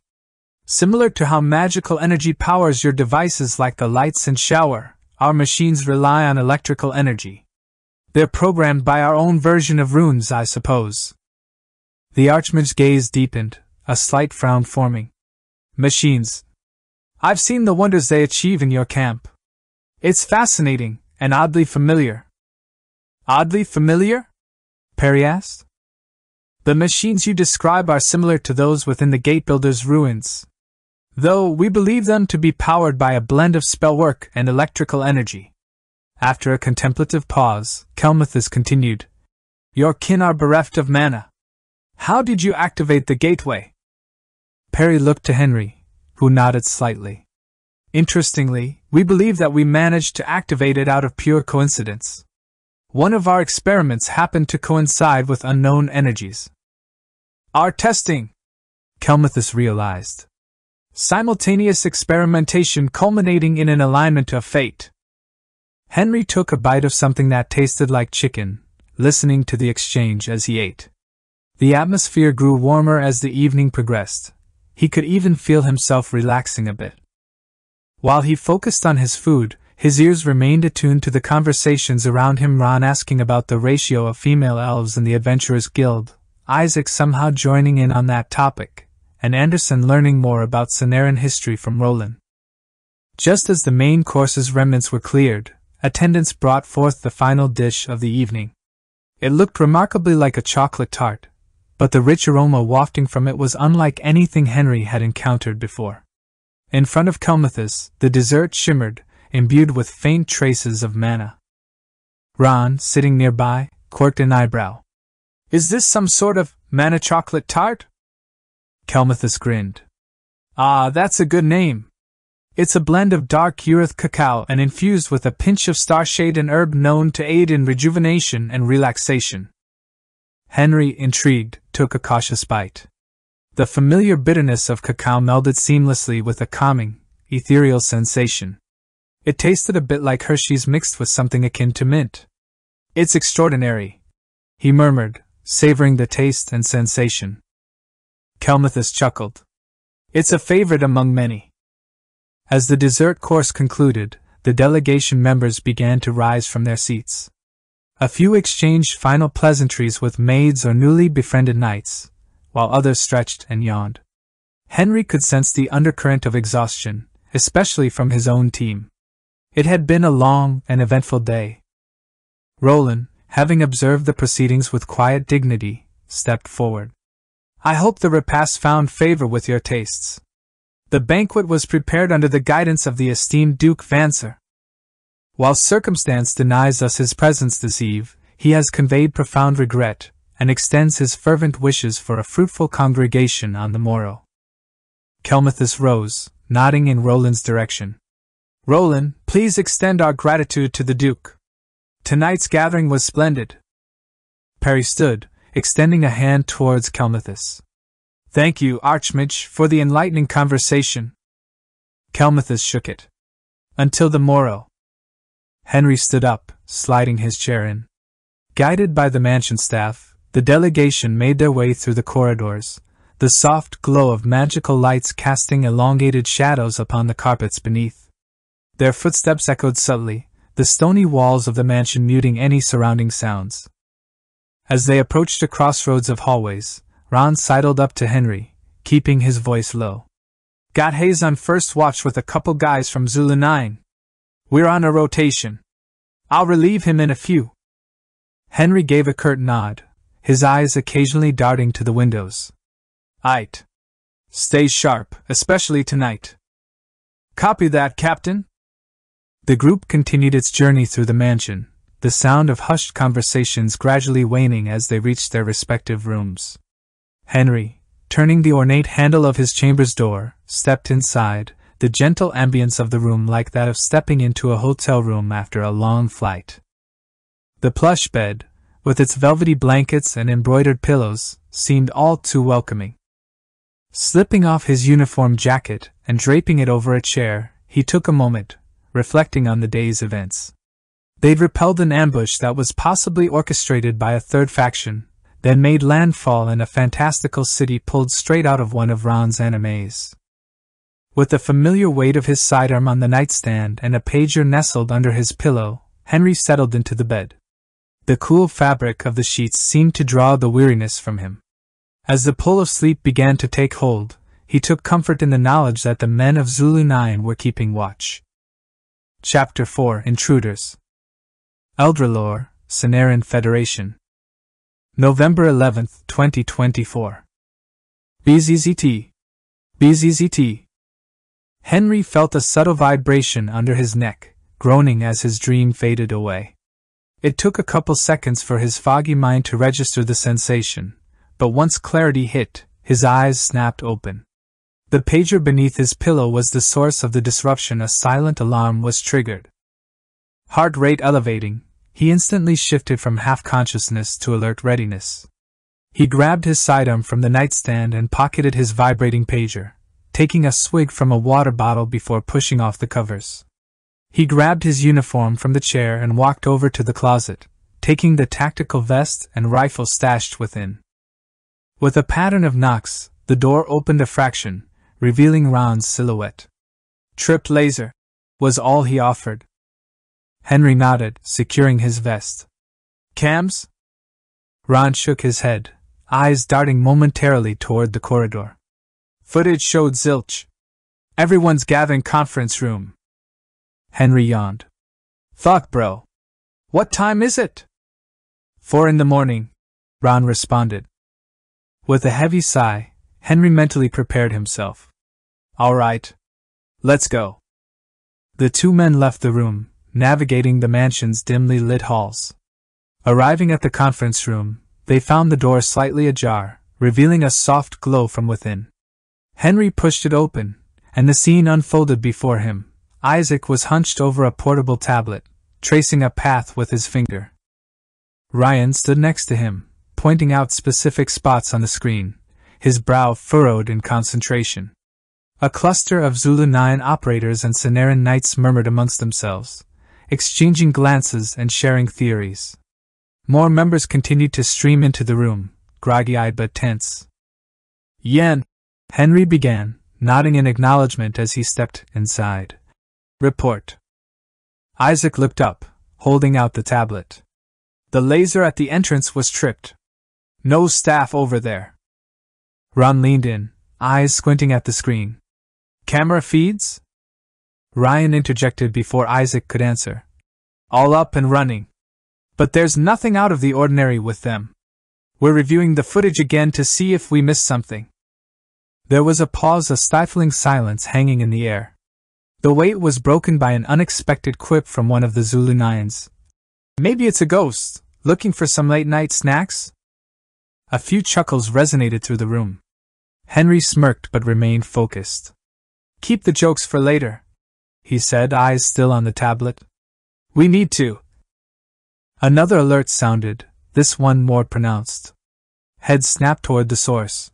Similar to how magical energy powers your devices like the lights and shower, our machines rely on electrical energy. They're programmed by our own version of runes, I suppose. The Archmage's gaze deepened, a slight frown forming. Machines. I've seen the wonders they achieve in your camp. It's fascinating, and oddly familiar. Oddly familiar? Perry asked. The machines you describe are similar to those within the Gatebuilder's ruins, though we believe them to be powered by a blend of spellwork and electrical energy. After a contemplative pause, Kelmuthus continued, Your kin are bereft of mana. How did you activate the gateway? Perry looked to Henry, who nodded slightly. Interestingly, we believe that we managed to activate it out of pure coincidence. One of our experiments happened to coincide with unknown energies. Our testing, Kelmuthus realized, simultaneous experimentation culminating in an alignment of fate. Henry took a bite of something that tasted like chicken, listening to the exchange as he ate. The atmosphere grew warmer as the evening progressed. He could even feel himself relaxing a bit. While he focused on his food, his ears remained attuned to the conversations around him Ron asking about the ratio of female elves in the Adventurers Guild, Isaac somehow joining in on that topic, and Anderson learning more about Cenaran history from Roland. Just as the main course's remnants were cleared, attendants brought forth the final dish of the evening. It looked remarkably like a chocolate tart, but the rich aroma wafting from it was unlike anything Henry had encountered before. In front of Kelmuthus, the dessert shimmered, imbued with faint traces of mana. Ron, sitting nearby, quirked an eyebrow. Is this some sort of mana chocolate tart? Kelmuthus grinned. Ah, that's a good name. It's a blend of dark Urith cacao and infused with a pinch of starshade and herb known to aid in rejuvenation and relaxation. Henry, intrigued, took a cautious bite. The familiar bitterness of cacao melded seamlessly with a calming, ethereal sensation. It tasted a bit like Hershey's mixed with something akin to mint. It's extraordinary, he murmured, savoring the taste and sensation. Kelmuthus chuckled. It's a favorite among many. As the dessert course concluded, the delegation members began to rise from their seats. A few exchanged final pleasantries with maids or newly befriended knights, while others stretched and yawned. Henry could sense the undercurrent of exhaustion, especially from his own team. It had been a long and eventful day. Roland, having observed the proceedings with quiet dignity, stepped forward. I hope the repast found favor with your tastes. The banquet was prepared under the guidance of the esteemed Duke Vancer. While circumstance denies us his presence this eve, he has conveyed profound regret, and extends his fervent wishes for a fruitful congregation on the morrow. Kelmuthus rose, nodding in Roland's direction. Roland, please extend our gratitude to the Duke. Tonight's gathering was splendid. Perry stood, extending a hand towards Kelmuthus. Thank you, Archmage, for the enlightening conversation. Kelmuthus shook it. Until the morrow. Henry stood up, sliding his chair in. Guided by the mansion staff, the delegation made their way through the corridors, the soft glow of magical lights casting elongated shadows upon the carpets beneath. Their footsteps echoed subtly, the stony walls of the mansion muting any surrounding sounds. As they approached a crossroads of hallways, Ron sidled up to Henry, keeping his voice low. Got Hayes on first watch with a couple guys from Zulu 9. We're on a rotation. I'll relieve him in a few. Henry gave a curt nod, his eyes occasionally darting to the windows. Ite. Stay sharp, especially tonight. Copy that, Captain. The group continued its journey through the mansion, the sound of hushed conversations gradually waning as they reached their respective rooms. Henry, turning the ornate handle of his chamber's door, stepped inside, the gentle ambience of the room like that of stepping into a hotel room after a long flight. The plush bed, with its velvety blankets and embroidered pillows, seemed all too welcoming. Slipping off his uniform jacket and draping it over a chair, he took a moment, reflecting on the day's events. They'd repelled an ambush that was possibly orchestrated by a third faction, then made landfall in a fantastical city pulled straight out of one of Ron's animes. With the familiar weight of his sidearm on the nightstand and a pager nestled under his pillow, Henry settled into the bed. The cool fabric of the sheets seemed to draw the weariness from him. As the pull of sleep began to take hold, he took comfort in the knowledge that the men of Zulu 9 were keeping watch. Chapter 4 Intruders Eldralore, Cenaran Federation. November 11, 2024. BZZT. BZZT. Henry felt a subtle vibration under his neck, groaning as his dream faded away. It took a couple seconds for his foggy mind to register the sensation, but once clarity hit, his eyes snapped open. The pager beneath his pillow was the source of the disruption a silent alarm was triggered. Heart rate elevating, he instantly shifted from half consciousness to alert readiness. He grabbed his sidearm from the nightstand and pocketed his vibrating pager, taking a swig from a water bottle before pushing off the covers. He grabbed his uniform from the chair and walked over to the closet, taking the tactical vest and rifle stashed within. With a pattern of knocks, the door opened a fraction, revealing Ron's silhouette. Trip laser was all he offered, Henry nodded, securing his vest. Cams? Ron shook his head, eyes darting momentarily toward the corridor. Footage showed zilch. Everyone's gathering conference room. Henry yawned. Fuck, bro. What time is it? Four in the morning, Ron responded. With a heavy sigh, Henry mentally prepared himself. All right. Let's go. The two men left the room, navigating the mansion's dimly lit halls. Arriving at the conference room, they found the door slightly ajar, revealing a soft glow from within. Henry pushed it open, and the scene unfolded before him. Isaac was hunched over a portable tablet, tracing a path with his finger. Ryan stood next to him, pointing out specific spots on the screen, his brow furrowed in concentration. A cluster of Zulu 9 operators and Cenaran knights murmured amongst themselves, exchanging glances and sharing theories. More members continued to stream into the room, groggy eyed but tense. Yen, Henry began, nodding in acknowledgement as he stepped inside. Report. Isaac looked up, holding out the tablet. The laser at the entrance was tripped. No staff over there. Ron leaned in, eyes squinting at the screen. Camera feeds? Ryan interjected before Isaac could answer. All up and running. But there's nothing out of the ordinary with them. We're reviewing the footage again to see if we missed something. There was a pause, a stifling silence hanging in the air. The wait was broken by an unexpected quip from one of the Zulu Nines. Maybe it's a ghost, looking for some late night snacks? A few chuckles resonated through the room. Henry smirked but remained focused. Keep the jokes for later, he said, eyes still on the tablet. We need to. Another alert sounded, this one more pronounced. Head snapped toward the source.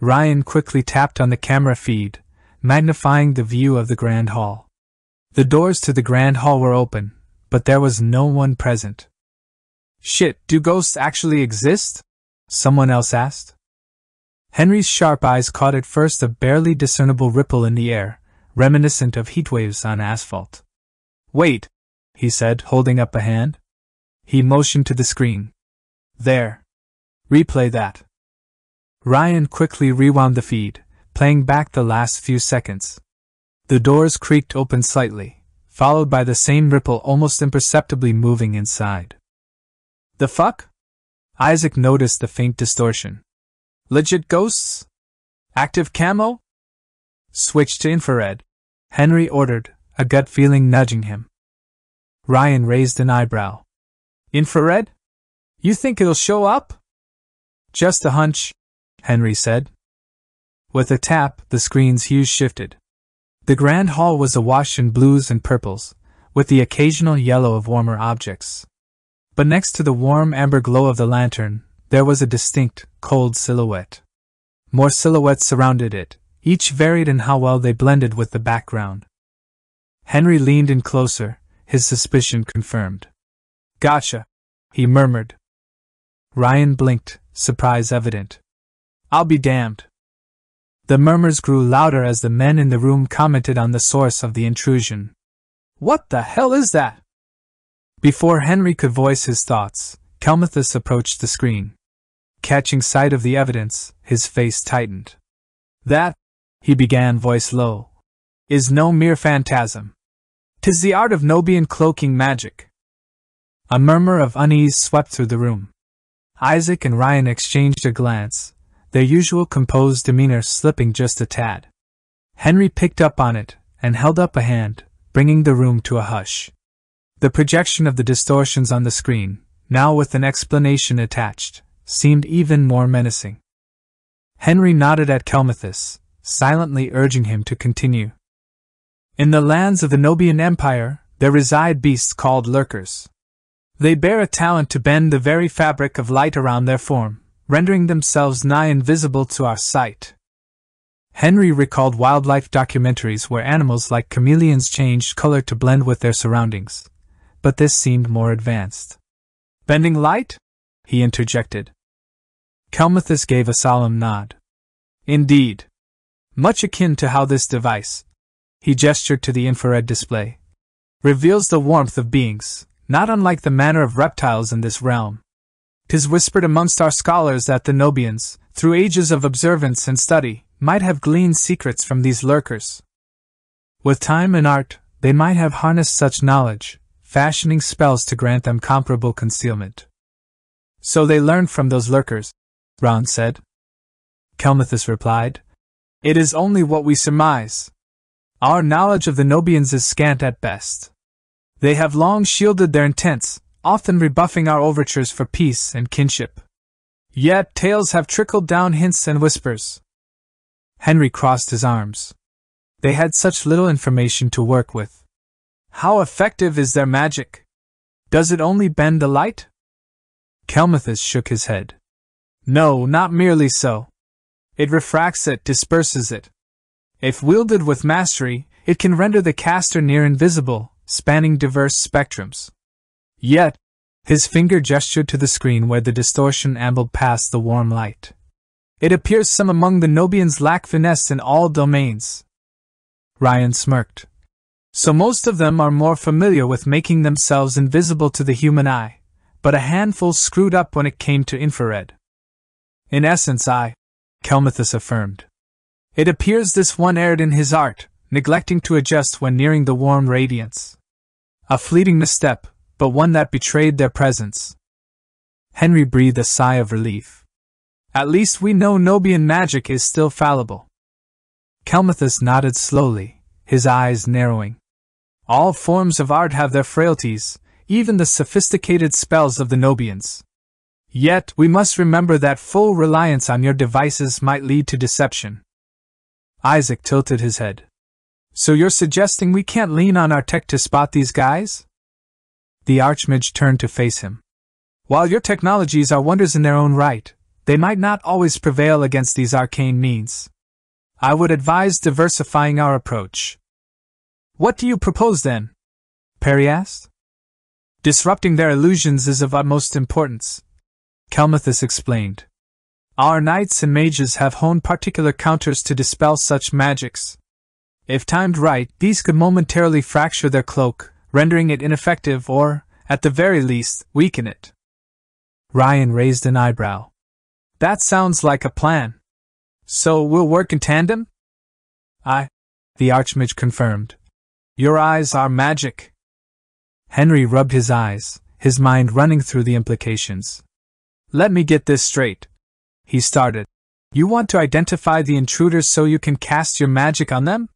Ryan quickly tapped on the camera feed, magnifying the view of the Grand Hall. The doors to the Grand Hall were open, but there was no one present. Shit, do ghosts actually exist? Someone else asked. Henry's sharp eyes caught at first a barely discernible ripple in the air, reminiscent of heat waves on asphalt. Wait, he said, holding up a hand. He motioned to the screen. There. Replay that. Ryan quickly rewound the feed, playing back the last few seconds. The doors creaked open slightly, followed by the same ripple almost imperceptibly moving inside. The fuck? Isaac noticed the faint distortion. Legit ghosts? Active camo? Switch to infrared, Henry ordered, a gut feeling nudging him. Ryan raised an eyebrow. Infrared? You think it'll show up? Just a hunch, Henry said. With a tap, the screen's hues shifted. The grand hall was awash in blues and purples, with the occasional yellow of warmer objects. But next to the warm amber glow of the lantern, there was a distinct, cold silhouette. More silhouettes surrounded it, each varied in how well they blended with the background. Henry leaned in closer, his suspicion confirmed. Gotcha, he murmured. Ryan blinked, surprise evident. I'll be damned. The murmurs grew louder as the men in the room commented on the source of the intrusion. What the hell is that? Before Henry could voice his thoughts, Kelmuthus approached the screen. Catching sight of the evidence, his face tightened. That, he began voice low, is no mere phantasm. Tis the art of Nobian cloaking magic. A murmur of unease swept through the room. Isaac and Ryan exchanged a glance, their usual composed demeanor slipping just a tad. Henry picked up on it and held up a hand, bringing the room to a hush. The projection of the distortions on the screen, now with an explanation attached, seemed even more menacing. Henry nodded at Kelmuthus, silently urging him to continue. In the lands of the Nobian Empire, there reside beasts called lurkers. They bear a talent to bend the very fabric of light around their form, rendering themselves nigh invisible to our sight. Henry recalled wildlife documentaries where animals like chameleons changed color to blend with their surroundings, but this seemed more advanced. Bending light? he interjected. Kelmuthus gave a solemn nod. Indeed. Much akin to how this device, he gestured to the infrared display, reveals the warmth of beings, not unlike the manner of reptiles in this realm. 'Tis whispered amongst our scholars that the Nobians, through ages of observance and study, might have gleaned secrets from these lurkers. With time and art, they might have harnessed such knowledge, fashioning spells to grant them comparable concealment. So they learned from those lurkers, Ron said. Kelmuthus replied. It is only what we surmise. Our knowledge of the Nobians is scant at best. They have long shielded their intents, often rebuffing our overtures for peace and kinship. Yet tales have trickled down hints and whispers. Henry crossed his arms. They had such little information to work with. How effective is their magic? Does it only bend the light? Kelmuthus shook his head. No, not merely so. It refracts it, disperses it. If wielded with mastery, it can render the caster near invisible, spanning diverse spectrums. Yet, his finger gestured to the screen where the distortion ambled past the warm light. It appears some among the Nobians lack finesse in all domains. Ryan smirked. So most of them are more familiar with making themselves invisible to the human eye, but a handful screwed up when it came to infrared. In essence, Aye, Kelmuthus affirmed. It appears this one erred in his art, neglecting to adjust when nearing the warm radiance. A fleeting misstep, but one that betrayed their presence. Henry breathed a sigh of relief. At least we know Nobian magic is still fallible. Kelmuthus nodded slowly, his eyes narrowing. All forms of art have their frailties, even the sophisticated spells of the Nobians. Yet, we must remember that full reliance on your devices might lead to deception. Isaac tilted his head. So you're suggesting we can't lean on our tech to spot these guys? The Archmage turned to face him. While your technologies are wonders in their own right, they might not always prevail against these arcane means. I would advise diversifying our approach. What do you propose then? Perry asked. Disrupting their illusions is of utmost importance, Kelmuthus explained. Our knights and mages have honed particular counters to dispel such magics. If timed right, these could momentarily fracture their cloak, rendering it ineffective or, at the very least, weaken it. Ryan raised an eyebrow. That sounds like a plan. So we'll work in tandem? Aye. The Archmage confirmed. Your eyes are magic. Henry rubbed his eyes, his mind running through the implications. Let me get this straight. He started. You want to identify the intruders so you can cast your magic on them?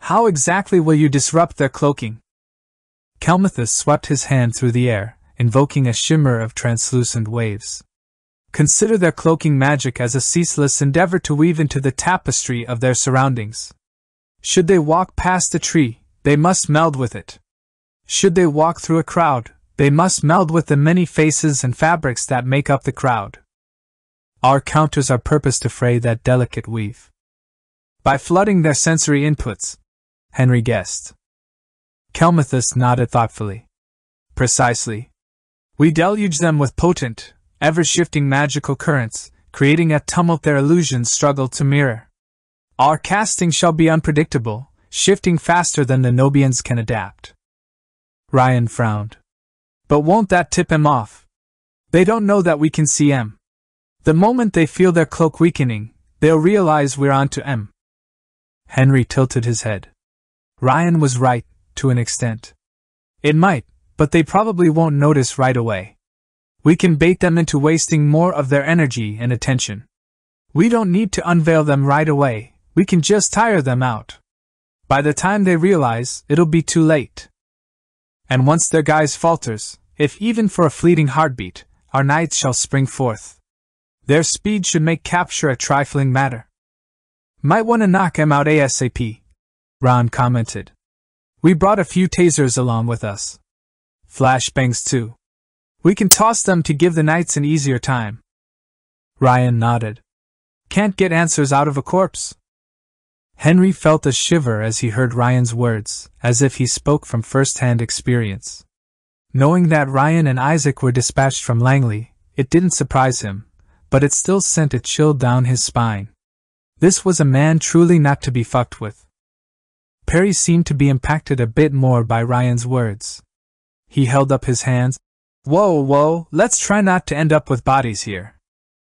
How exactly will you disrupt their cloaking? Kelmuthus swept his hand through the air, invoking a shimmer of translucent waves. Consider their cloaking magic as a ceaseless endeavor to weave into the tapestry of their surroundings. Should they walk past a tree, they must meld with it. Should they walk through a crowd, they must meld with the many faces and fabrics that make up the crowd. Our counters are purposed to fray that delicate weave. By flooding their sensory inputs, Henry guessed. Kelmuthus nodded thoughtfully. Precisely. We deluge them with potent, ever shifting magical currents, creating a tumult their illusions struggle to mirror. Our casting shall be unpredictable, shifting faster than the Nobians can adapt. Ryan frowned. But won't that tip him off? They don't know that we can see M. The moment they feel their cloak weakening, they'll realize we're on to M. Henry tilted his head. Ryan was right, to an extent. It might, but they probably won't notice right away. We can bait them into wasting more of their energy and attention. We don't need to unveil them right away, we can just tire them out. By the time they realize, it'll be too late. And once their guise falters, if even for a fleeting heartbeat, our knights shall spring forth. Their speed should make capture a trifling matter. Might want to knock 'em out ASAP, Ron commented. We brought a few tasers along with us. Flashbangs too. We can toss them to give the knights an easier time. Ryan nodded. Can't get answers out of a corpse. Henry felt a shiver as he heard Ryan's words, as if he spoke from first hand experience. Knowing that Ryan and Isaac were dispatched from Langley, it didn't surprise him, but it still sent a chill down his spine. This was a man truly not to be fucked with. Perry seemed to be impacted a bit more by Ryan's words. He held up his hands. Whoa, whoa, let's try not to end up with bodies here.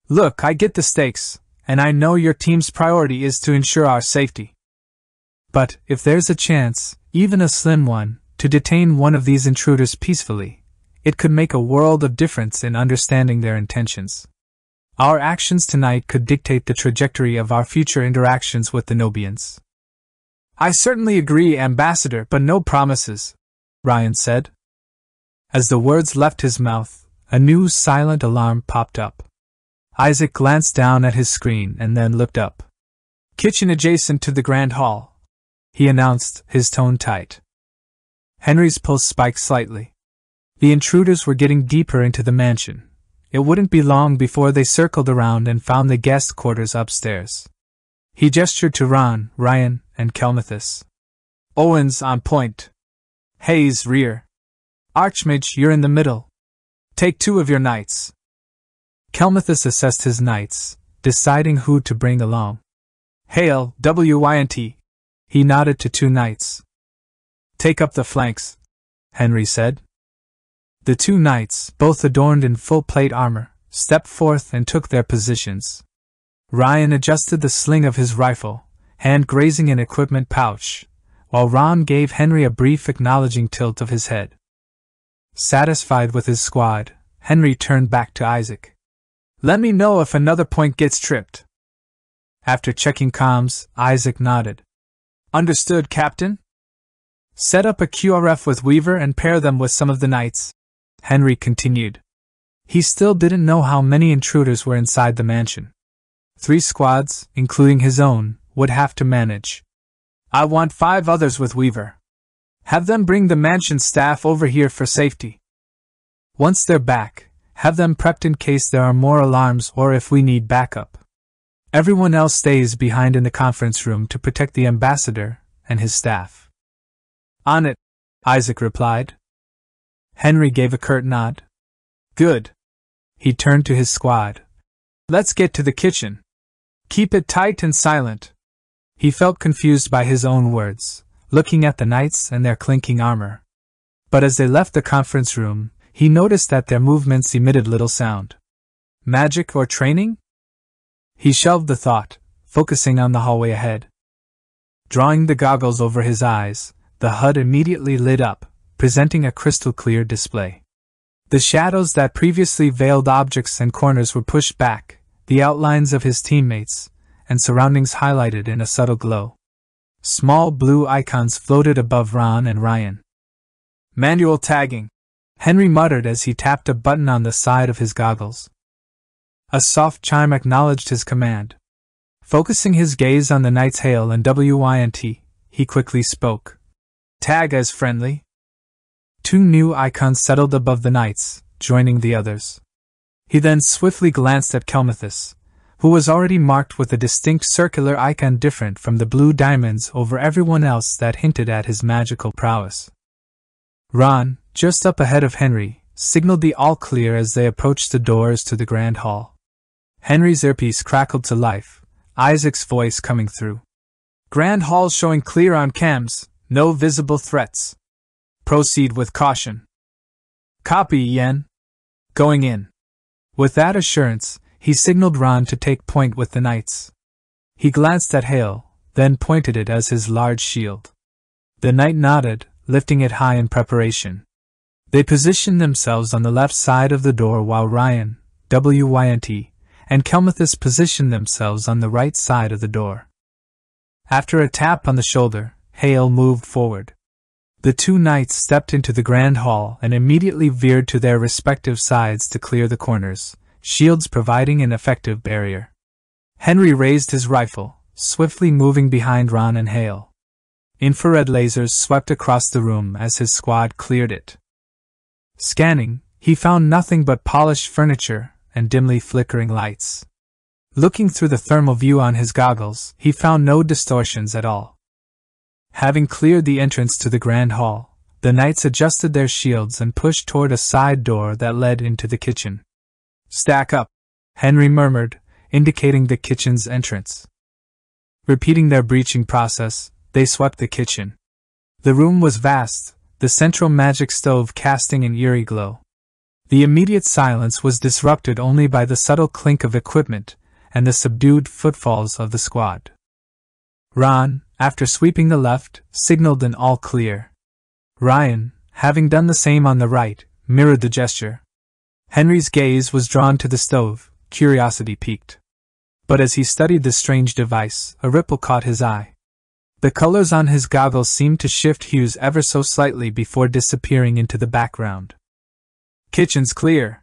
Look, I get the stakes, and I know your team's priority is to ensure our safety. But, if there's a chance, even a slim one, to detain one of these intruders peacefully, it could make a world of difference in understanding their intentions. Our actions tonight could dictate the trajectory of our future interactions with the Nobians. I certainly agree, Ambassador, but no promises, Ryan said. As the words left his mouth, a new silent alarm popped up. Isaac glanced down at his screen and then looked up. Kitchen adjacent to the grand hall, he announced, his tone tight. Henry's pulse spiked slightly. The intruders were getting deeper into the mansion. It wouldn't be long before they circled around and found the guest quarters upstairs. He gestured to Ron, Ryan, and Kelmuthus. Owens on point. Hayes rear. Archmage, you're in the middle. Take two of your knights. Kelmuthus assessed his knights, deciding who to bring along. Hail, WYNT. He nodded to two knights. Take up the flanks, Henry said. The two knights, both adorned in full plate armor, stepped forth and took their positions. Ryan adjusted the sling of his rifle, hand grazing an equipment pouch, while Ron gave Henry a brief acknowledging tilt of his head. Satisfied with his squad, Henry turned back to Isaac. Let me know if another point gets tripped. After checking comms, Isaac nodded. Understood, Captain? Set up a QRF with Weaver and pair them with some of the knights. Henry continued. He still didn't know how many intruders were inside the mansion. Three squads, including his own, would have to manage. I want five others with Weaver. Have them bring the mansion staff over here for safety. Once they're back, have them prepped in case there are more alarms or if we need backup. Everyone else stays behind in the conference room to protect the ambassador and his staff. On it, Isaac replied. Henry gave a curt nod. Good. He turned to his squad. Let's get to the kitchen. Keep it tight and silent. He felt confused by his own words, looking at the knights and their clinking armor. But as they left the conference room, he noticed that their movements emitted little sound. Magic or training? He shelved the thought, focusing on the hallway ahead. Drawing the goggles over his eyes, the HUD immediately lit up, presenting a crystal clear display. The shadows that previously veiled objects and corners were pushed back, the outlines of his teammates and surroundings highlighted in a subtle glow. Small blue icons floated above Ron and Ryan. Manual tagging, Henry muttered as he tapped a button on the side of his goggles. A soft chime acknowledged his command. Focusing his gaze on the knight's hail and WYNT, he quickly spoke. Tag as friendly. Two new icons settled above the knights, joining the others. He then swiftly glanced at Kelmuthus, who was already marked with a distinct circular icon different from the blue diamonds over everyone else that hinted at his magical prowess. Ron, just up ahead of Henry, signaled the all clear as they approached the doors to the grand hall. Henry's earpiece crackled to life, Isaac's voice coming through. Grand hall showing clear on cams, no visible threats. Proceed with caution. Copy, Yen. Going in. With that assurance, he signaled Ron to take point with the knights. He glanced at Hale, then pointed it as his large shield. The knight nodded, lifting it high in preparation. They positioned themselves on the left side of the door while Ryan, WYNT, and Kelmuthus positioned themselves on the right side of the door. After a tap on the shoulder, Hale moved forward. The two knights stepped into the grand hall and immediately veered to their respective sides to clear the corners, shields providing an effective barrier. Henry raised his rifle, swiftly moving behind Ron and Hale. Infrared lasers swept across the room as his squad cleared it. Scanning, he found nothing but polished furniture and dimly flickering lights. Looking through the thermal view on his goggles, he found no distortions at all. Having cleared the entrance to the grand hall, the knights adjusted their shields and pushed toward a side door that led into the kitchen. Stack up, Henry murmured, indicating the kitchen's entrance. Repeating their breaching process, they swept the kitchen. The room was vast, the central magic stove casting an eerie glow. The immediate silence was disrupted only by the subtle clink of equipment and the subdued footfalls of the squad. Ron, after sweeping the left, signaled an all clear. Ryan, having done the same on the right, mirrored the gesture. Henry's gaze was drawn to the stove, curiosity piqued. But as he studied the strange device, a ripple caught his eye. The colors on his goggles seemed to shift hues ever so slightly before disappearing into the background. Kitchen's clear,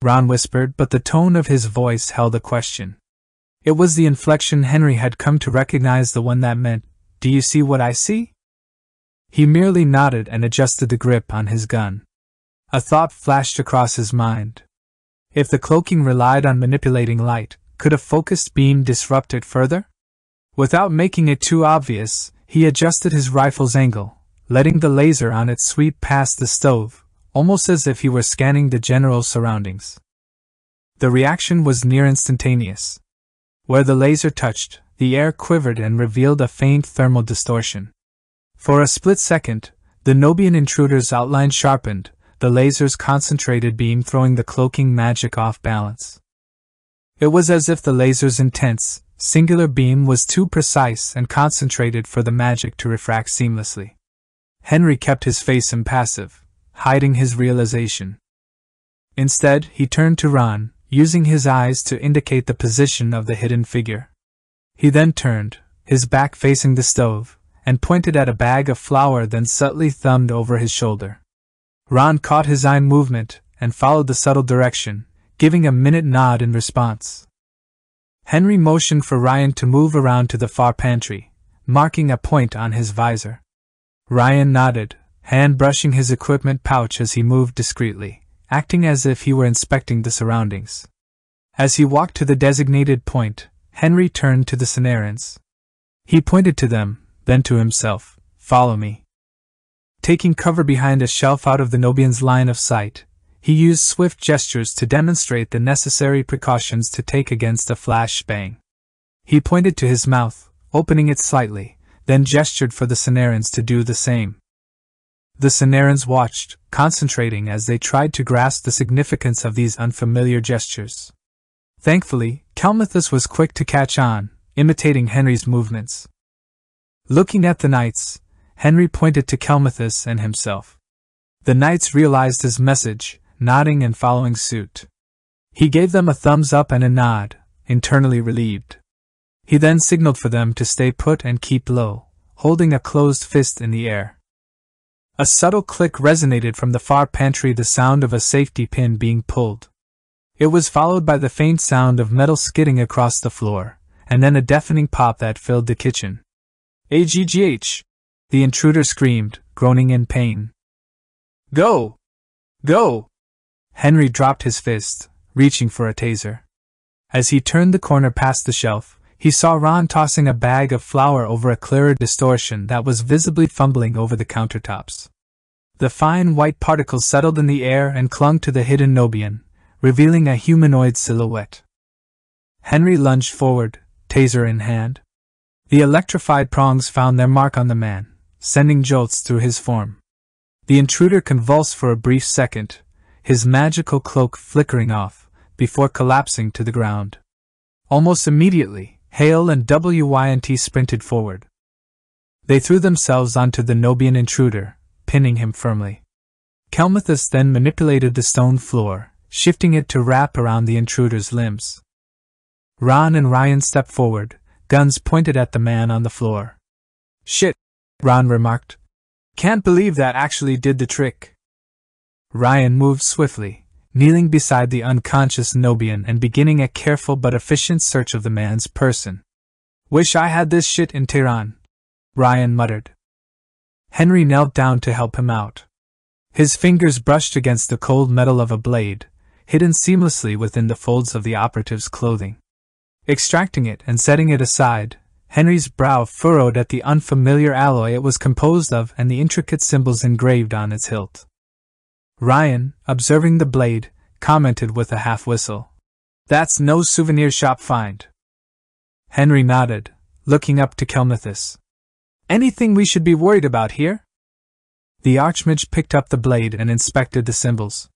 Ron whispered, but the tone of his voice held a question. It was the inflection Henry had come to recognize the one that meant, Do you see what I see? He merely nodded and adjusted the grip on his gun. A thought flashed across his mind. If the cloaking relied on manipulating light, could a focused beam disrupt it further? Without making it too obvious, he adjusted his rifle's angle, letting the laser on it sweep past the stove, almost as if he were scanning the general surroundings. The reaction was near instantaneous. Where the laser touched, the air quivered and revealed a faint thermal distortion. For a split second, the Nobian intruder's outline sharpened, the laser's concentrated beam throwing the cloaking magic off balance. It was as if the laser's intense, singular beam was too precise and concentrated for the magic to refract seamlessly. Henry kept his face impassive, hiding his realization. Instead, he turned to Ron, using his eyes to indicate the position of the hidden figure. He then turned, his back facing the stove, and pointed at a bag of flour then subtly thumbed over his shoulder. Ron caught his eye movement and followed the subtle direction, giving a minute nod in response. Henry motioned for Ryan to move around to the far pantry, marking a point on his visor. Ryan nodded, hand brushing his equipment pouch as he moved discreetly, acting as if he were inspecting the surroundings. As he walked to the designated point, Henry turned to the Cenarians. He pointed to them, then to himself. Follow me. Taking cover behind a shelf out of the Nobian's line of sight, he used swift gestures to demonstrate the necessary precautions to take against a flash bang. He pointed to his mouth, opening it slightly, then gestured for the Cenarians to do the same. The Cenarians watched, concentrating as they tried to grasp the significance of these unfamiliar gestures. Thankfully, Kelmuthus was quick to catch on, imitating Henry's movements. Looking at the knights, Henry pointed to Kelmuthus and himself. The knights realized his message, nodding and following suit. He gave them a thumbs up and a nod, internally relieved. He then signaled for them to stay put and keep low, holding a closed fist in the air. A subtle click resonated from the far pantry, the sound of a safety pin being pulled. It was followed by the faint sound of metal skidding across the floor, and then a deafening pop that filled the kitchen. AGGH! The intruder screamed, groaning in pain. Go! Go! Henry dropped his fist, reaching for a taser. As he turned the corner past the shelf, he saw Ron tossing a bag of flour over a clearer distortion that was visibly fumbling over the countertops. The fine white particles settled in the air and clung to the hidden Nobian, revealing a humanoid silhouette. Henry lunged forward, taser in hand. The electrified prongs found their mark on the man, sending jolts through his form. The intruder convulsed for a brief second, his magical cloak flickering off, before collapsing to the ground. Almost immediately, Hale and WYNT sprinted forward. They threw themselves onto the Nobian intruder, pinning him firmly. Kelmuthus then manipulated the stone floor, shifting it to wrap around the intruder's limbs. Ron and Ryan stepped forward, guns pointed at the man on the floor. Shit, Ron remarked. Can't believe that actually did the trick. Ryan moved swiftly, kneeling beside the unconscious Nobian and beginning a careful but efficient search of the man's person. Wish I had this shit in Tehran, Ryan muttered. Henry knelt down to help him out. His fingers brushed against the cold metal of a blade, hidden seamlessly within the folds of the operative's clothing. Extracting it and setting it aside, Henry's brow furrowed at the unfamiliar alloy it was composed of and the intricate symbols engraved on its hilt. Ryan, observing the blade, commented with a half whistle. That's no souvenir shop find. Henry nodded, looking up to Kelmuthus. Anything we should be worried about here? The Archmage picked up the blade and inspected the symbols.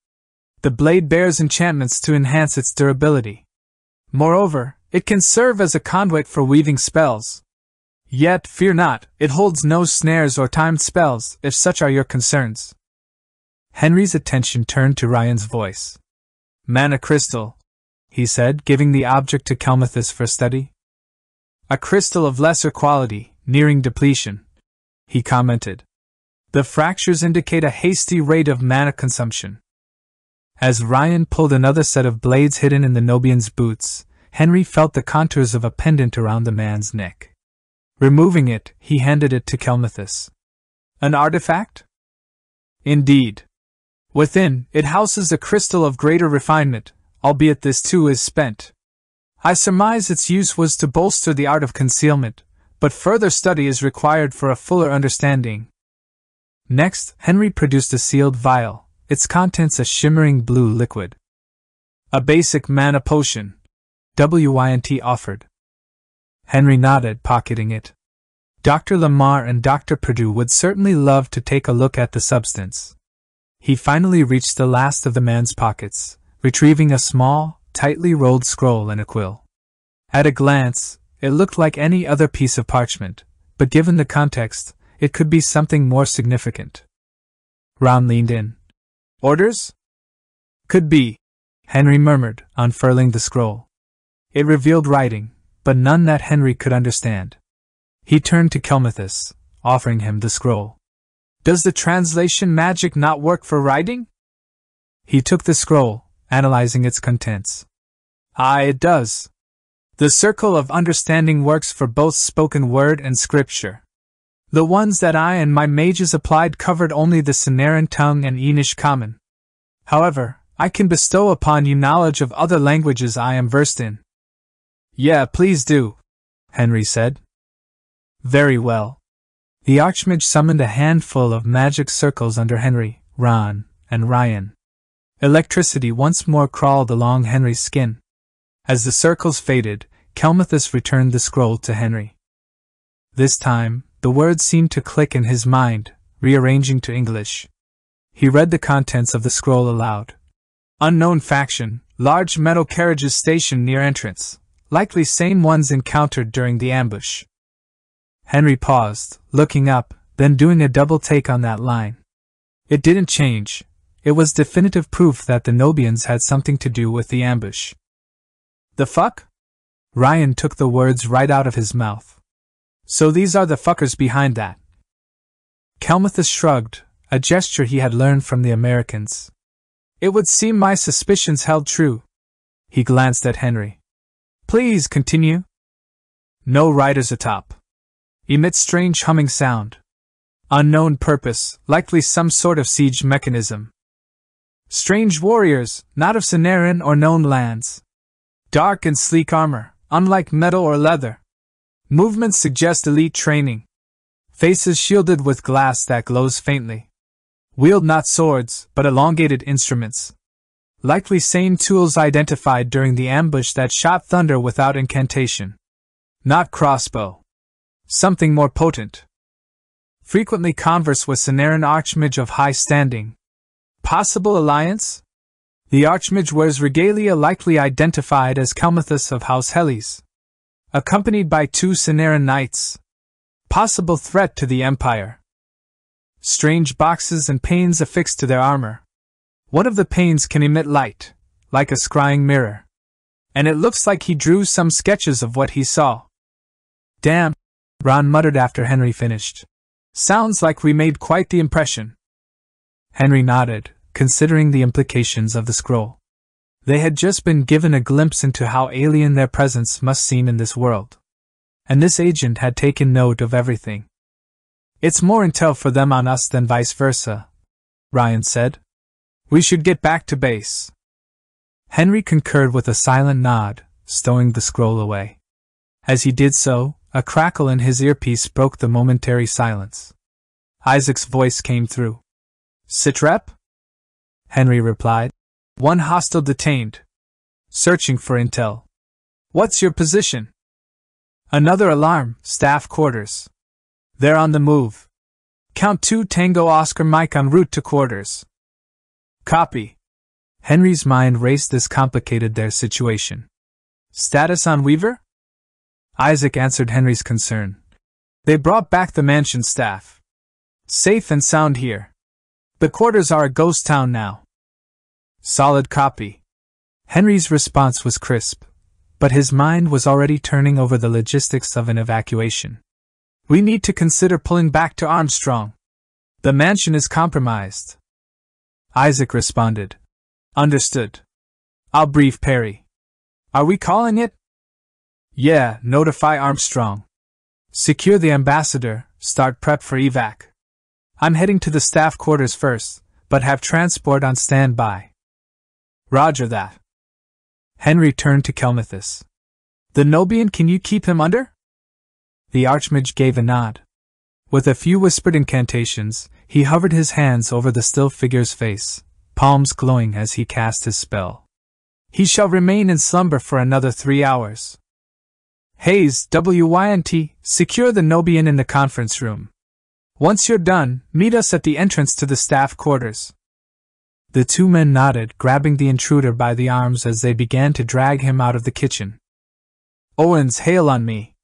The blade bears enchantments to enhance its durability. Moreover, it can serve as a conduit for weaving spells. Yet, fear not, it holds no snares or timed spells, if such are your concerns. Henry's attention turned to Ryan's voice. Mana crystal, he said, giving the object to Kelmuthus for study. A crystal of lesser quality, nearing depletion, he commented. The fractures indicate a hasty rate of mana consumption. As Ryan pulled another set of blades hidden in the Nobian's boots, Henry felt the contours of a pendant around the man's neck. Removing it, he handed it to Kelmuthus. An artifact? Indeed. Within, it houses a crystal of greater refinement, albeit this too is spent. I surmise its use was to bolster the art of concealment, but further study is required for a fuller understanding. Next, Henry produced a sealed vial, its contents a shimmering blue liquid. A basic mana potion, WYNT offered. Henry nodded, pocketing it. Dr. Lamar and Dr. Perdue would certainly love to take a look at the substance. He finally reached the last of the man's pockets, retrieving a small, tightly rolled scroll and a quill. At a glance, it looked like any other piece of parchment, but given the context, it could be something more significant. Ron leaned in. Orders? Could be, Henry murmured, unfurling the scroll. It revealed writing, but none that Henry could understand. He turned to Kelmuthus, offering him the scroll. Does the translation magic not work for writing? He took the scroll, analyzing its contents. Ah, it does. The circle of understanding works for both spoken word and scripture. The ones that I and my mages applied covered only the Cenaran tongue and Enish common. However, I can bestow upon you knowledge of other languages I am versed in. Yeah, please do, Henry said. Very well. The Archmage summoned a handful of magic circles under Henry, Ron, and Ryan. Electricity once more crawled along Henry's skin. As the circles faded, Kelmuthus returned the scroll to Henry. This time, the words seemed to click in his mind, rearranging to English. He read the contents of the scroll aloud. Unknown faction, large metal carriages stationed near entrance. likely same ones encountered during the ambush. Henry paused, looking up, then doing a double take on that line. It didn't change. It was definitive proof that the Nobians had something to do with the ambush. The fuck? Ryan took the words right out of his mouth. So these are the fuckers behind that. Kelmuthus shrugged, a gesture he had learned from the Americans. It would seem my suspicions held true. He glanced at Henry. Please continue. No riders atop. Emit strange humming sound. Unknown purpose, likely some sort of siege mechanism. Strange warriors, not of Cenaran or known lands. Dark and sleek armor, unlike metal or leather. Movements suggest elite training. Faces shielded with glass that glows faintly. Wield not swords, but elongated instruments. Likely same tools identified during the ambush that shot thunder without incantation. Not crossbow. Something more potent. Frequently converse with Cenaran Archmage of high standing. Possible alliance? The Archmage wears regalia likely identified as Kelmuthus of House Helles, Accompanied by two Sonaran knights. Possible threat to the Empire. Strange boxes and panes affixed to their armor. One of the panes can emit light, like a scrying mirror. And it looks like he drew some sketches of what he saw. Damn, Ron muttered after Henry finished. Sounds like we made quite the impression. Henry nodded, considering the implications of the scroll. They had just been given a glimpse into how alien their presence must seem in this world. And this agent had taken note of everything. It's more intel for them on us than vice versa, Ryan said. We should get back to base. Henry concurred with a silent nod, stowing the scroll away. As he did so, a crackle in his earpiece broke the momentary silence. Isaac's voice came through. Sitrep? Henry replied. One hostile detained. Searching for intel. What's your position? Another alarm, staff quarters. They're on the move. Count 2 Tango Oscar Mike en route to quarters. Copy. Henry's mind raced this complicated their situation. Status on Weaver? Isaac answered Henry's concern. They brought back the mansion staff. Safe and sound here. The quarters are a ghost town now. Solid copy. Henry's response was crisp, but his mind was already turning over the logistics of an evacuation. We need to consider pulling back to Armstrong. The mansion is compromised. Isaac responded. Understood. I'll brief Perry. Are we calling it? Yeah, notify Armstrong. Secure the ambassador, start prep for evac. I'm heading to the staff quarters first, but have transport on standby. Roger that. Henry turned to Kelmuthus. The Nobian, can you keep him under? The Archmage gave a nod. With a few whispered incantations, he hovered his hands over the still figure's face, palms glowing as he cast his spell. He shall remain in slumber for another three hours. Hayes, WYNT, secure the Nobian in the conference room. Once you're done, meet us at the entrance to the staff quarters. The two men nodded, grabbing the intruder by the arms as they began to drag him out of the kitchen. Owens, Hale on me.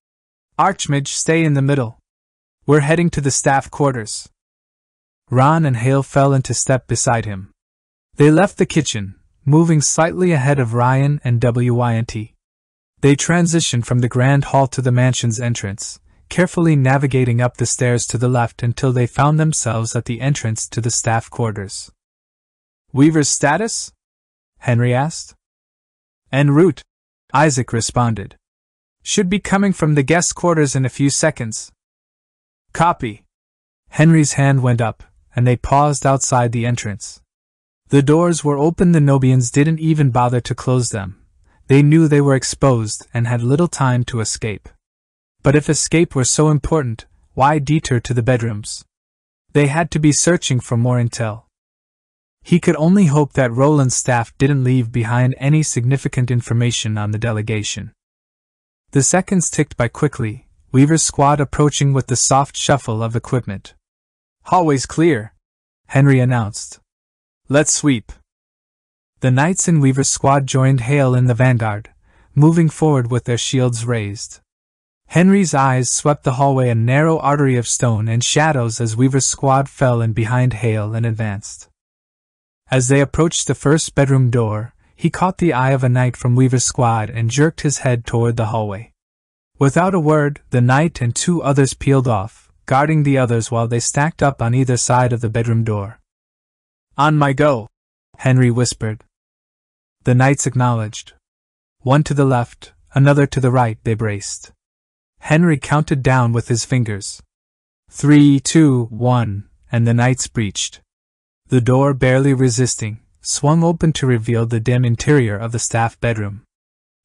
Archmage, stay in the middle. We're heading to the staff quarters. Ron and Hale fell into step beside him. They left the kitchen, moving slightly ahead of Ryan and WYNT. They transitioned from the grand hall to the mansion's entrance, carefully navigating up the stairs to the left until they found themselves at the entrance to the staff quarters. Weaver's status? Henry asked. En route, Isaac responded. Should be coming from the guest quarters in a few seconds. Copy. Henry's hand went up, and they paused outside the entrance. The doors were open, the Nobians didn't even bother to close them. They knew they were exposed and had little time to escape. But if escape were so important, why detour to the bedrooms? They had to be searching for more intel. He could only hope that Roland's staff didn't leave behind any significant information on the delegation. The seconds ticked by quickly, Weaver's squad approaching with the soft shuffle of equipment. Hallways clear, Henry announced. Let's sweep. The knights in Weaver's squad joined Hale in the vanguard, moving forward with their shields raised. Henry's eyes swept the hallway a narrow artery of stone and shadows as Weaver's squad fell in behind Hale and advanced. As they approached the first bedroom door, he caught the eye of a knight from Weaver's squad and jerked his head toward the hallway. Without a word, the knight and two others peeled off, guarding the others while they stacked up on either side of the bedroom door. On my go, Henry whispered. The knights acknowledged. One to the left, another to the right, they braced. Henry counted down with his fingers. Three, two, one, and the knights breached. The door, barely resisting, swung open to reveal the dim interior of the staff bedroom.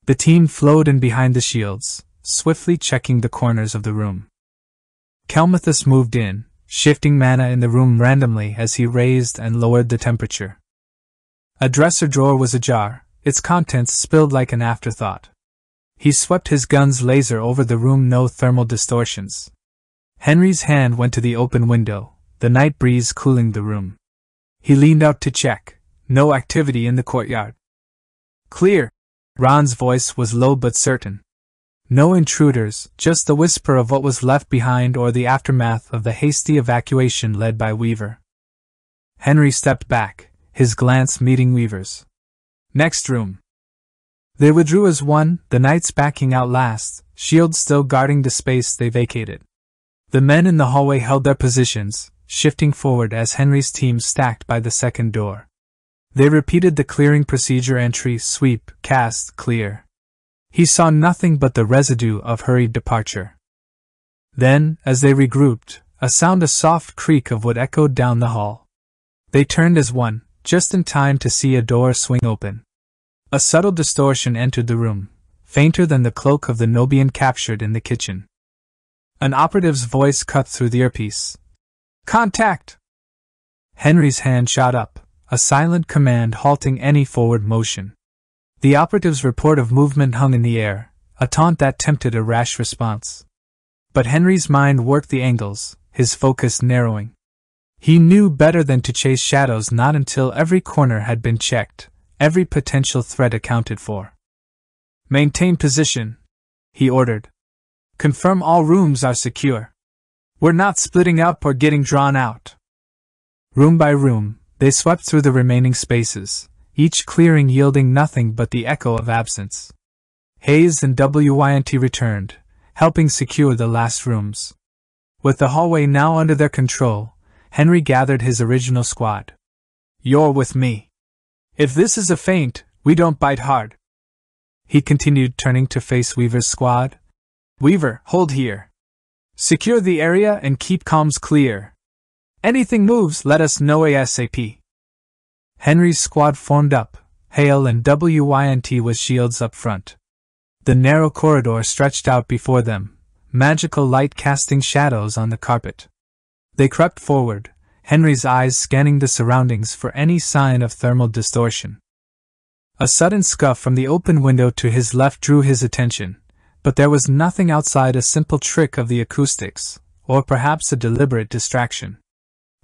The team flowed in behind the shields, swiftly checking the corners of the room. Kelmuthus moved in, shifting mana in the room randomly as he raised and lowered the temperature. A dresser drawer was ajar, its contents spilled like an afterthought. He swept his gun's laser over the room, no thermal distortions. Henry's hand went to the open window, the night breeze cooling the room. He leaned out to check. No activity in the courtyard. Clear. Ron's voice was low but certain. No intruders, just the whisper of what was left behind or the aftermath of the hasty evacuation led by Weaver. Henry stepped back, his glance meeting Weaver's. Next room. They withdrew as one, the knights backing out last, shields still guarding the space they vacated. The men in the hallway held their positions, shifting forward as Henry's team stacked by the second door. They repeated the clearing procedure entry, sweep, cast, clear. He saw nothing but the residue of hurried departure. Then, as they regrouped, a sound a soft creak of wood echoed down the hall. They turned as one, just in time to see a door swing open. A subtle distortion entered the room, fainter than the cloak of the Nobian captured in the kitchen. An operative's voice cut through the earpiece. Contact! Henry's hand shot up, a silent command halting any forward motion. The operative's report of movement hung in the air, a taunt that tempted a rash response. But Henry's mind worked the angles, his focus narrowing. He knew better than to chase shadows not until every corner had been checked, every potential threat accounted for. Maintain position, he ordered. Confirm all rooms are secure. We're not splitting up or getting drawn out. Room by room, they swept through the remaining spaces, each clearing yielding nothing but the echo of absence. Hayes and WYNT returned, helping secure the last rooms. With the hallway now under their control, Henry gathered his original squad. You're with me. If this is a feint, we don't bite hard. He continued, turning to face Weaver's squad. Weaver, hold here. Secure the area and keep comms clear. Anything moves, let us know ASAP. Henry's squad formed up, Hale and WYNT with shields up front. The narrow corridor stretched out before them, magical light casting shadows on the carpet. They crept forward, Henry's eyes scanning the surroundings for any sign of thermal distortion. A sudden scuff from the open window to his left drew his attention, but there was nothing outside a simple trick of the acoustics, or perhaps a deliberate distraction.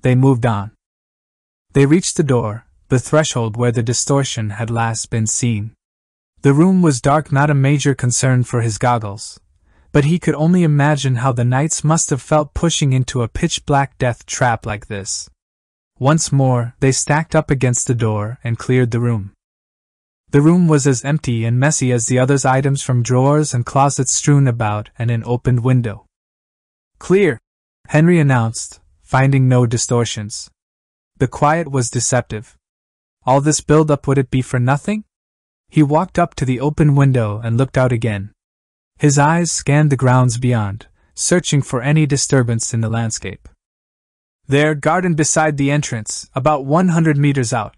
They moved on. They reached the door, the threshold where the distortion had last been seen. The room was dark, not a major concern for his goggles, but he could only imagine how the knights must have felt pushing into a pitch black death trap like this. Once more, they stacked up against the door and cleared the room. The room was as empty and messy as the others' items from drawers and closets strewn about and an opened window. Clear, Henry announced, finding no distortions. The quiet was deceptive. All this build up would it be for nothing? He walked up to the open window and looked out again. His eyes scanned the grounds beyond, searching for any disturbance in the landscape. There, garden beside the entrance, about 100 meters out.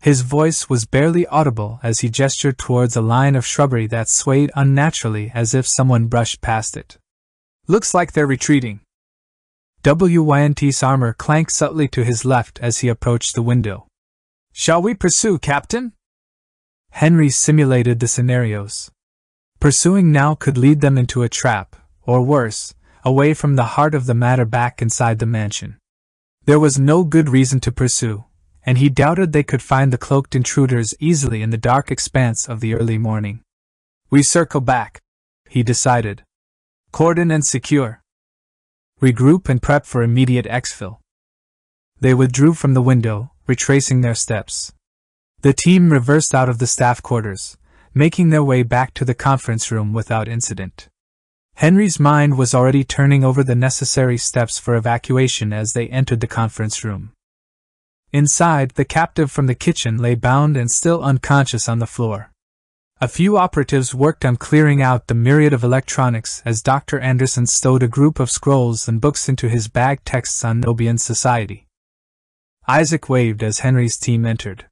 His voice was barely audible as he gestured towards a line of shrubbery that swayed unnaturally as if someone brushed past it. Looks like they're retreating. WYNT's armor clanked subtly to his left as he approached the window. Shall we pursue, Captain? Henry simulated the scenarios. Pursuing now could lead them into a trap, or worse, away from the heart of the matter back inside the mansion. There was no good reason to pursue, and he doubted they could find the cloaked intruders easily in the dark expanse of the early morning. We circle back, he decided. Cordon and secure. Regroup and prep for immediate exfil. They withdrew from the window, retracing their steps. The team reversed out of the staff quarters, making their way back to the conference room without incident. Henry's mind was already turning over the necessary steps for evacuation as they entered the conference room. Inside, the captive from the kitchen lay bound and still unconscious on the floor. A few operatives worked on clearing out the myriad of electronics as Dr. Anderson stowed a group of scrolls and books into his bag texts on Nobian society. Isaac waved as Henry's team entered.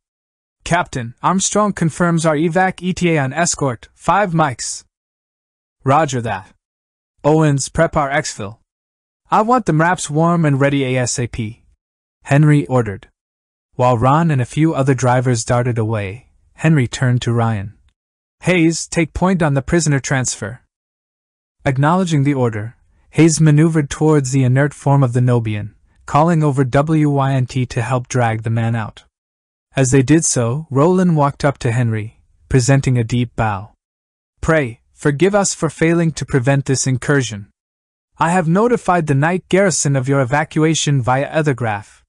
Captain, Armstrong confirms our evac ETA on escort, 5 mics. Roger that. Owens, prep our exfil. I want the MRAPs warm and ready ASAP. Henry ordered. While Ron and a few other drivers darted away, Henry turned to Ryan. Hayes, take point on the prisoner transfer. Acknowledging the order, Hayes maneuvered towards the inert form of the Nobian, calling over WYNT to help drag the man out. As they did so, Roland walked up to Henry, presenting a deep bow. Pray, forgive us for failing to prevent this incursion. I have notified the night garrison of your evacuation via ethergraph.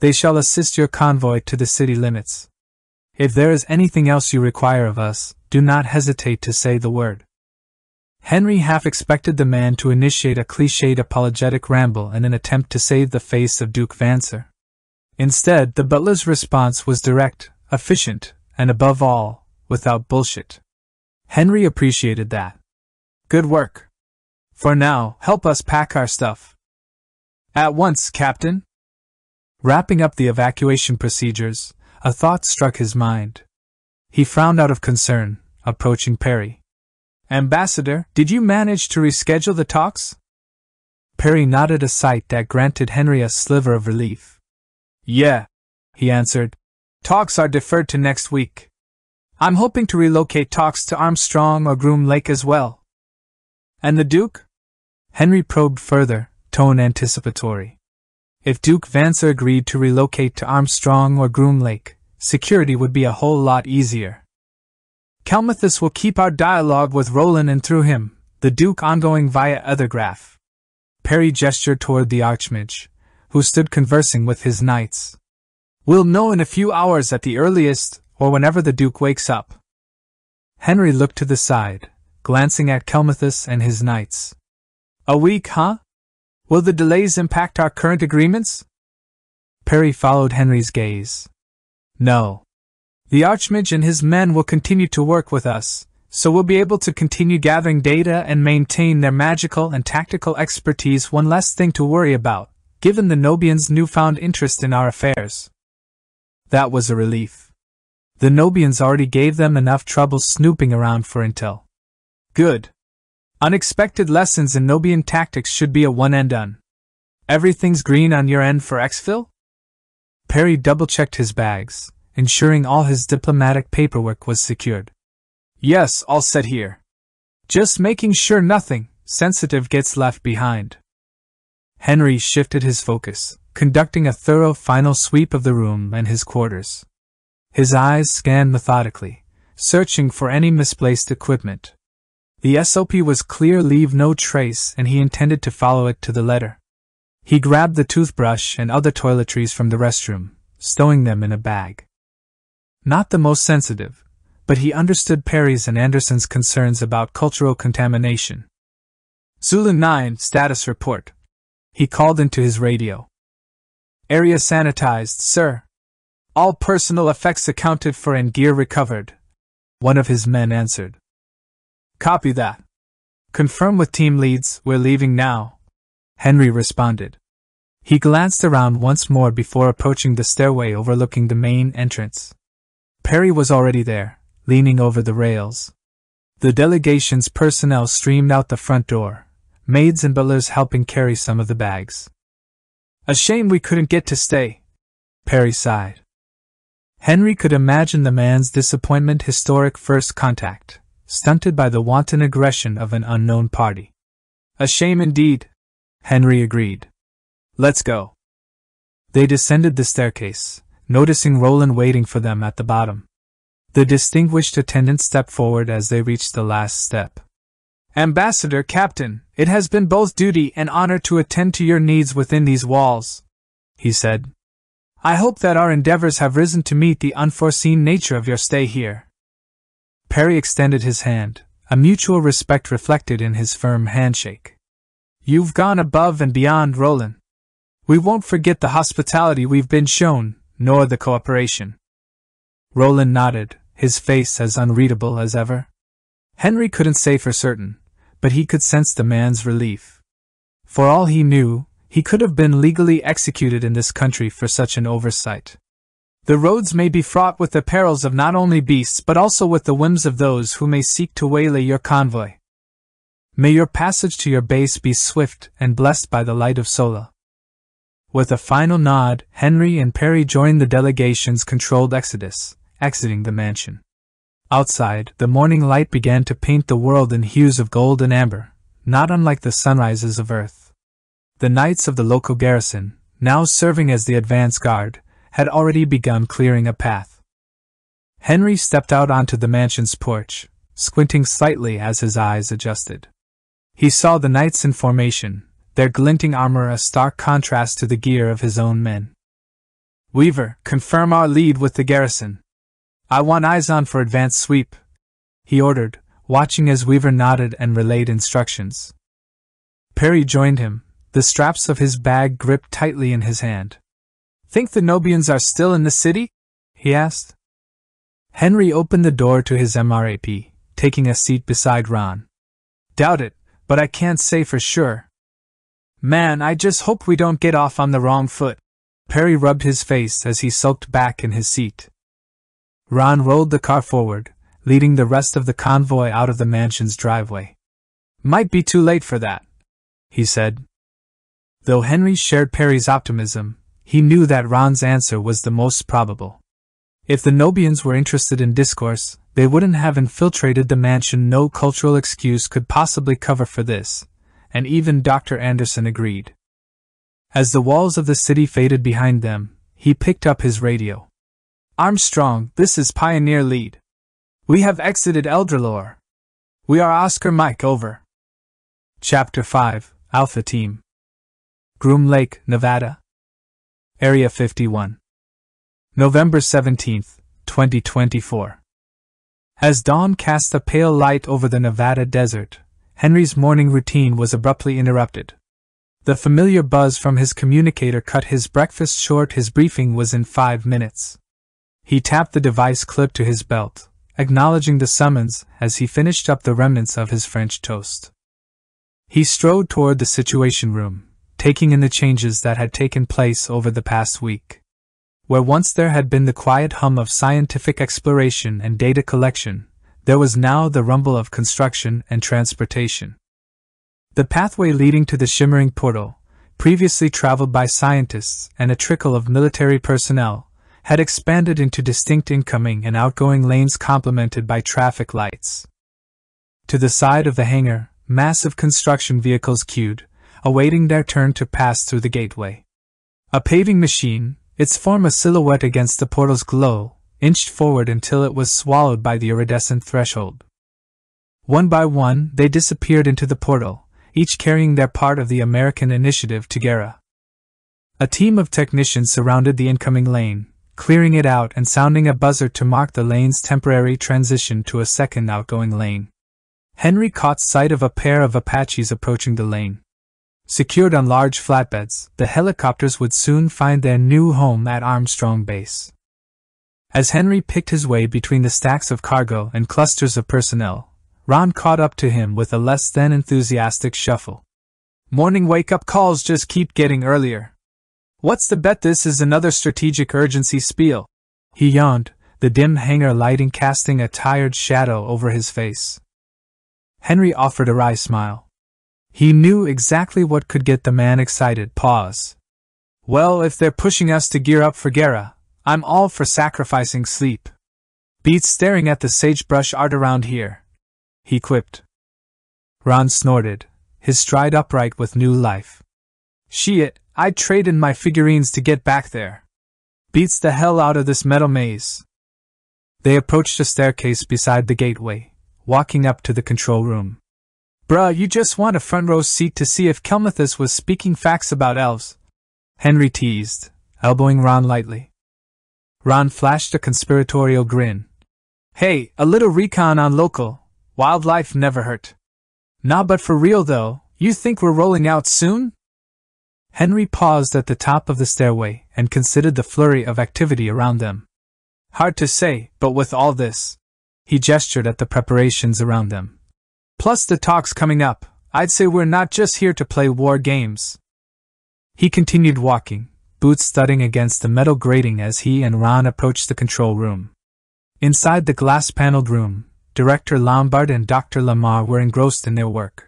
They shall assist your convoy to the city limits. If there is anything else you require of us, do not hesitate to say the word. Henry half expected the man to initiate a cliched apologetic ramble in an attempt to save the face of Duke Vancer. Instead, the butler's response was direct, efficient, and above all, without bullshit. Henry appreciated that. Good work. For now, help us pack our stuff. At once, Captain. Wrapping up the evacuation procedures, a thought struck his mind. He frowned out of concern, approaching Perry. Ambassador, did you manage to reschedule the talks? Perry nodded a sight that granted Henry a sliver of relief. Yeah, he answered. Talks are deferred to next week. I'm hoping to relocate talks to Armstrong or Groom Lake as well. And the Duke? Henry probed further, tone anticipatory. If Duke Vancer agreed to relocate to Armstrong or Groom Lake, security would be a whole lot easier. Kelmuthus will keep our dialogue with Roland and through him, the Duke ongoing via ethergraph. Perry gestured toward the Archmage, who stood conversing with his knights. We'll know in a few hours at the earliest, or whenever the Duke wakes up. Henry looked to the side, glancing at Kelmuthus and his knights. A week, huh? Will the delays impact our current agreements? Perry followed Henry's gaze. No. The Archmage and his men will continue to work with us, so we'll be able to continue gathering data and maintain their magical and tactical expertise one less thing to worry about, given the Nobians' newfound interest in our affairs. That was a relief. The Nobians already gave them enough trouble snooping around for intel. Good. Unexpected lessons in Nobian tactics should be a one and done. Everything's green on your end for exfil? Perry double checked his bags, ensuring all his diplomatic paperwork was secured. Yes, all set here. Just making sure nothing sensitive gets left behind. Henry shifted his focus, conducting a thorough final sweep of the room and his quarters. His eyes scanned methodically, searching for any misplaced equipment. The SOP was clear leave no trace, and he intended to follow it to the letter. He grabbed the toothbrush and other toiletries from the restroom, stowing them in a bag. Not the most sensitive, but he understood Perry's and Anderson's concerns about cultural contamination. Zulu 9 status report. He called into his radio. Area sanitized, sir. All personal effects accounted for and gear recovered. One of his men answered. Copy that. Confirm with team leads, we're leaving now. Henry responded. He glanced around once more before approaching the stairway overlooking the main entrance. Perry was already there, leaning over the rails. The delegation's personnel streamed out the front door, maids and butlers helping carry some of the bags. A shame we couldn't get to stay, Perry sighed. Henry could imagine the man's disappointment historic first contact stunted by the wanton aggression of an unknown party. A shame indeed, Henry agreed. Let's go. They descended the staircase, noticing Roland waiting for them at the bottom. The distinguished attendant stepped forward as they reached the last step. Ambassador, Captain, it has been both duty and honor to attend to your needs within these walls, he said. I hope that our endeavors have risen to meet the unforeseen nature of your stay here. Perry extended his hand, a mutual respect reflected in his firm handshake. You've gone above and beyond, Roland. We won't forget the hospitality we've been shown, nor the cooperation. Roland nodded, his face as unreadable as ever. Henry couldn't say for certain, but he could sense the man's relief. For all he knew, he could have been legally executed in this country for such an oversight. The roads may be fraught with the perils of not only beasts but also with the whims of those who may seek to waylay your convoy. May your passage to your base be swift and blessed by the light of Sola. With a final nod, Henry and Perry joined the delegation's controlled exodus, exiting the mansion. Outside, the morning light began to paint the world in hues of gold and amber, not unlike the sunrises of Earth. The knights of the local garrison, now serving as the advance guard, had already begun clearing a path. Henry stepped out onto the mansion's porch, squinting slightly as his eyes adjusted. He saw the knights in formation, their glinting armor a stark contrast to the gear of his own men. Weaver, confirm our lead with the garrison. I want eyes on for advance sweep, he ordered, watching as Weaver nodded and relayed instructions. Perry joined him, the straps of his bag gripped tightly in his hand. Think the Nobians are still in the city? he asked. Henry opened the door to his MRAP, taking a seat beside Ron. Doubt it, but I can't say for sure. Man, I just hope we don't get off on the wrong foot. Perry rubbed his face as he sulked back in his seat. Ron rolled the car forward, leading the rest of the convoy out of the mansion's driveway. Might be too late for that, he said. Though Henry shared Perry's optimism, he knew that Ron's answer was the most probable. If the Nobians were interested in discourse, they wouldn't have infiltrated the mansion. No cultural excuse could possibly cover for this, and even Dr. Anderson agreed. As the walls of the city faded behind them, he picked up his radio. Armstrong, this is Pioneer Lead. We have exited Eldralore. We are Oscar Mike over. Chapter 5 Alpha Team. Groom Lake, Nevada. Area 51. November 17th, 2024. As dawn cast a pale light over the Nevada desert, Henry's morning routine was abruptly interrupted. The familiar buzz from his communicator cut his breakfast short. His briefing was in five minutes. He tapped the device clipped to his belt, acknowledging the summons as he finished up the remnants of his French toast. He strode toward the Situation Room, taking in the changes that had taken place over the past week. Where once there had been the quiet hum of scientific exploration and data collection, there was now the rumble of construction and transportation. The pathway leading to the shimmering portal, previously traveled by scientists and a trickle of military personnel, had expanded into distinct incoming and outgoing lanes complemented by traffic lights. To the side of the hangar, massive construction vehicles queued, awaiting their turn to pass through the gateway. A paving machine, its form a silhouette against the portal's glow, inched forward until it was swallowed by the iridescent threshold. One by one, they disappeared into the portal, each carrying their part of the American initiative to Gera. A team of technicians surrounded the incoming lane, clearing it out and sounding a buzzer to mark the lane's temporary transition to a second outgoing lane. Henry caught sight of a pair of Apaches approaching the lane. Secured on large flatbeds, the helicopters would soon find their new home at Armstrong Base. As Henry picked his way between the stacks of cargo and clusters of personnel, Ron caught up to him with a less than enthusiastic shuffle. Morning wake up calls just keep getting earlier. What's the bet this is another strategic urgency spiel? He yawned, the dim hangar lighting casting a tired shadow over his face. Henry offered a wry smile. He knew exactly what could get the man excited. Pause. Well, if they're pushing us to gear up for Gera, I'm all for sacrificing sleep. Beats staring at the sagebrush art around here. He quipped. Ron snorted, his stride upright with new life. She it, I'd trade in my figurines to get back there. Beats the hell out of this metal maze. They approached a staircase beside the gateway, walking up to the control room. Bruh, you just want a front row seat to see if Kelmuthus was speaking facts about elves. Henry teased, elbowing Ron lightly. Ron flashed a conspiratorial grin. Hey, a little recon on local. Wildlife never hurt. Nah, but for real though, you think we're rolling out soon? Henry paused at the top of the stairway and considered the flurry of activity around them. Hard to say, but with all this. He gestured at the preparations around them. Plus the talks coming up, I'd say we're not just here to play war games. He continued walking, boots thudding against the metal grating as he and Ron approached the control room. Inside the glass paneled room, Director Lombard and Dr. Lamar were engrossed in their work.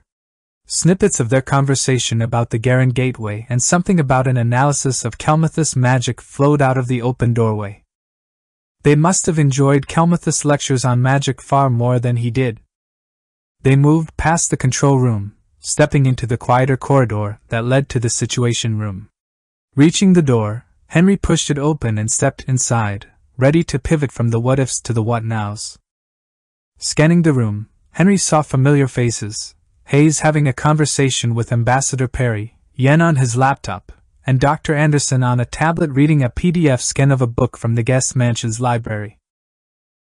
Snippets of their conversation about the Garen Gateway and something about an analysis of Kelmuthus magic flowed out of the open doorway. They must have enjoyed Kelmuthus' lectures on magic far more than he did. They moved past the control room, stepping into the quieter corridor that led to the situation room. Reaching the door, Henry pushed it open and stepped inside, ready to pivot from the what ifs to the what nows. Scanning the room, Henry saw familiar faces, Hayes having a conversation with Ambassador Perry, Yen on his laptop, and Dr. Anderson on a tablet reading a PDF scan of a book from the guest mansion's library.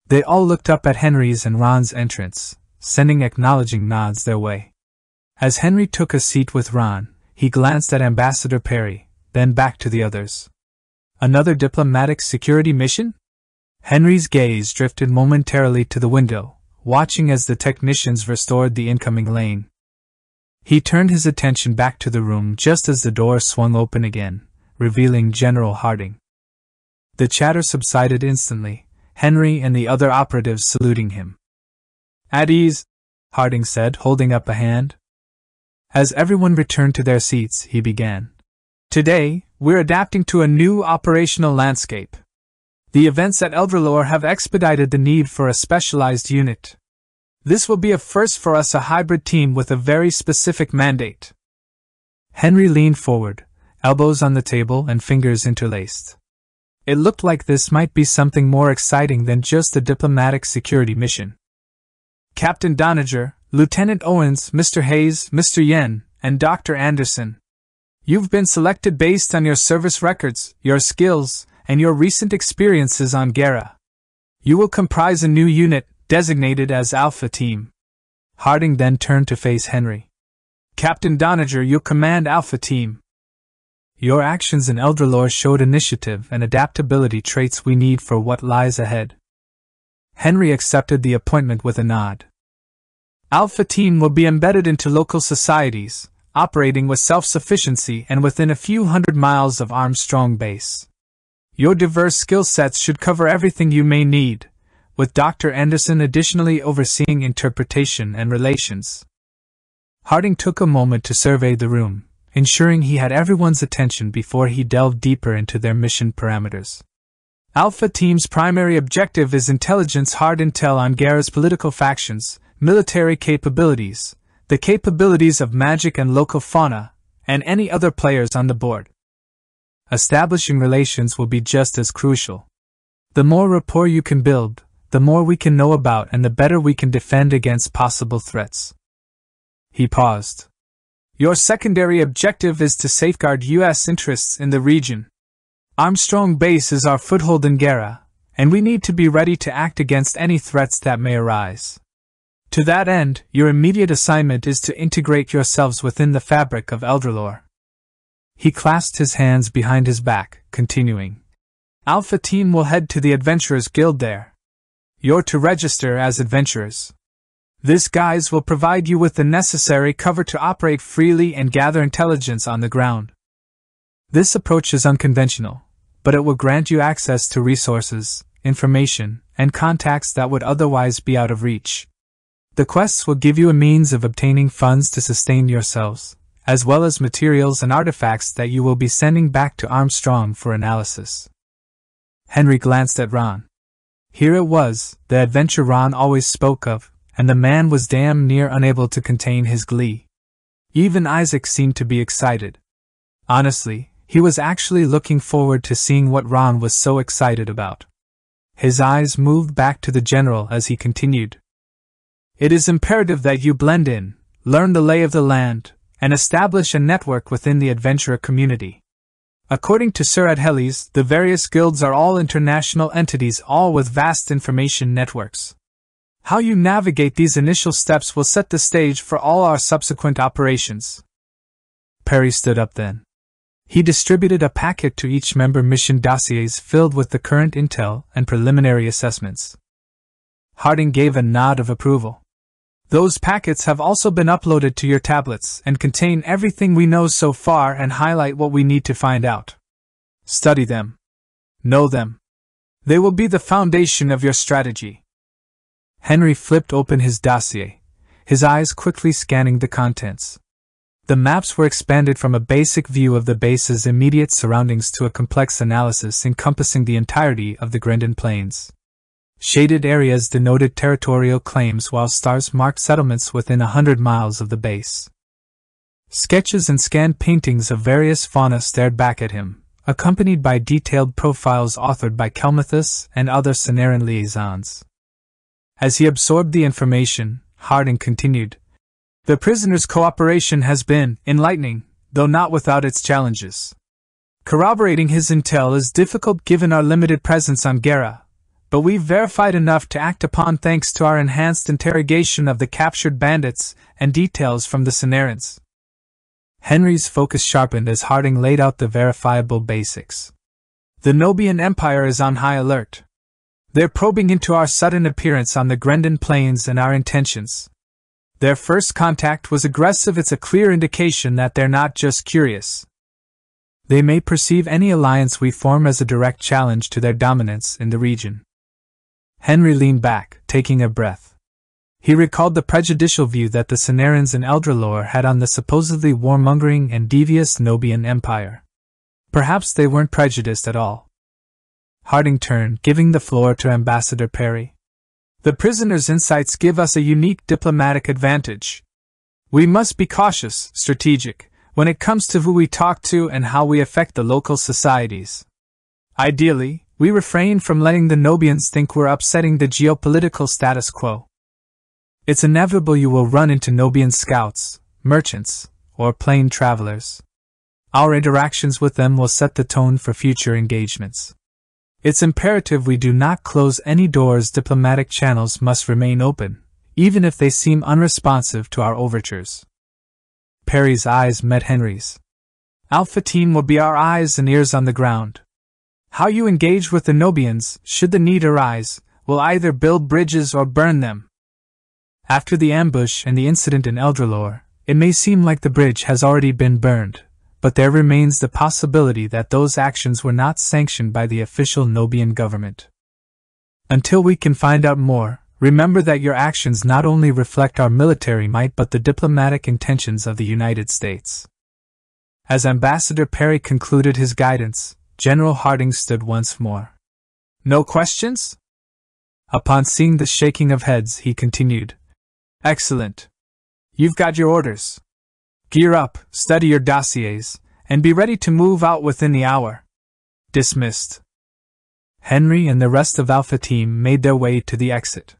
They all looked up at Henry's and Ron's entrance, sending acknowledging nods their way. As Henry took a seat with Ron, he glanced at Ambassador Perry, then back to the others. Another diplomatic security mission? Henry's gaze drifted momentarily to the window, watching as the technicians restored the incoming lane. He turned his attention back to the room just as the door swung open again, revealing General Harding. The chatter subsided instantly, Henry and the other operatives saluting him. At ease, Harding said, holding up a hand. As everyone returned to their seats, he began. Today, we're adapting to a new operational landscape. The events at Eldralore have expedited the need for a specialized unit. This will be a first for us a hybrid team with a very specific mandate. Henry leaned forward, elbows on the table and fingers interlaced. It looked like this might be something more exciting than just a diplomatic security mission. Captain Doniger, Lieutenant Owens, Mr. Hayes, Mr. Yen, and Dr. Anderson. You've been selected based on your service records, your skills, and your recent experiences on Gera. You will comprise a new unit designated as Alpha Team. Harding then turned to face Henry. Captain Doniger, you command Alpha Team. Your actions in Eldralore showed initiative and adaptability traits we need for what lies ahead. Henry accepted the appointment with a nod. Alpha Team will be embedded into local societies, operating with self sufficiency and within a few hundred miles of Armstrong Base. Your diverse skill sets should cover everything you may need, with Dr. Anderson additionally overseeing interpretation and relations. Harding took a moment to survey the room, ensuring he had everyone's attention before he delved deeper into their mission parameters. Alpha Team's primary objective is intelligence hard intel on Gera's political factions, military capabilities, the capabilities of magic and local fauna, and any other players on the board. Establishing relations will be just as crucial. The more rapport you can build, the more we can know about and the better we can defend against possible threats. He paused. Your secondary objective is to safeguard U.S. interests in the region. Armstrong Base is our foothold in Gera, and we need to be ready to act against any threats that may arise. To that end, your immediate assignment is to integrate yourselves within the fabric of Eldralore. He clasped his hands behind his back, continuing. Alpha Team will head to the Adventurers Guild there, you're to register as adventurers. This guise will provide you with the necessary cover to operate freely and gather intelligence on the ground. This approach is unconventional, but it will grant you access to resources, information, and contacts that would otherwise be out of reach. The quests will give you a means of obtaining funds to sustain yourselves, as well as materials and artifacts that you will be sending back to Armstrong for analysis. Henry glanced at Ron. Here it was, the adventure Ron always spoke of, and the man was damn near unable to contain his glee. Even Isaac seemed to be excited. Honestly, he was actually looking forward to seeing what Ron was so excited about. His eyes moved back to the general as he continued. It is imperative that you blend in, learn the lay of the land, and establish a network within the adventurer community. According to Sir Adheles, the various guilds are all international entities, all with vast information networks. How you navigate these initial steps will set the stage for all our subsequent operations. Perry stood up then. He distributed a packet to each member mission dossiers filled with the current intel and preliminary assessments. Harding gave a nod of approval. Those packets have also been uploaded to your tablets and contain everything we know so far and highlight what we need to find out. Study them. Know them. They will be the foundation of your strategy. Henry flipped open his dossier, his eyes quickly scanning the contents. The maps were expanded from a basic view of the base's immediate surroundings to a complex analysis encompassing the entirety of the Grendon Plains. Shaded areas denoted territorial claims while stars marked settlements within a hundred miles of the base. Sketches and scanned paintings of various fauna stared back at him, accompanied by detailed profiles authored by Kelmuthus and other Cenarian liaisons. As he absorbed the information, Harding continued, the prisoner's cooperation has been enlightening, though not without its challenges. Corroborating his intel is difficult given our limited presence on Gera, but we've verified enough to act upon thanks to our enhanced interrogation of the captured bandits and details from the Cenarians. Henry's focus sharpened as Harding laid out the verifiable basics. The Nobian Empire is on high alert. They're probing into our sudden appearance on the Grendon Plains and our intentions. Their first contact was aggressive, it's a clear indication that they're not just curious. They may perceive any alliance we form as a direct challenge to their dominance in the region. Henry leaned back, taking a breath. He recalled the prejudicial view that the Cenarians and Eldralore had on the supposedly warmongering and devious Nobian Empire. Perhaps they weren't prejudiced at all. Harding turned, giving the floor to Ambassador Perry. The prisoner's insights give us a unique diplomatic advantage. We must be cautious, strategic, when it comes to who we talk to and how we affect the local societies. Ideally, we refrain from letting the Nobians think we're upsetting the geopolitical status quo. It's inevitable you will run into Nobian scouts, merchants, or plain travelers. Our interactions with them will set the tone for future engagements. It's imperative we do not close any doors, diplomatic channels must remain open, even if they seem unresponsive to our overtures. Perry's eyes met Henry's. Alpha Team will be our eyes and ears on the ground. How you engage with the Nobians, should the need arise, will either build bridges or burn them. After the ambush and the incident in Eldralore, it may seem like the bridge has already been burned, but there remains the possibility that those actions were not sanctioned by the official Nobian government. Until we can find out more, remember that your actions not only reflect our military might but the diplomatic intentions of the United States. As Ambassador Perry concluded his guidance, General Harding stood once more. No questions? Upon seeing the shaking of heads, he continued, Excellent. You've got your orders. Gear up, study your dossiers, and be ready to move out within the hour. Dismissed. Henry and the rest of Alpha Team made their way to the exit.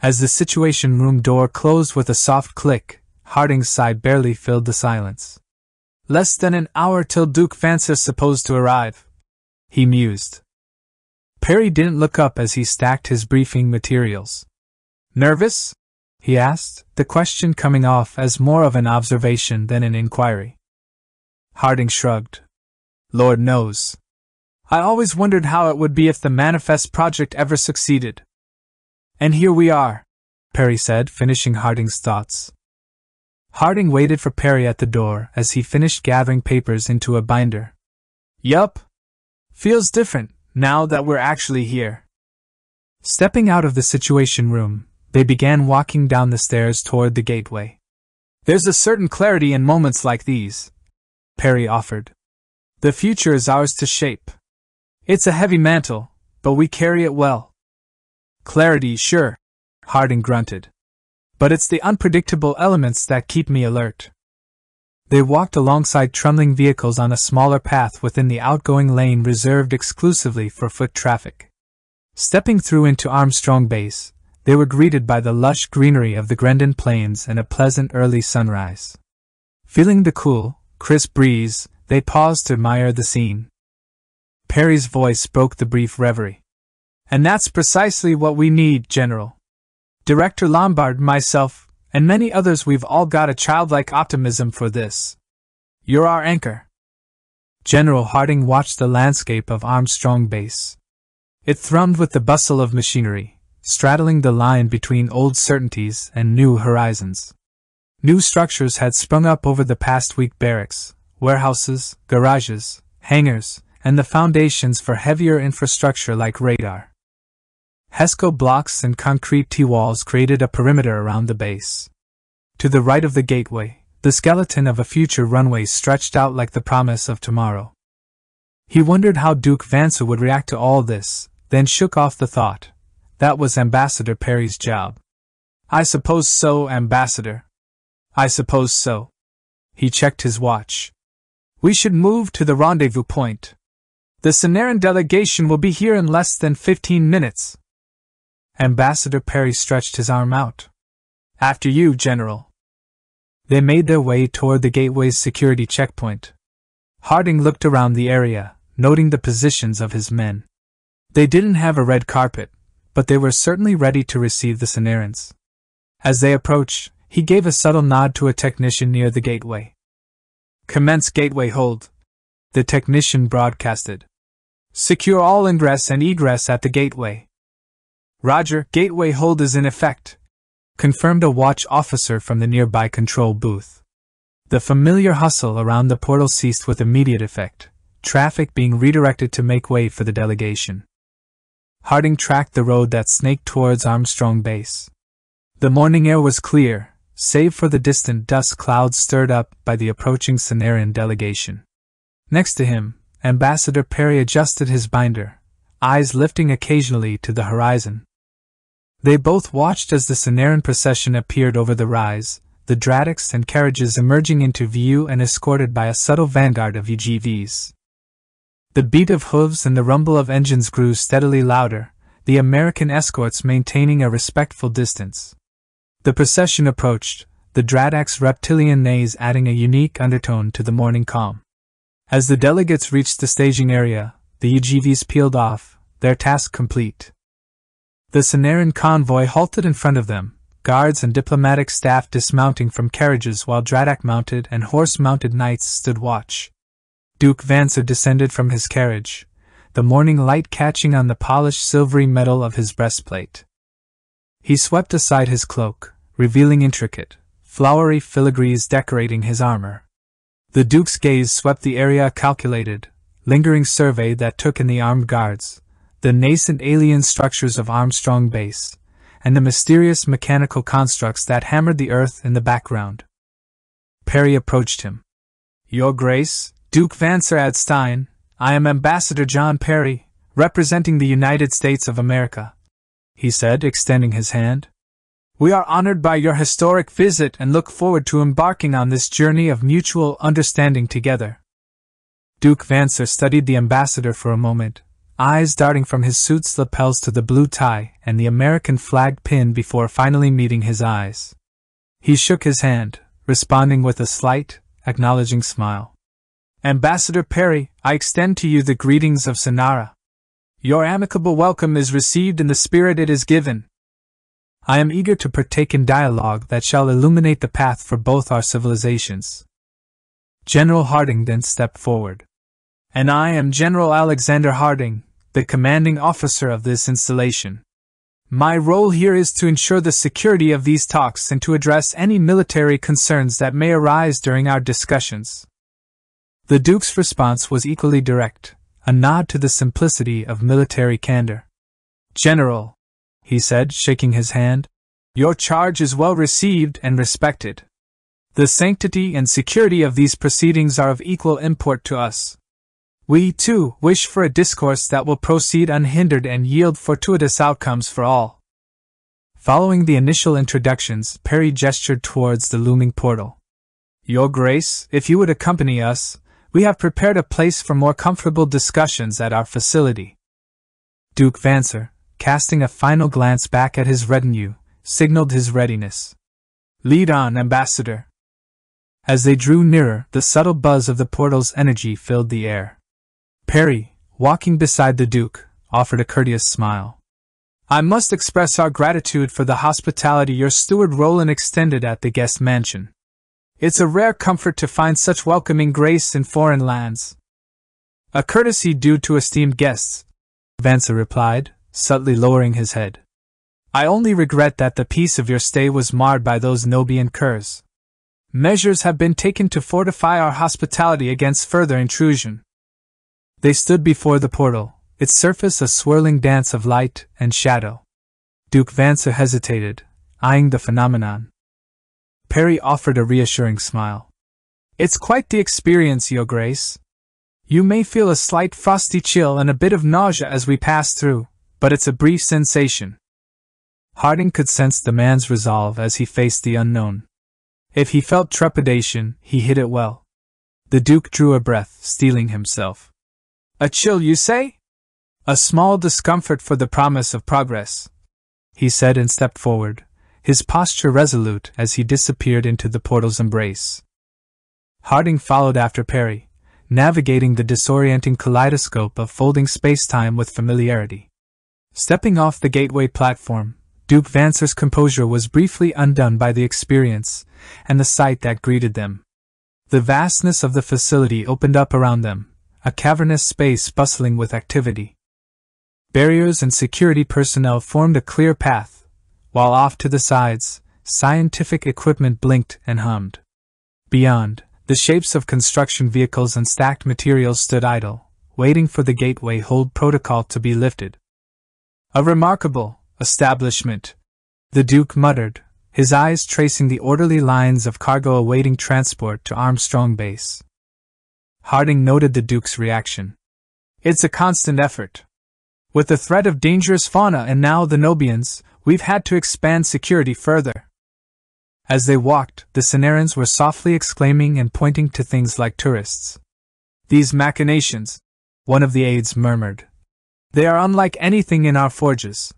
As the Situation Room door closed with a soft click, Harding's sigh barely filled the silence. Less than an hour till Duke Vancer's supposed to arrive. He mused. Perry didn't look up as he stacked his briefing materials. Nervous? he asked, the question coming off as more of an observation than an inquiry. Harding shrugged. Lord knows. I always wondered how it would be if the Manifest project ever succeeded. And here we are, Perry said, finishing Harding's thoughts. Harding waited for Perry at the door as he finished gathering papers into a binder. Yup. Feels different, now that we're actually here. Stepping out of the Situation Room, they began walking down the stairs toward the gateway. There's a certain clarity in moments like these, Perry offered. The future is ours to shape. It's a heavy mantle, but we carry it well. Clarity, sure, Harding grunted. But it's the unpredictable elements that keep me alert. They walked alongside trundling vehicles on a smaller path within the outgoing lane reserved exclusively for foot traffic. Stepping through into Armstrong Base, they were greeted by the lush greenery of the Grendon Plains and a pleasant early sunrise. Feeling the cool, crisp breeze, they paused to admire the scene. Perry's voice broke the brief reverie. And that's precisely what we need, General. Director Lombard, myself, and many others, we've all got a childlike optimism for this. You're our anchor. General Harding watched the landscape of Armstrong Base. It thrummed with the bustle of machinery, straddling the line between old certainties and new horizons. New structures had sprung up over the past week barracks, warehouses, garages, hangars, and the foundations for heavier infrastructure like radar. HESCO blocks and concrete T-walls created a perimeter around the base. To the right of the gateway, the skeleton of a future runway stretched out like the promise of tomorrow. He wondered how Duke Vancer would react to all this, then shook off the thought. That was Ambassador Perry's job. I suppose so, Ambassador. I suppose so. He checked his watch. We should move to the rendezvous point. The Cenaran delegation will be here in less than fifteen minutes. Ambassador Perry stretched his arm out. After you, General. They made their way toward the gateway's security checkpoint. Harding looked around the area, noting the positions of his men. They didn't have a red carpet, but they were certainly ready to receive the Cenarans. As they approached, he gave a subtle nod to a technician near the gateway. Commence gateway hold. The technician broadcasted. Secure all ingress and egress at the gateway. Roger, gateway hold is in effect, confirmed a watch officer from the nearby control booth. The familiar hustle around the portal ceased with immediate effect, traffic being redirected to make way for the delegation. Harding tracked the road that snaked towards Armstrong Base. The morning air was clear, save for the distant dust clouds stirred up by the approaching Cenaran delegation. Next to him, Ambassador Perry adjusted his binder, eyes lifting occasionally to the horizon. They both watched as the Cenaran procession appeared over the rise, the Dradaks and carriages emerging into view and escorted by a subtle vanguard of UGVs. The beat of hooves and the rumble of engines grew steadily louder, the American escorts maintaining a respectful distance. The procession approached, the Dradak's reptilian neighs adding a unique undertone to the morning calm. As the delegates reached the staging area, the UGVs peeled off, their task complete. The Cenaran convoy halted in front of them, guards and diplomatic staff dismounting from carriages while Dradak mounted and horse mounted knights stood watch. Duke Vancer descended from his carriage, the morning light catching on the polished silvery metal of his breastplate. He swept aside his cloak, revealing intricate, flowery filigrees decorating his armor. The Duke's gaze swept the area calculated, lingering survey that took in the armed guards, the nascent alien structures of Armstrong Base, and the mysterious mechanical constructs that hammered the earth in the background. Perry approached him. Your Grace, Duke Vancer Adstein, I am Ambassador John Perry, representing the United States of America, he said, extending his hand. We are honored by your historic visit and look forward to embarking on this journey of mutual understanding together. Duke Vancer studied the ambassador for a moment, eyes darting from his suit's lapels to the blue tie and the American flag pin before finally meeting his eyes. He shook his hand, responding with a slight, acknowledging smile. Ambassador Perry, I extend to you the greetings of Sonara. Your amicable welcome is received in the spirit it is given. I am eager to partake in dialogue that shall illuminate the path for both our civilizations. General Harding then stepped forward. And I am General Alexander Harding, the commanding officer of this installation. My role here is to ensure the security of these talks and to address any military concerns that may arise during our discussions. The Duke's response was equally direct, a nod to the simplicity of military candor. General, he said, shaking his hand, your charge is well received and respected. The sanctity and security of these proceedings are of equal import to us. We, too, wish for a discourse that will proceed unhindered and yield fortuitous outcomes for all. Following the initial introductions, Perry gestured towards the looming portal. Your Grace, if you would accompany us, we have prepared a place for more comfortable discussions at our facility. Duke Vancer, casting a final glance back at his retinue, signaled his readiness. Lead on, Ambassador. As they drew nearer, the subtle buzz of the portal's energy filled the air. Perry, walking beside the Duke, offered a courteous smile. I must express our gratitude for the hospitality your steward Roland extended at the guest mansion. It's a rare comfort to find such welcoming grace in foreign lands. A courtesy due to esteemed guests, Vancer replied, subtly lowering his head. I only regret that the peace of your stay was marred by those Nobian curs. Measures have been taken to fortify our hospitality against further intrusion. They stood before the portal, its surface a swirling dance of light and shadow. Duke Vancer hesitated, eyeing the phenomenon. Perry offered a reassuring smile. It's quite the experience, Your Grace. You may feel a slight frosty chill and a bit of nausea as we pass through, but it's a brief sensation. Harding could sense the man's resolve as he faced the unknown. If he felt trepidation, he hid it well. The Duke drew a breath, steeling himself. A chill, you say? A small discomfort for the promise of progress, he said and stepped forward, his posture resolute as he disappeared into the portal's embrace. Harding followed after Perry, navigating the disorienting kaleidoscope of folding spacetime with familiarity. Stepping off the gateway platform, Duke Vancer's composure was briefly undone by the experience and the sight that greeted them. The vastness of the facility opened up around them, a cavernous space bustling with activity. Barriers and security personnel formed a clear path, while off to the sides, scientific equipment blinked and hummed. Beyond, the shapes of construction vehicles and stacked materials stood idle, waiting for the gateway hold protocol to be lifted. A remarkable, establishment. The Duke muttered, his eyes tracing the orderly lines of cargo awaiting transport to Armstrong Base. Harding noted the Duke's reaction. It's a constant effort. With the threat of dangerous fauna and now the Nobians, we've had to expand security further. As they walked, the Cenarians were softly exclaiming and pointing to things like tourists. These machinations, one of the aides murmured. They are unlike anything in our forges.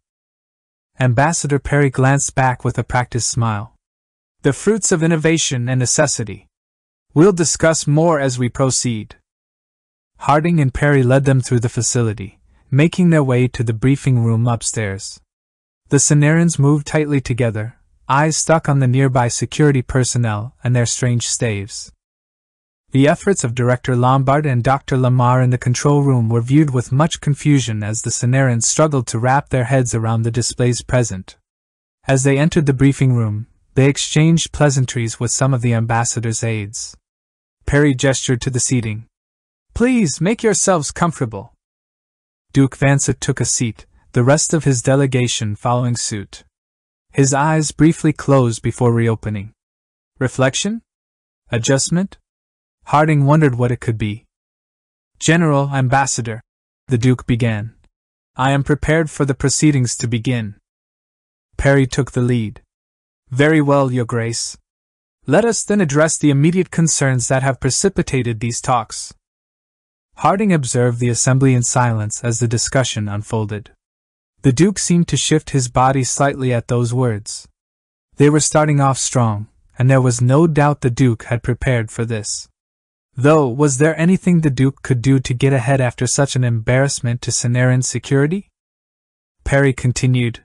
Ambassador Perry glanced back with a practiced smile. The fruits of innovation and necessity. We'll discuss more as we proceed. Harding and Perry led them through the facility, making their way to the briefing room upstairs. The Cenarians moved tightly together, eyes stuck on the nearby security personnel and their strange staves. The efforts of Director Lombard and Dr. Lamar in the control room were viewed with much confusion as the Cenarians struggled to wrap their heads around the displays present. As they entered the briefing room, they exchanged pleasantries with some of the ambassador's aides. Perry gestured to the seating. Please make yourselves comfortable. Duke Vancer took a seat, the rest of his delegation following suit. His eyes briefly closed before reopening. Reflection? Adjustment? Harding wondered what it could be. General Ambassador, the Duke began. I am prepared for the proceedings to begin. Perry took the lead. Very well, Your Grace. Let us then address the immediate concerns that have precipitated these talks. Harding observed the assembly in silence as the discussion unfolded. The Duke seemed to shift his body slightly at those words. They were starting off strong, and there was no doubt the Duke had prepared for this. Though, was there anything the Duke could do to get ahead after such an embarrassment to Cenarian security? Perry continued.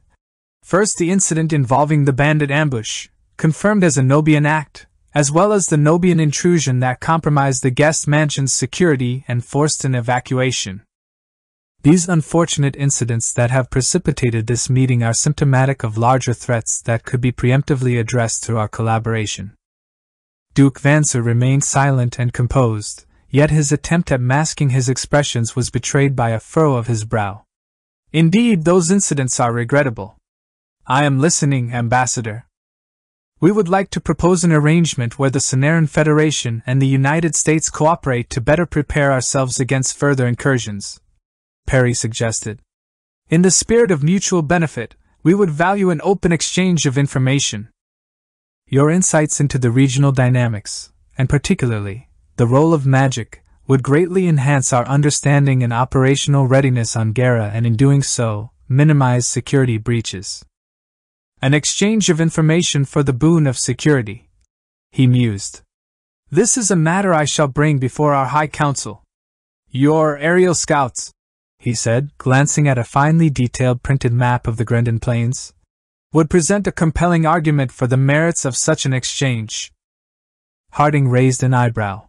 First, the incident involving the bandit ambush, confirmed as a Nobian act, as well as the Nobian intrusion that compromised the guest mansion's security and forced an evacuation. These unfortunate incidents that have precipitated this meeting are symptomatic of larger threats that could be preemptively addressed through our collaboration. Duke Vancer remained silent and composed, yet his attempt at masking his expressions was betrayed by a furrow of his brow. Indeed, those incidents are regrettable. I am listening, Ambassador. We would like to propose an arrangement where the Cenarian Federation and the United States cooperate to better prepare ourselves against further incursions, Perry suggested. In the spirit of mutual benefit, we would value an open exchange of information. Your insights into the regional dynamics, and particularly the role of magic, would greatly enhance our understanding and operational readiness on Gera, and in doing so, minimize security breaches. An exchange of information for the boon of security. He mused. This is a matter I shall bring before our High Council. Your aerial scouts, he said, glancing at a finely detailed printed map of the Grendon Plains, would present a compelling argument for the merits of such an exchange. Harding raised an eyebrow.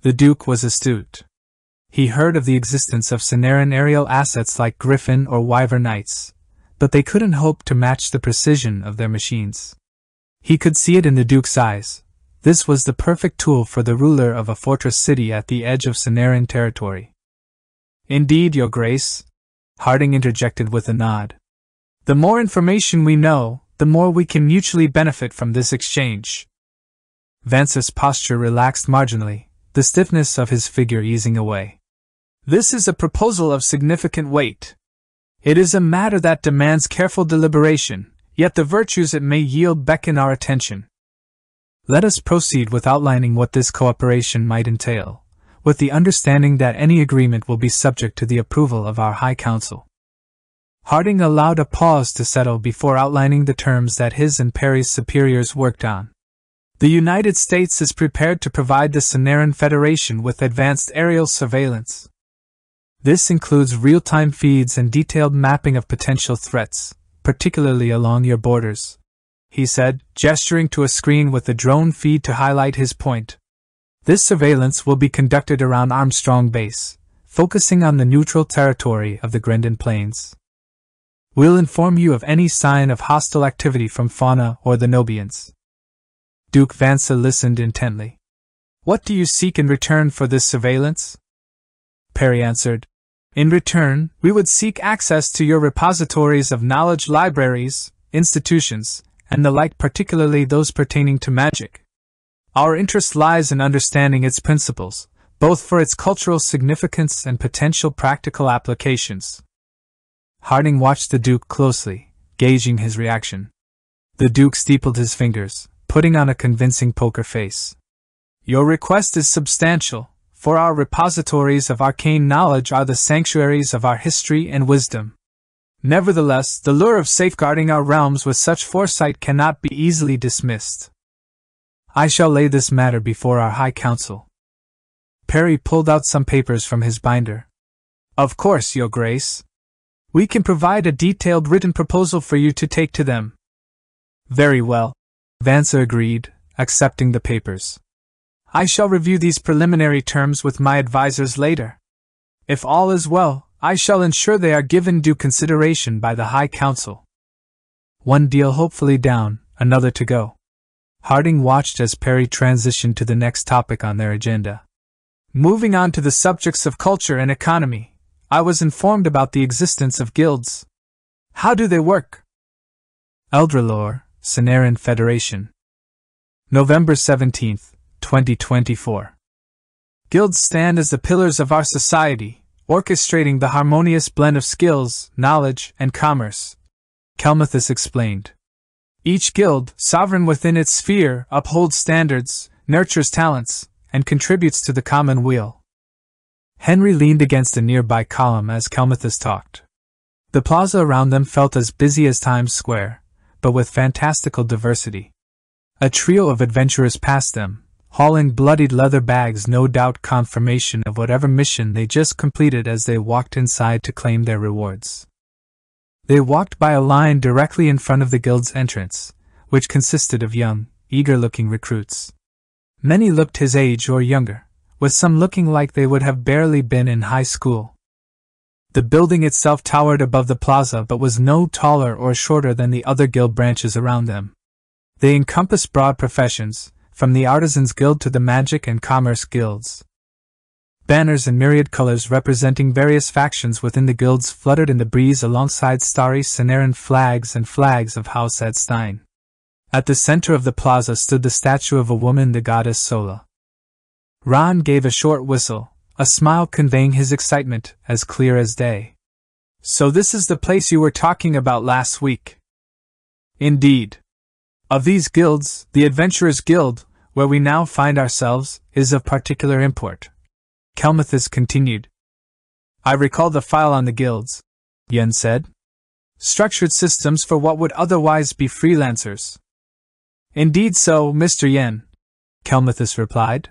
The Duke was astute. He heard of the existence of Cenaran aerial assets like Griffin or Wyvern Knights, but they couldn't hope to match the precision of their machines. He could see it in the Duke's eyes. This was the perfect tool for the ruler of a fortress city at the edge of Cenaran territory. Indeed, Your Grace, Harding interjected with a nod. The more information we know, the more we can mutually benefit from this exchange. Vancer's posture relaxed marginally, the stiffness of his figure easing away. This is a proposal of significant weight. It is a matter that demands careful deliberation, yet the virtues it may yield beckon our attention. Let us proceed with outlining what this cooperation might entail, with the understanding that any agreement will be subject to the approval of our High Council. Harding allowed a pause to settle before outlining the terms that his and Perry's superiors worked on. The United States is prepared to provide the Cenaran Federation with advanced aerial surveillance. This includes real time feeds and detailed mapping of potential threats, particularly along your borders. He said, gesturing to a screen with the drone feed to highlight his point. This surveillance will be conducted around Armstrong Base, focusing on the neutral territory of the Grendon Plains. We'll inform you of any sign of hostile activity from fauna or the Nobians. Duke Vancer listened intently. What do you seek in return for this surveillance? Perry answered. In return, we would seek access to your repositories of knowledge libraries, institutions, and the like, particularly those pertaining to magic. Our interest lies in understanding its principles, both for its cultural significance and potential practical applications. Harding watched the Duke closely, gauging his reaction. The Duke steepled his fingers, putting on a convincing poker face. Your request is substantial, for our repositories of arcane knowledge are the sanctuaries of our history and wisdom. Nevertheless, the lure of safeguarding our realms with such foresight cannot be easily dismissed. I shall lay this matter before our High Council. Perry pulled out some papers from his binder. Of course, Your Grace. We can provide a detailed written proposal for you to take to them. Very well. Vancer agreed, accepting the papers. I shall review these preliminary terms with my advisers later. If all is well, I shall ensure they are given due consideration by the High Council. One deal hopefully down, another to go. Harding watched as Perry transitioned to the next topic on their agenda. Moving on to the subjects of culture and economy. I was informed about the existence of guilds. How do they work? Eldralore, Cenaran Federation. November 17, 2024. Guilds stand as the pillars of our society, orchestrating the harmonious blend of skills, knowledge, and commerce. Kelmuthus explained. Each guild, sovereign within its sphere, upholds standards, nurtures talents, and contributes to the common weal. Henry leaned against a nearby column as Kelmuthus talked. The plaza around them felt as busy as Times Square, but with fantastical diversity. A trio of adventurers passed them, hauling bloodied leather bags, no doubt confirmation of whatever mission they just completed as they walked inside to claim their rewards. They walked by a line directly in front of the guild's entrance, which consisted of young, eager looking recruits. Many looked his age or younger, with some looking like they would have barely been in high school. The building itself towered above the plaza but was no taller or shorter than the other guild branches around them. They encompassed broad professions, from the Artisans Guild to the Magic and Commerce Guilds. Banners in myriad colors representing various factions within the guilds fluttered in the breeze alongside starry Cenaran flags and flags of House Edstein. At the center of the plaza stood the statue of a woman, the goddess Sola. Ron gave a short whistle, a smile conveying his excitement as clear as day. So, this is the place you were talking about last week. Indeed. Of these guilds, the Adventurers Guild, where we now find ourselves, is of particular import. Kelmuthus continued. I recall the file on the guilds, Yen said. structured systems for what would otherwise be freelancers. Indeed so, Mr. Yen, Kelmuthus replied.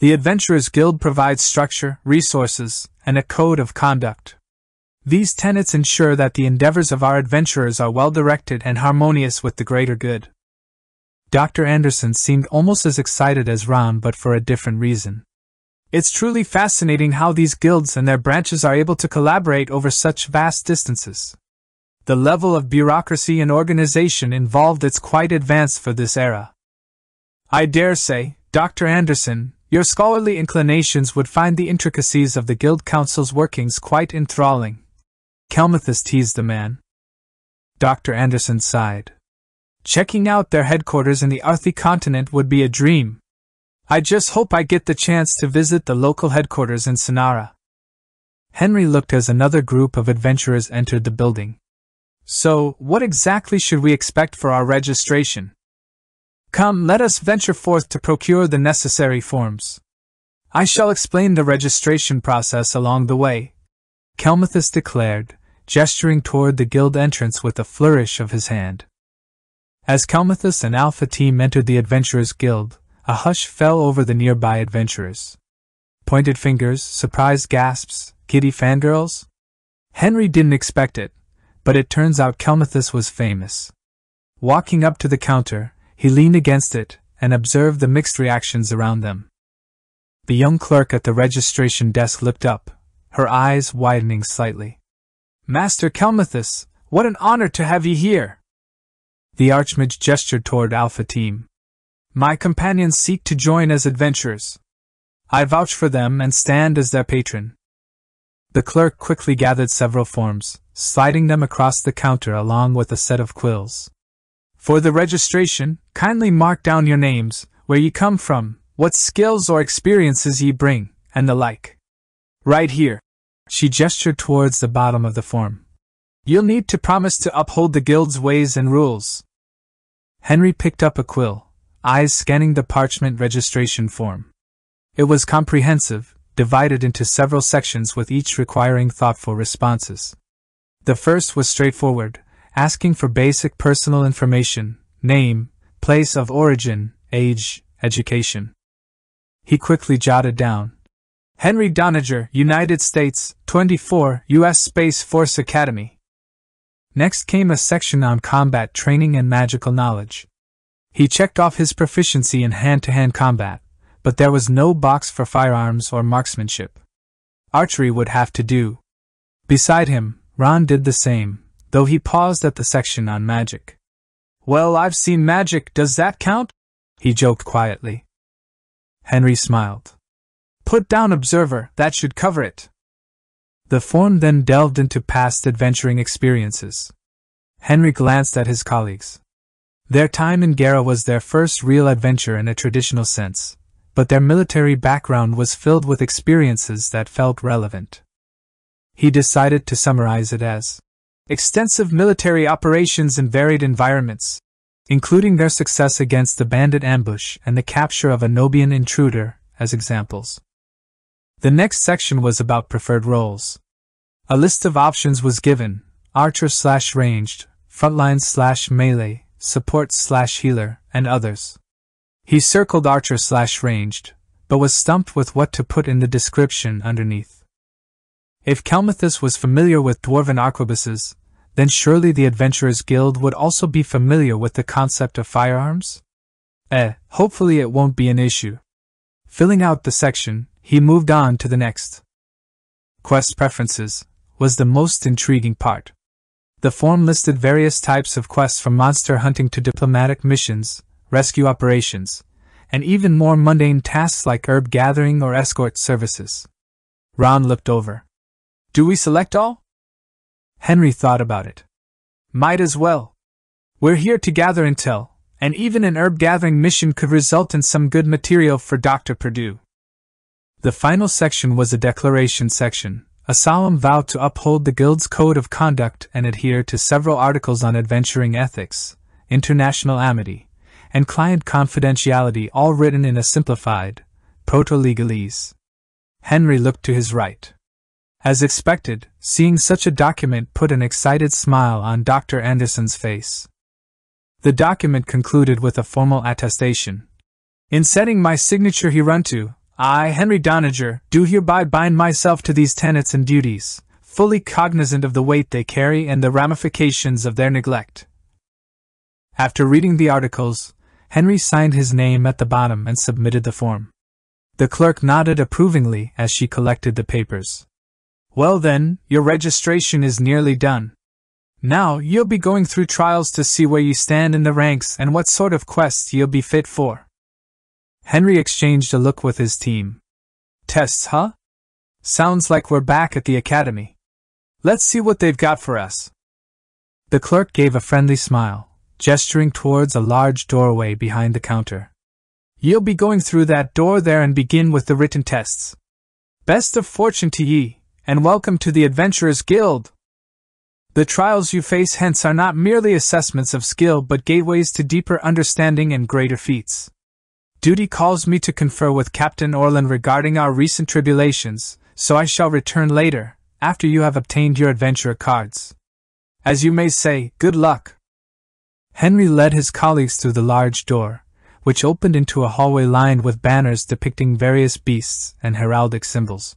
The Adventurers Guild provides structure, resources, and a code of conduct. These tenets ensure that the endeavors of our adventurers are well directed and harmonious with the greater good. Dr. Anderson seemed almost as excited as Ron, but for a different reason. It's truly fascinating how these guilds and their branches are able to collaborate over such vast distances. The level of bureaucracy and organization involved is quite advanced for this era. I dare say, Dr. Anderson, your scholarly inclinations would find the intricacies of the Guild Council's workings quite enthralling. Kelmuthus teased the man. Dr. Anderson sighed. Checking out their headquarters in the Arthi continent would be a dream. I just hope I get the chance to visit the local headquarters in Sonara. Henry looked as another group of adventurers entered the building. So, what exactly should we expect for our registration? Come, let us venture forth to procure the necessary forms. I shall explain the registration process along the way, Kelmuthus declared, gesturing toward the guild entrance with a flourish of his hand. As Kelmuthus and Alpha Team entered the Adventurers Guild, a hush fell over the nearby adventurers. Pointed fingers, surprised gasps, giddy fangirls? Henry didn't expect it, but it turns out Kelmuthus was famous. Walking up to the counter, he leaned against it and observed the mixed reactions around them. The young clerk at the registration desk looked up, her eyes widening slightly. Master Kelmuthus, what an honor to have ye here! The Archmage gestured toward Alpha Team. My companions seek to join as adventurers. I vouch for them and stand as their patron. The clerk quickly gathered several forms, sliding them across the counter along with a set of quills. For the registration, kindly mark down your names, where ye come from, what skills or experiences ye bring, and the like. Right here. She gestured towards the bottom of the form. You'll need to promise to uphold the guild's ways and rules. Henry picked up a quill, eyes scanning the parchment registration form. It was comprehensive, divided into several sections with each requiring thoughtful responses. The first was straightforward asking for basic personal information name, place of origin, age, education. He quickly jotted down Henry Doniger, United States, 24, U.S. Space Force Academy. Next came a section on combat training and magical knowledge. He checked off his proficiency in hand to hand combat, but there was no box for firearms or marksmanship. Archery would have to do. Beside him, Ron did the same, though he paused at the section on magic. Well, I've seen magic, does that count? He joked quietly. Henry smiled. Put down Observer, that should cover it. The form then delved into past adventuring experiences. Henry glanced at his colleagues. Their time in Gera was their first real adventure in a traditional sense, but their military background was filled with experiences that felt relevant. He decided to summarize it as extensive military operations in varied environments, including their success against the bandit ambush and the capture of a Nobian intruder, as examples. The next section was about preferred roles. A list of options was given archer slash ranged, frontline slash melee, support slash healer, and others. He circled archer slash ranged, but was stumped with what to put in the description underneath. If Kelmuthus was familiar with dwarven arquebuses, then surely the Adventurers Guild would also be familiar with the concept of firearms? Eh, hopefully it won't be an issue. Filling out the section, he moved on to the next. Quest preferences was the most intriguing part. The form listed various types of quests from monster hunting to diplomatic missions, rescue operations, and even more mundane tasks like herb gathering or escort services. Ron looked over. Do we select all? Henry thought about it. Might as well. We're here to gather intel, and even an herb gathering mission could result in some good material for Dr. Purdue. The final section was a declaration section, a solemn vow to uphold the Guild's code of conduct and adhere to several articles on adventuring ethics, international amity, and client confidentiality, all written in a simplified, proto legalese. Henry looked to his right. As expected, seeing such a document put an excited smile on Dr. Anderson's face. The document concluded with a formal attestation. In setting my signature hereunto, I, Henry Doniger, do hereby bind myself to these tenets and duties, fully cognizant of the weight they carry and the ramifications of their neglect. After reading the articles, Henry signed his name at the bottom and submitted the form. The clerk nodded approvingly as she collected the papers. Well then, your registration is nearly done. Now you'll be going through trials to see where you stand in the ranks and what sort of quests you'll be fit for. Henry exchanged a look with his team. Tests, huh? Sounds like we're back at the academy. Let's see what they've got for us. The clerk gave a friendly smile, gesturing towards a large doorway behind the counter. You'll be going through that door there and begin with the written tests. Best of fortune to ye, and welcome to the Adventurers Guild! The trials you face hence are not merely assessments of skill but gateways to deeper understanding and greater feats. Duty calls me to confer with Captain Orland regarding our recent tribulations, so I shall return later, after you have obtained your adventurer cards. As you may say, good luck. Henry led his colleagues through the large door, which opened into a hallway lined with banners depicting various beasts and heraldic symbols.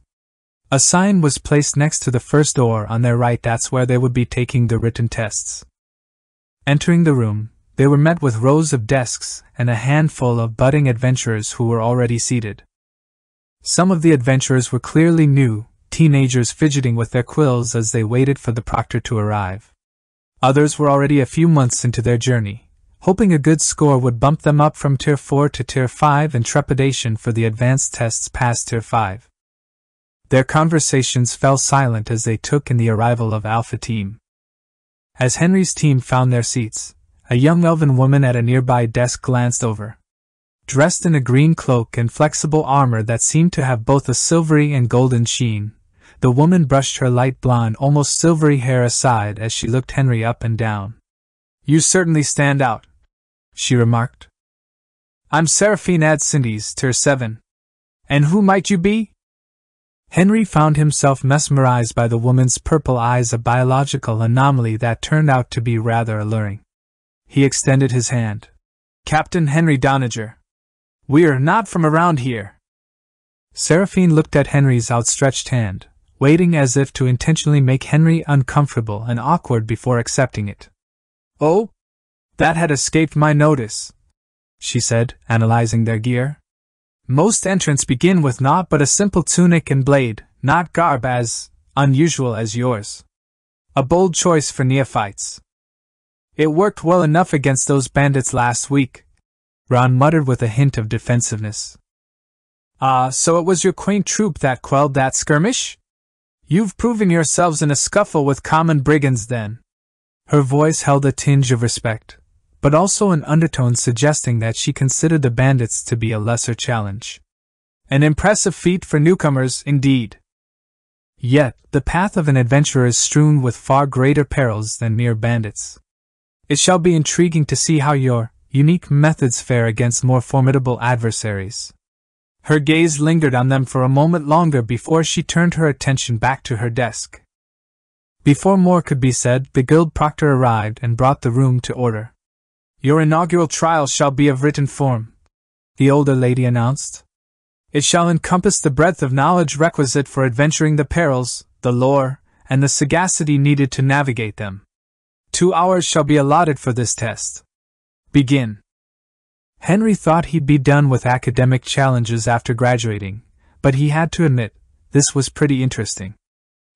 A sign was placed next to the first door on their right, that's where they would be taking the written tests. Entering the room, they were met with rows of desks and a handful of budding adventurers who were already seated. Some of the adventurers were clearly new, teenagers fidgeting with their quills as they waited for the proctor to arrive. Others were already a few months into their journey, hoping a good score would bump them up from Tier 4 to Tier 5 in trepidation for the advanced tests past Tier 5. Their conversations fell silent as they took in the arrival of Alpha Team. As Henry's team found their seats, a young elven woman at a nearby desk glanced over. Dressed in a green cloak and flexible armor that seemed to have both a silvery and golden sheen, the woman brushed her light blonde, almost silvery hair aside as she looked Henry up and down. You certainly stand out, she remarked. I'm Seraphine Adcindes, Tier 7. And who might you be? Henry found himself mesmerized by the woman's purple eyes, a biological anomaly that turned out to be rather alluring. He extended his hand. Captain Henry Doniger. We're not from around here. Seraphine looked at Henry's outstretched hand, waiting as if to intentionally make Henry uncomfortable and awkward before accepting it. Oh? That had escaped my notice, she said, analyzing their gear. Most entrants begin with naught but a simple tunic and blade, not garb as unusual as yours. A bold choice for neophytes. It worked well enough against those bandits last week, Ron muttered with a hint of defensiveness. Ah, so it was your quaint troop that quelled that skirmish? You've proven yourselves in a scuffle with common brigands, then. Her voice held a tinge of respect, but also an undertone suggesting that she considered the bandits to be a lesser challenge. An impressive feat for newcomers, indeed. Yet, the path of an adventurer is strewn with far greater perils than mere bandits. It shall be intriguing to see how your unique methods fare against more formidable adversaries. Her gaze lingered on them for a moment longer before she turned her attention back to her desk. Before more could be said, the guild proctor arrived and brought the room to order. Your inaugural trial shall be of written form, the older lady announced. It shall encompass the breadth of knowledge requisite for adventuring the perils, the lore, and the sagacity needed to navigate them. Two hours shall be allotted for this test. Begin. Henry thought he'd be done with academic challenges after graduating, but he had to admit, this was pretty interesting.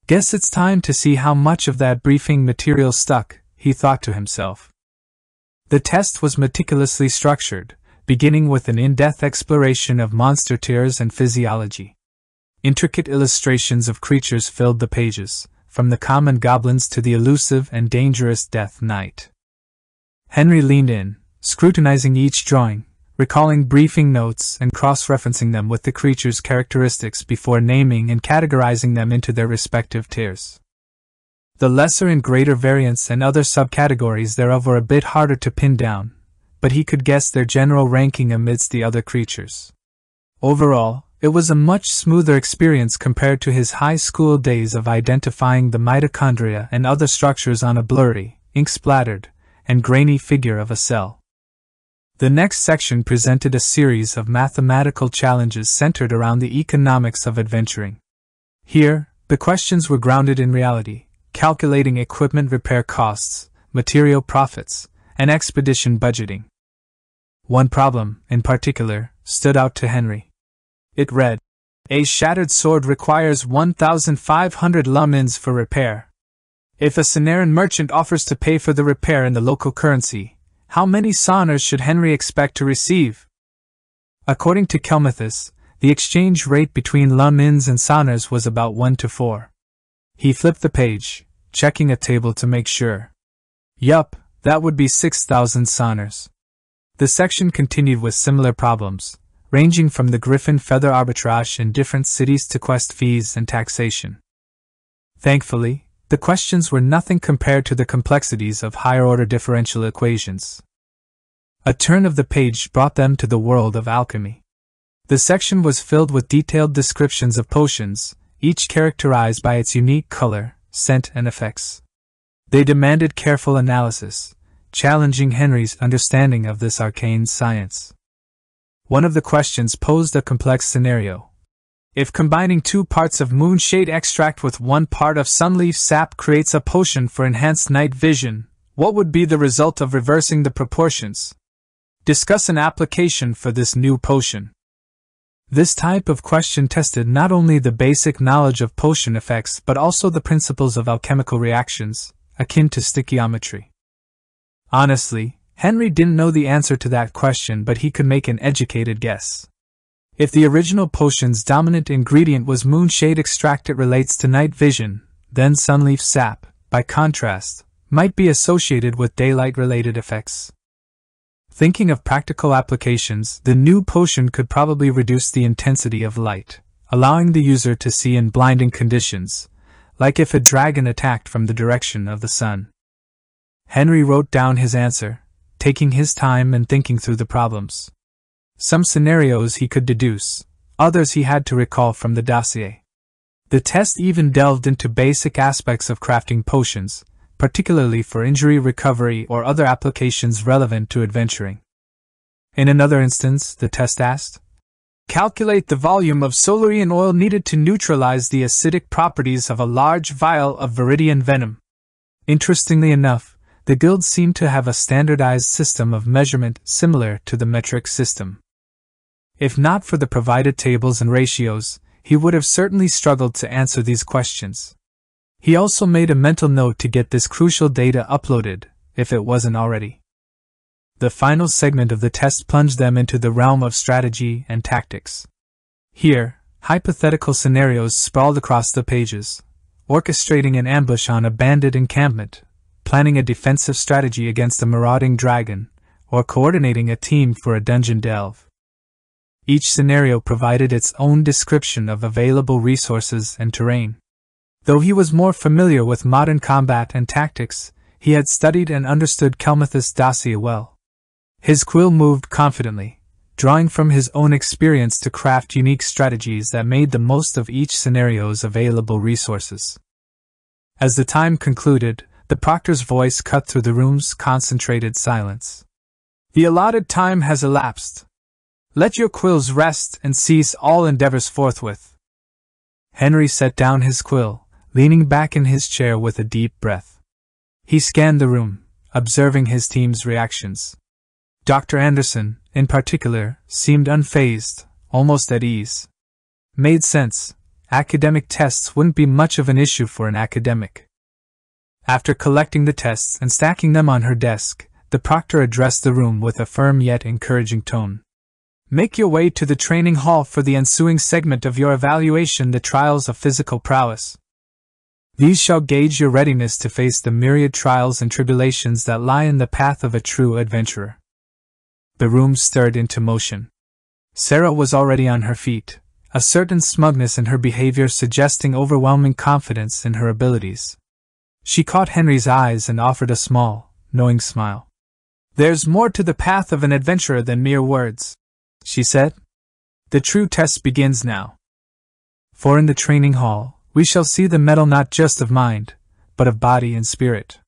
Guess it's time to see how much of that briefing material stuck, he thought to himself. The test was meticulously structured, beginning with an in depth exploration of monster tiers and physiology. Intricate illustrations of creatures filled the pages, from the common goblins to the elusive and dangerous Death Knight. Henry leaned in, scrutinizing each drawing, recalling briefing notes and cross referencing them with the creature's characteristics before naming and categorizing them into their respective tiers. The lesser and greater variants and other subcategories thereof were a bit harder to pin down, but he could guess their general ranking amidst the other creatures. Overall, it was a much smoother experience compared to his high school days of identifying the mitochondria and other structures on a blurry, ink splattered, and grainy figure of a cell. The next section presented a series of mathematical challenges centered around the economics of adventuring. Here, the questions were grounded in reality, calculating equipment repair costs, material profits, and expedition budgeting. One problem, in particular, stood out to Henry. It read A shattered sword requires 1,500 lumins for repair. If a Cenaran merchant offers to pay for the repair in the local currency, how many sonars should Henry expect to receive? According to Kelmuthus, the exchange rate between lumins and sonars was about 1 to 4. He flipped the page, checking a table to make sure. Yup, that would be 6,000 sonars. The section continued with similar problems, ranging from the griffin feather arbitrage in different cities to quest fees and taxation. Thankfully, the questions were nothing compared to the complexities of higher order differential equations. A turn of the page brought them to the world of alchemy. The section was filled with detailed descriptions of potions, each characterized by its unique color, scent, and effects. They demanded careful analysis, challenging Henry's understanding of this arcane science. One of the questions posed a complex scenario. If combining two parts of moonshade extract with one part of sunleaf sap creates a potion for enhanced night vision, what would be the result of reversing the proportions? Discuss an application for this new potion. This type of question tested not only the basic knowledge of potion effects but also the principles of alchemical reactions, akin to stoichiometry. Honestly, Henry didn't know the answer to that question, but he could make an educated guess. If the original potion's dominant ingredient was moonshade extract, it relates to night vision, then sunleaf sap, by contrast, might be associated with daylight related effects. Thinking of practical applications, the new potion could probably reduce the intensity of light, allowing the user to see in blinding conditions, like if a dragon attacked from the direction of the sun. Henry wrote down his answer, taking his time and thinking through the problems. Some scenarios he could deduce, others he had to recall from the dossier. The test even delved into basic aspects of crafting potions, particularly for injury recovery or other applications relevant to adventuring. In another instance, the test asked Calculate the volume of solarian oil needed to neutralize the acidic properties of a large vial of viridian venom. Interestingly enough, the guild seemed to have a standardized system of measurement similar to the metric system. If not for the provided tables and ratios, he would have certainly struggled to answer these questions. He also made a mental note to get this crucial data uploaded, if it wasn't already. The final segment of the test plunged them into the realm of strategy and tactics. Here, hypothetical scenarios sprawled across the pages, orchestrating an ambush on a bandit encampment, planning a defensive strategy against a marauding dragon, or coordinating a team for a dungeon delve. Each scenario provided its own description of available resources and terrain. Though he was more familiar with modern combat and tactics, he had studied and understood Kelmuthus' dossier well. His quill moved confidently, drawing from his own experience to craft unique strategies that made the most of each scenario's available resources. As the time concluded, the proctor's voice cut through the room's concentrated silence. The allotted time has elapsed. Let your quills rest and cease all endeavors forthwith. Henry set down his quill, leaning back in his chair with a deep breath. He scanned the room, observing his team's reactions. Dr. Anderson, in particular, seemed unfazed, almost at ease. Made sense. Academic tests wouldn't be much of an issue for an academic. After collecting the tests and stacking them on her desk, the proctor addressed the room with a firm yet encouraging tone. Make your way to the training hall for the ensuing segment of your evaluation the trials of physical prowess. These shall gauge your readiness to face the myriad trials and tribulations that lie in the path of a true adventurer. The room stirred into motion. Sarah was already on her feet, a certain smugness in her behavior suggesting overwhelming confidence in her abilities. She caught Henry's eyes and offered a small, knowing smile. There's more to the path of an adventurer than mere words, she said. The true test begins now. For in the training hall, we shall see the mettle not just of mind, but of body and spirit.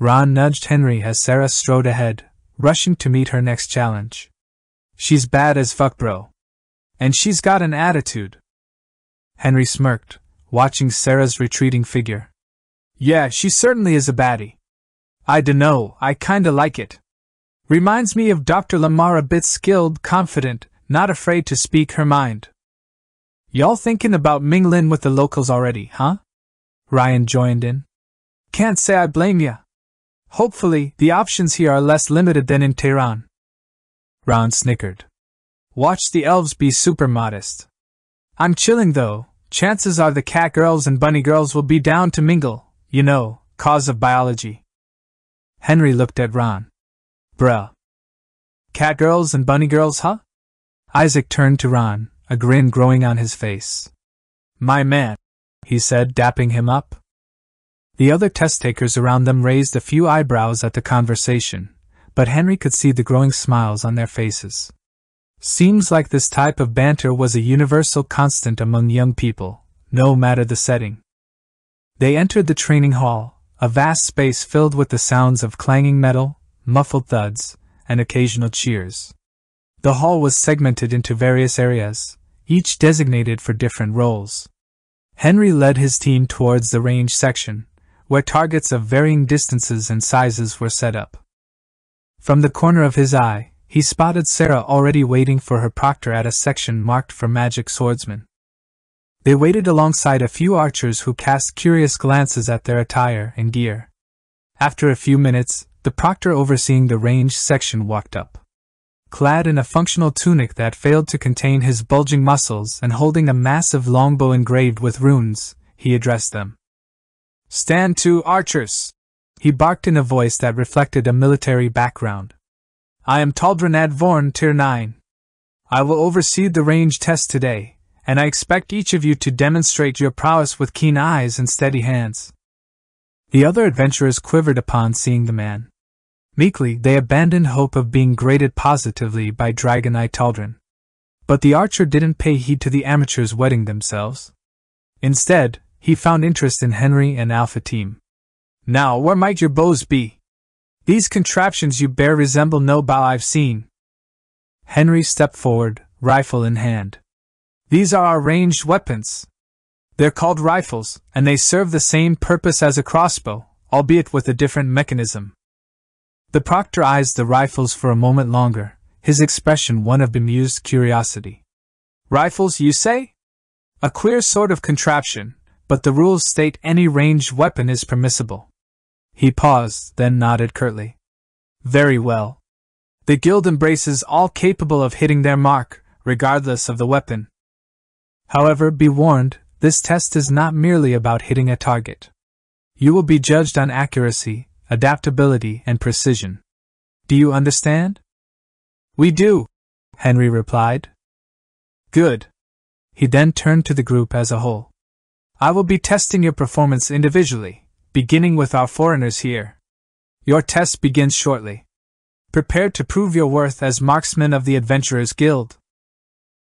Ron nudged Henry as Sarah strode ahead, rushing to meet her next challenge. She's bad as fuck, bro. And she's got an attitude. Henry smirked, watching Sarah's retreating figure. Yeah, she certainly is a baddie. I dunno, I kinda like it. Reminds me of Dr. Lamar a bit skilled, confident, not afraid to speak her mind. Y'all thinking about mingling with the locals already, huh? Ryan joined in. Can't say I blame ya. Hopefully, the options here are less limited than in Tehran. Ron snickered. Watch the elves be super modest. I'm chilling though, chances are the cat girls and bunny girls will be down to mingle, you know, cause of biology. Henry looked at Ron. Bruh. Cat girls and bunny girls, huh? Isaac turned to Ron, a grin growing on his face. My man, he said, dapping him up. The other test takers around them raised a few eyebrows at the conversation, but Henry could see the growing smiles on their faces. Seems like this type of banter was a universal constant among young people, no matter the setting. They entered the training hall, a vast space filled with the sounds of clanging metal, muffled thuds, and occasional cheers. The hall was segmented into various areas, each designated for different roles. Henry led his team towards the range section, where targets of varying distances and sizes were set up. From the corner of his eye, he spotted Sarah already waiting for her proctor at a section marked for magic swordsmen. They waited alongside a few archers who cast curious glances at their attire and gear. After a few minutes, the proctor overseeing the range section walked up. Clad in a functional tunic that failed to contain his bulging muscles and holding a massive longbow engraved with runes, he addressed them. Stand to, archers! He barked in a voice that reflected a military background. I am Taldranad Vorn, Tier 9. I will oversee the range test today, and I expect each of you to demonstrate your prowess with keen eyes and steady hands. The other adventurers quivered upon seeing the man. Meekly, they abandoned hope of being graded positively by Dragon Eye Taldrin. But the archer didn't pay heed to the amateurs wetting themselves. Instead, he found interest in Henry and Alpha Team. Now, where might your bows be? These contraptions you bear resemble no bow I've seen. Henry stepped forward, rifle in hand. These are our ranged weapons. They're called rifles, and they serve the same purpose as a crossbow, albeit with a different mechanism. The proctor eyes the rifles for a moment longer, his expression one of bemused curiosity. Rifles, you say? A queer sort of contraption, but the rules state any ranged weapon is permissible. He paused, then nodded curtly. Very well. The guild embraces all capable of hitting their mark, regardless of the weapon. However, be warned, this test is not merely about hitting a target. You will be judged on accuracy, adaptability, and precision. Do you understand? We do, Henry replied. Good. He then turned to the group as a whole. I will be testing your performance individually, beginning with our foreigners here. Your test begins shortly. Prepare to prove your worth as marksmen of the Adventurers Guild.